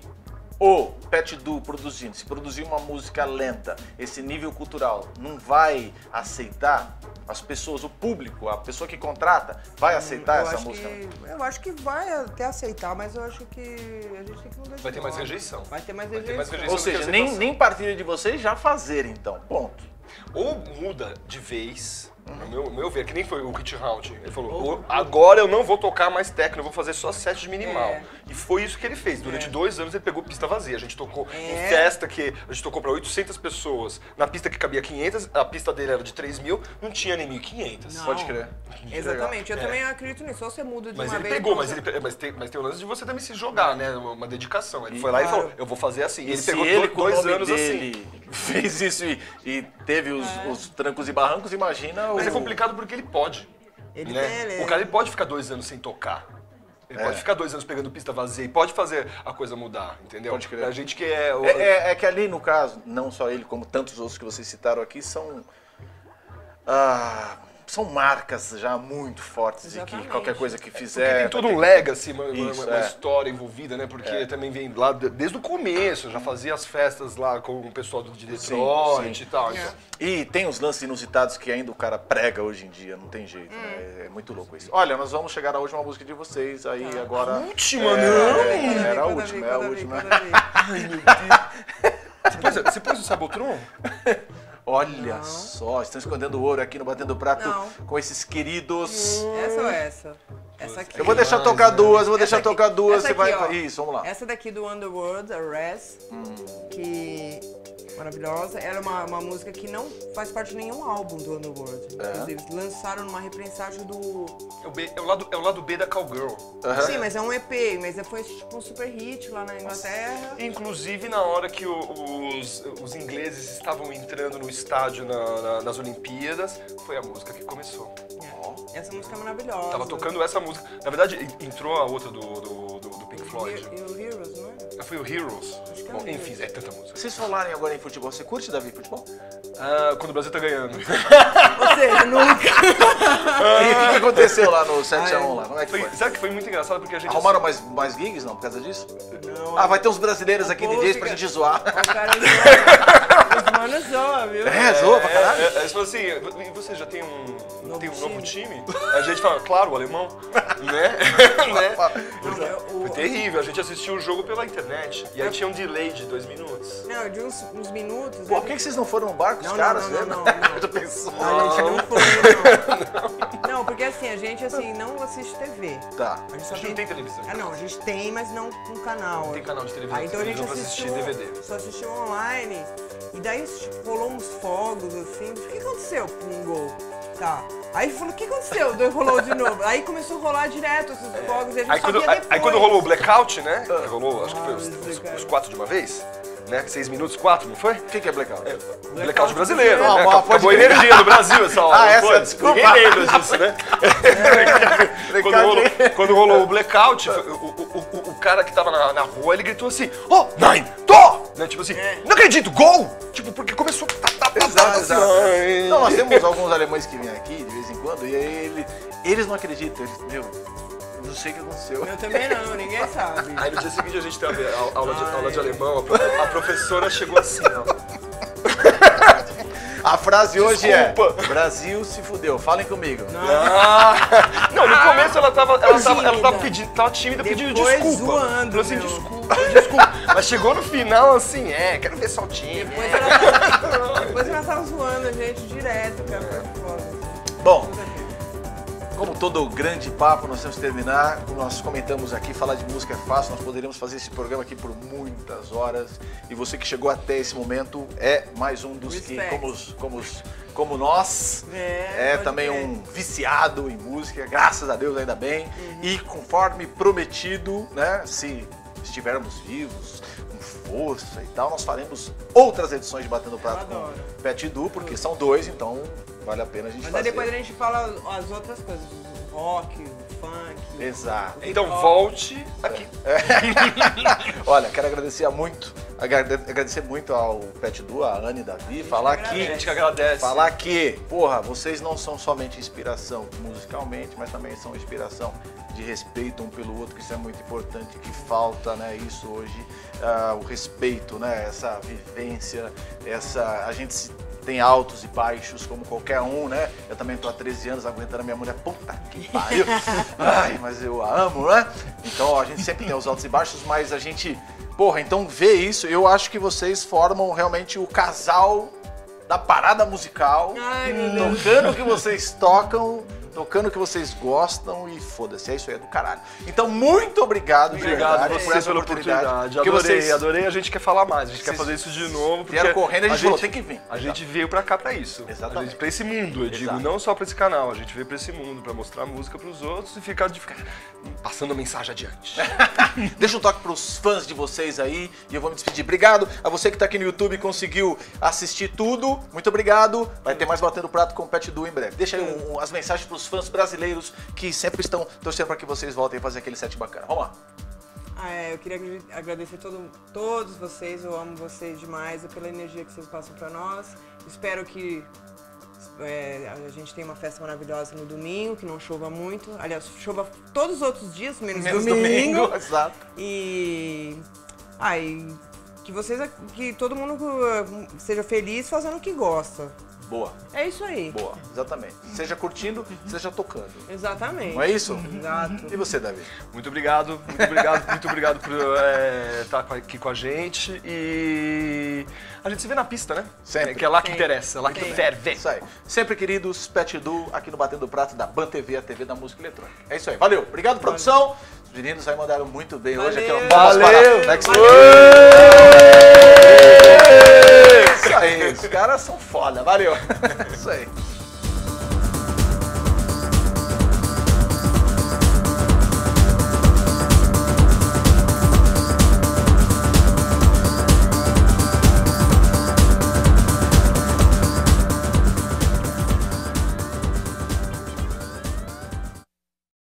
A: o Pet Du produzindo, se produzir uma música lenta, esse nível cultural não vai aceitar? As pessoas, o público, a pessoa que contrata, vai aceitar
B: eu
A: essa música?
B: Que, eu acho que vai até aceitar, mas eu acho que a gente tem que mudar de
C: Vai ter mais rejeição.
B: Vai ter mais
C: Vai ter
B: rejeição.
C: mais rejeição.
A: Ou seja, nem, nem partilha de vocês já fazer, então. Ponto.
C: Ou muda de vez. No meu, meu ver, que nem foi o Hit Round. Ele falou: "O- agora eu não vou tocar mais techno, eu vou fazer só set de minimal.
B: É.
C: E foi isso que ele fez. Durante dois anos ele pegou pista vazia. A gente tocou
B: É.
C: em festa que a gente tocou pra 800 pessoas. Na pista que cabia 500, a pista dele era de 3 mil, não tinha nem 1.500.
B: Não.
A: Pode crer.
B: Exatamente, eu
C: É.
B: também acredito nisso. Ou você muda de
C: Mas
B: uma
C: ele
B: vez.
C: pegou, mas, ele, mas, tem, mas tem o lance de você também se jogar, né? Uma dedicação. Ele
A: E-
C: foi lá e falou: eu vou fazer assim. E ele pegou
A: ele,
C: dois
A: nome
C: anos assim.
A: dele, fez isso e, e teve os,
B: É.
A: os trancos e barrancos, imagina
C: Mas
A: o...
C: é complicado porque ele pode.
B: Ele
C: né?
B: ele-
C: O cara ele pode ficar dois anos sem tocar. Ele
A: É.
C: pode ficar dois anos pegando pista vazia e pode fazer a coisa mudar, entendeu?
A: Pode crer.
C: A gente que é. o-
A: É, é- é que ali, no caso, não só ele, como tantos outros que vocês citaram aqui, são. ah, são marcas já muito fortes e que
B: Exatamente.
A: qualquer coisa que
C: Porque
A: fizer.
C: tem todo um legacy, uma, uma-
A: Isso,
C: uma
A: é.
C: história envolvida, né? Porque também vem lá de- desde o começo, já fazia as festas lá com o pessoal do de Detroit
A: sim.
C: e tal. então.
A: E tem os lances inusitados que ainda o cara prega hoje em dia, não tem jeito, né? É muito louco isso. Olha, nós vamos chegar à última música de vocês, aí agora.
C: A última,
A: É,
C: não?
A: é, era a última, é a última.
C: Ai, meu Deus. Você pôs, você pôs o Sabotron?
A: Olha só, estão escondendo ouro aqui no Batendo Prato
B: Não.
A: com esses queridos.
B: Essa ou essa? Essa aqui.
A: Eu vou deixar tocar
C: né?
A: duas, eu vou deixar
B: aqui.
A: tocar duas,
B: Essa
A: você vai.
B: aqui, ó.
A: Isso, vamos lá.
B: Essa daqui do Underworld, a Res, que maravilhosa. Ela é uma, uma música que não faz parte de nenhum álbum do Underworld.
A: É.
B: Inclusive, eles lançaram numa reprensagem do.
C: É o, B- é o lado, é o lado B da Cowgirl.
A: Aham.
B: Sim, mas é um EP, mas foi tipo um super hit lá na Inglaterra.
C: Inclusive na hora que o- os, os ingleses estavam entrando no estádio na- na- nas Olimpíadas, foi a música que começou.
B: É. Essa música é maravilhosa.
C: Tava tocando essa música. Na verdade, en- entrou a outra do, do, do- do Pink Floyd.
B: E o Heroes, não é?
C: Foi o Heroes. Bom, enfim, é tanta música.
A: Vocês falarem agora em futebol, você curte, Davi, futebol?
C: Ah, quando o Brasil tá ganhando.
B: Ou seja, nunca.
A: E o que, aconteceu lá no 7x1 lá? Como é que
C: Foi,
A: foi?
C: sabe que foi muito engraçado porque a gente.
A: Arrumaram mais, mais gigs, não, por causa disso?
B: Não,
A: Ah, vai ter uns brasileiros aqui,
B: povo
A: DJs, pra gente zoar.
B: O cara zoa. Os manos zoam, viu?
A: É, zoa pra
C: É,
A: caralho.
C: é, é, você falou assim, e você já tem um,
B: Novo
C: tem um novo
B: time.
C: time? A gente fala, claro, o alemão, né? né?
B: Não, o-
C: Foi terrível, a gente assistiu o jogo pela internet. E aí tinha um delay de dois minutos.
B: Não, de uns, uns minutos.
A: Pô, por que, que vocês não foram no bar com os
B: Não,
A: caras?
B: não, não, não, não.
A: Já pensou?
B: A gente não foi, não. Não, porque assim, a gente assim, não assiste TV.
A: Tá.
B: A gente só
C: A gente não tem televisão.
B: Ah, não, a gente tem, mas não um canal.
C: Tem canal de televisão,
B: Ah, então a gente assistiu,
C: assistir DVD.
B: só assistiu online. E daí tipo, rolou uns fogos, assim. O que aconteceu com um gol? Tá. Aí falou, o que aconteceu? Daí rolou de novo. Aí começou a rolar direto esses fogos e a gente
C: Aí quando,
B: sabia
C: aí, quando rolou o blackout, né? rolou, acho que foi os, os- os quatro de uma vez, né? Seis minutos, quatro, não foi?
A: O que, que é blackout?
C: Blackout brasileiro,
B: brasileiro.
C: né? Acabou
A: pode
C: a energia no Brasil essa hora.
A: Ah,
C: não
A: essa,
C: foi?
A: desculpa.
C: Ninguém lembra disso, né? quando, rolou, quando rolou o blackout, o, o- o- o cara que tava na, na rua, ele gritou assim, oh, nine, tô! Né? Tipo assim, não acredito, gol! Tipo, porque começou... Tá, tá, tá,
A: Exato,
C: tá,
A: exato.
C: assim,
A: Não, nós temos alguns alemães que vêm aqui de vez em quando e aí ele- eles não acreditam. Eles, meu, eu não sei o que aconteceu.
B: Eu também não, ninguém sabe.
C: Aí no dia seguinte a gente teve a- aula de, aula de alemão, a, profe- a professora chegou assim, ó.
A: A frase hoje
C: Desculpa.
A: é: Brasil se fudeu, falem comigo.
C: Ah, não, no começo ela tava, ela tava, ela tava
B: Tímida.
C: pedindo, tava tímida pedindo
B: Depois
C: desculpa.
B: zoando,
C: Falou assim,
B: meu.
C: desculpa, desculpa. Mas chegou no final assim, é, quero ver só o time.
B: Depois ela, tava, depois ela tava zoando a gente direto, cara. Foi foda.
A: Bom, como todo grande papo, nós temos que terminar. Como nós comentamos aqui, falar de música é fácil. Nós poderíamos fazer esse programa aqui por muitas horas. E você que chegou até esse momento é mais um dos que, como, os- como, como nós,
B: É,
A: é também
B: crer.
A: um viciado em música. Graças a Deus, ainda bem.
B: Uhum.
A: E conforme prometido, né, se estivermos vivos, com força e tal, nós faremos outras edições de Batendo Prato com. Pet Du, porque são dois, então vale a pena a gente
B: Mas
A: fazer.
B: depois a gente fala as outras coisas, o rock, o funk.
A: Exato.
B: o
C: Então volte aqui.
A: Olha, quero agradecer muito, agrade- agradecer muito ao Pet Du, a Anne e Davi, falar
C: A
A: que,
C: gente que agradece.
A: falar que, porra, vocês não são somente inspiração musicalmente, mas também são inspiração de respeito um pelo outro, que isso é muito importante, que falta, né, isso hoje, ah, o respeito, né, essa vivência, essa, a gente se- tem altos e baixos, como qualquer um, né? Eu também tô há 13 anos aguentando a minha mulher, puta que pariu. Ai, mas eu a amo, né? Então a gente sempre tem os altos e baixos, mas a gente, porra, então vê isso, eu acho que vocês formam realmente o casal da parada musical,
B: Ai,
A: tocando o que vocês tocam, tocando o que vocês gostam e foda-se, é isso aí é do caralho. Então, muito obrigado,
C: Obrigado
A: verdade, por essa
C: pela
A: oportunidade.
C: oportunidade. Adorei,
A: vocês
C: adorei. A gente quer falar mais, a gente quer fazer isso de novo.
A: Vieram correndo, a gente falou, tem que vir.
C: A gente veio pra cá pra isso.
A: Exatamente.
C: A gente, pra esse mundo, eu digo,
A: Exato.
C: não só pra esse canal. A gente veio pra esse mundo, pra mostrar música pros outros e ficar, de ficar passando a mensagem adiante.
A: Deixa um toque pros fãs de vocês aí e eu vou me despedir. Obrigado a você que tá aqui no YouTube e conseguiu assistir tudo. Muito obrigado. Vai ter mais Batendo Prato com o Pet Du em breve. Deixa aí um- um- as mensagens pros fãs brasileiros que sempre estão torcendo para que vocês voltem a fazer aquele set bacana. Vamos lá.
B: Ah, é, eu queria agrade- agradecer todo, todos vocês, eu amo vocês demais e pela energia que vocês passam pra nós. Espero que é, a gente tem uma festa maravilhosa no domingo, que não chova muito. Aliás, chova todos os outros dias, menos,
A: Menos
B: domingo.
A: domingo, exato.
B: E. Ai, que vocês. Que todo mundo uh, seja feliz fazendo o que gosta.
A: Boa,
B: É isso aí.
A: boa, exatamente. Seja curtindo, seja tocando.
B: Exatamente.
A: Não é isso?
B: Exato.
A: E você, Davi?
C: Muito obrigado, muito obrigado, muito obrigado por é, estar com- aqui com a gente. E a gente se vê na pista, né?
A: Sempre.
C: É, que é lá que
B: Sempre.
C: interessa, é lá que ferve.
A: Isso aí. Sempre queridos, Pet Du, aqui no Batendo Prato da Ban TV, a TV da música eletrônica. É isso aí. Valeu. Obrigado, produção. Os meninos aí mandaram muito bem hoje aqui. ó.
B: Valeu.
C: Valeu.
A: Next Isso aí, os caras são foda. Valeu. Isso aí.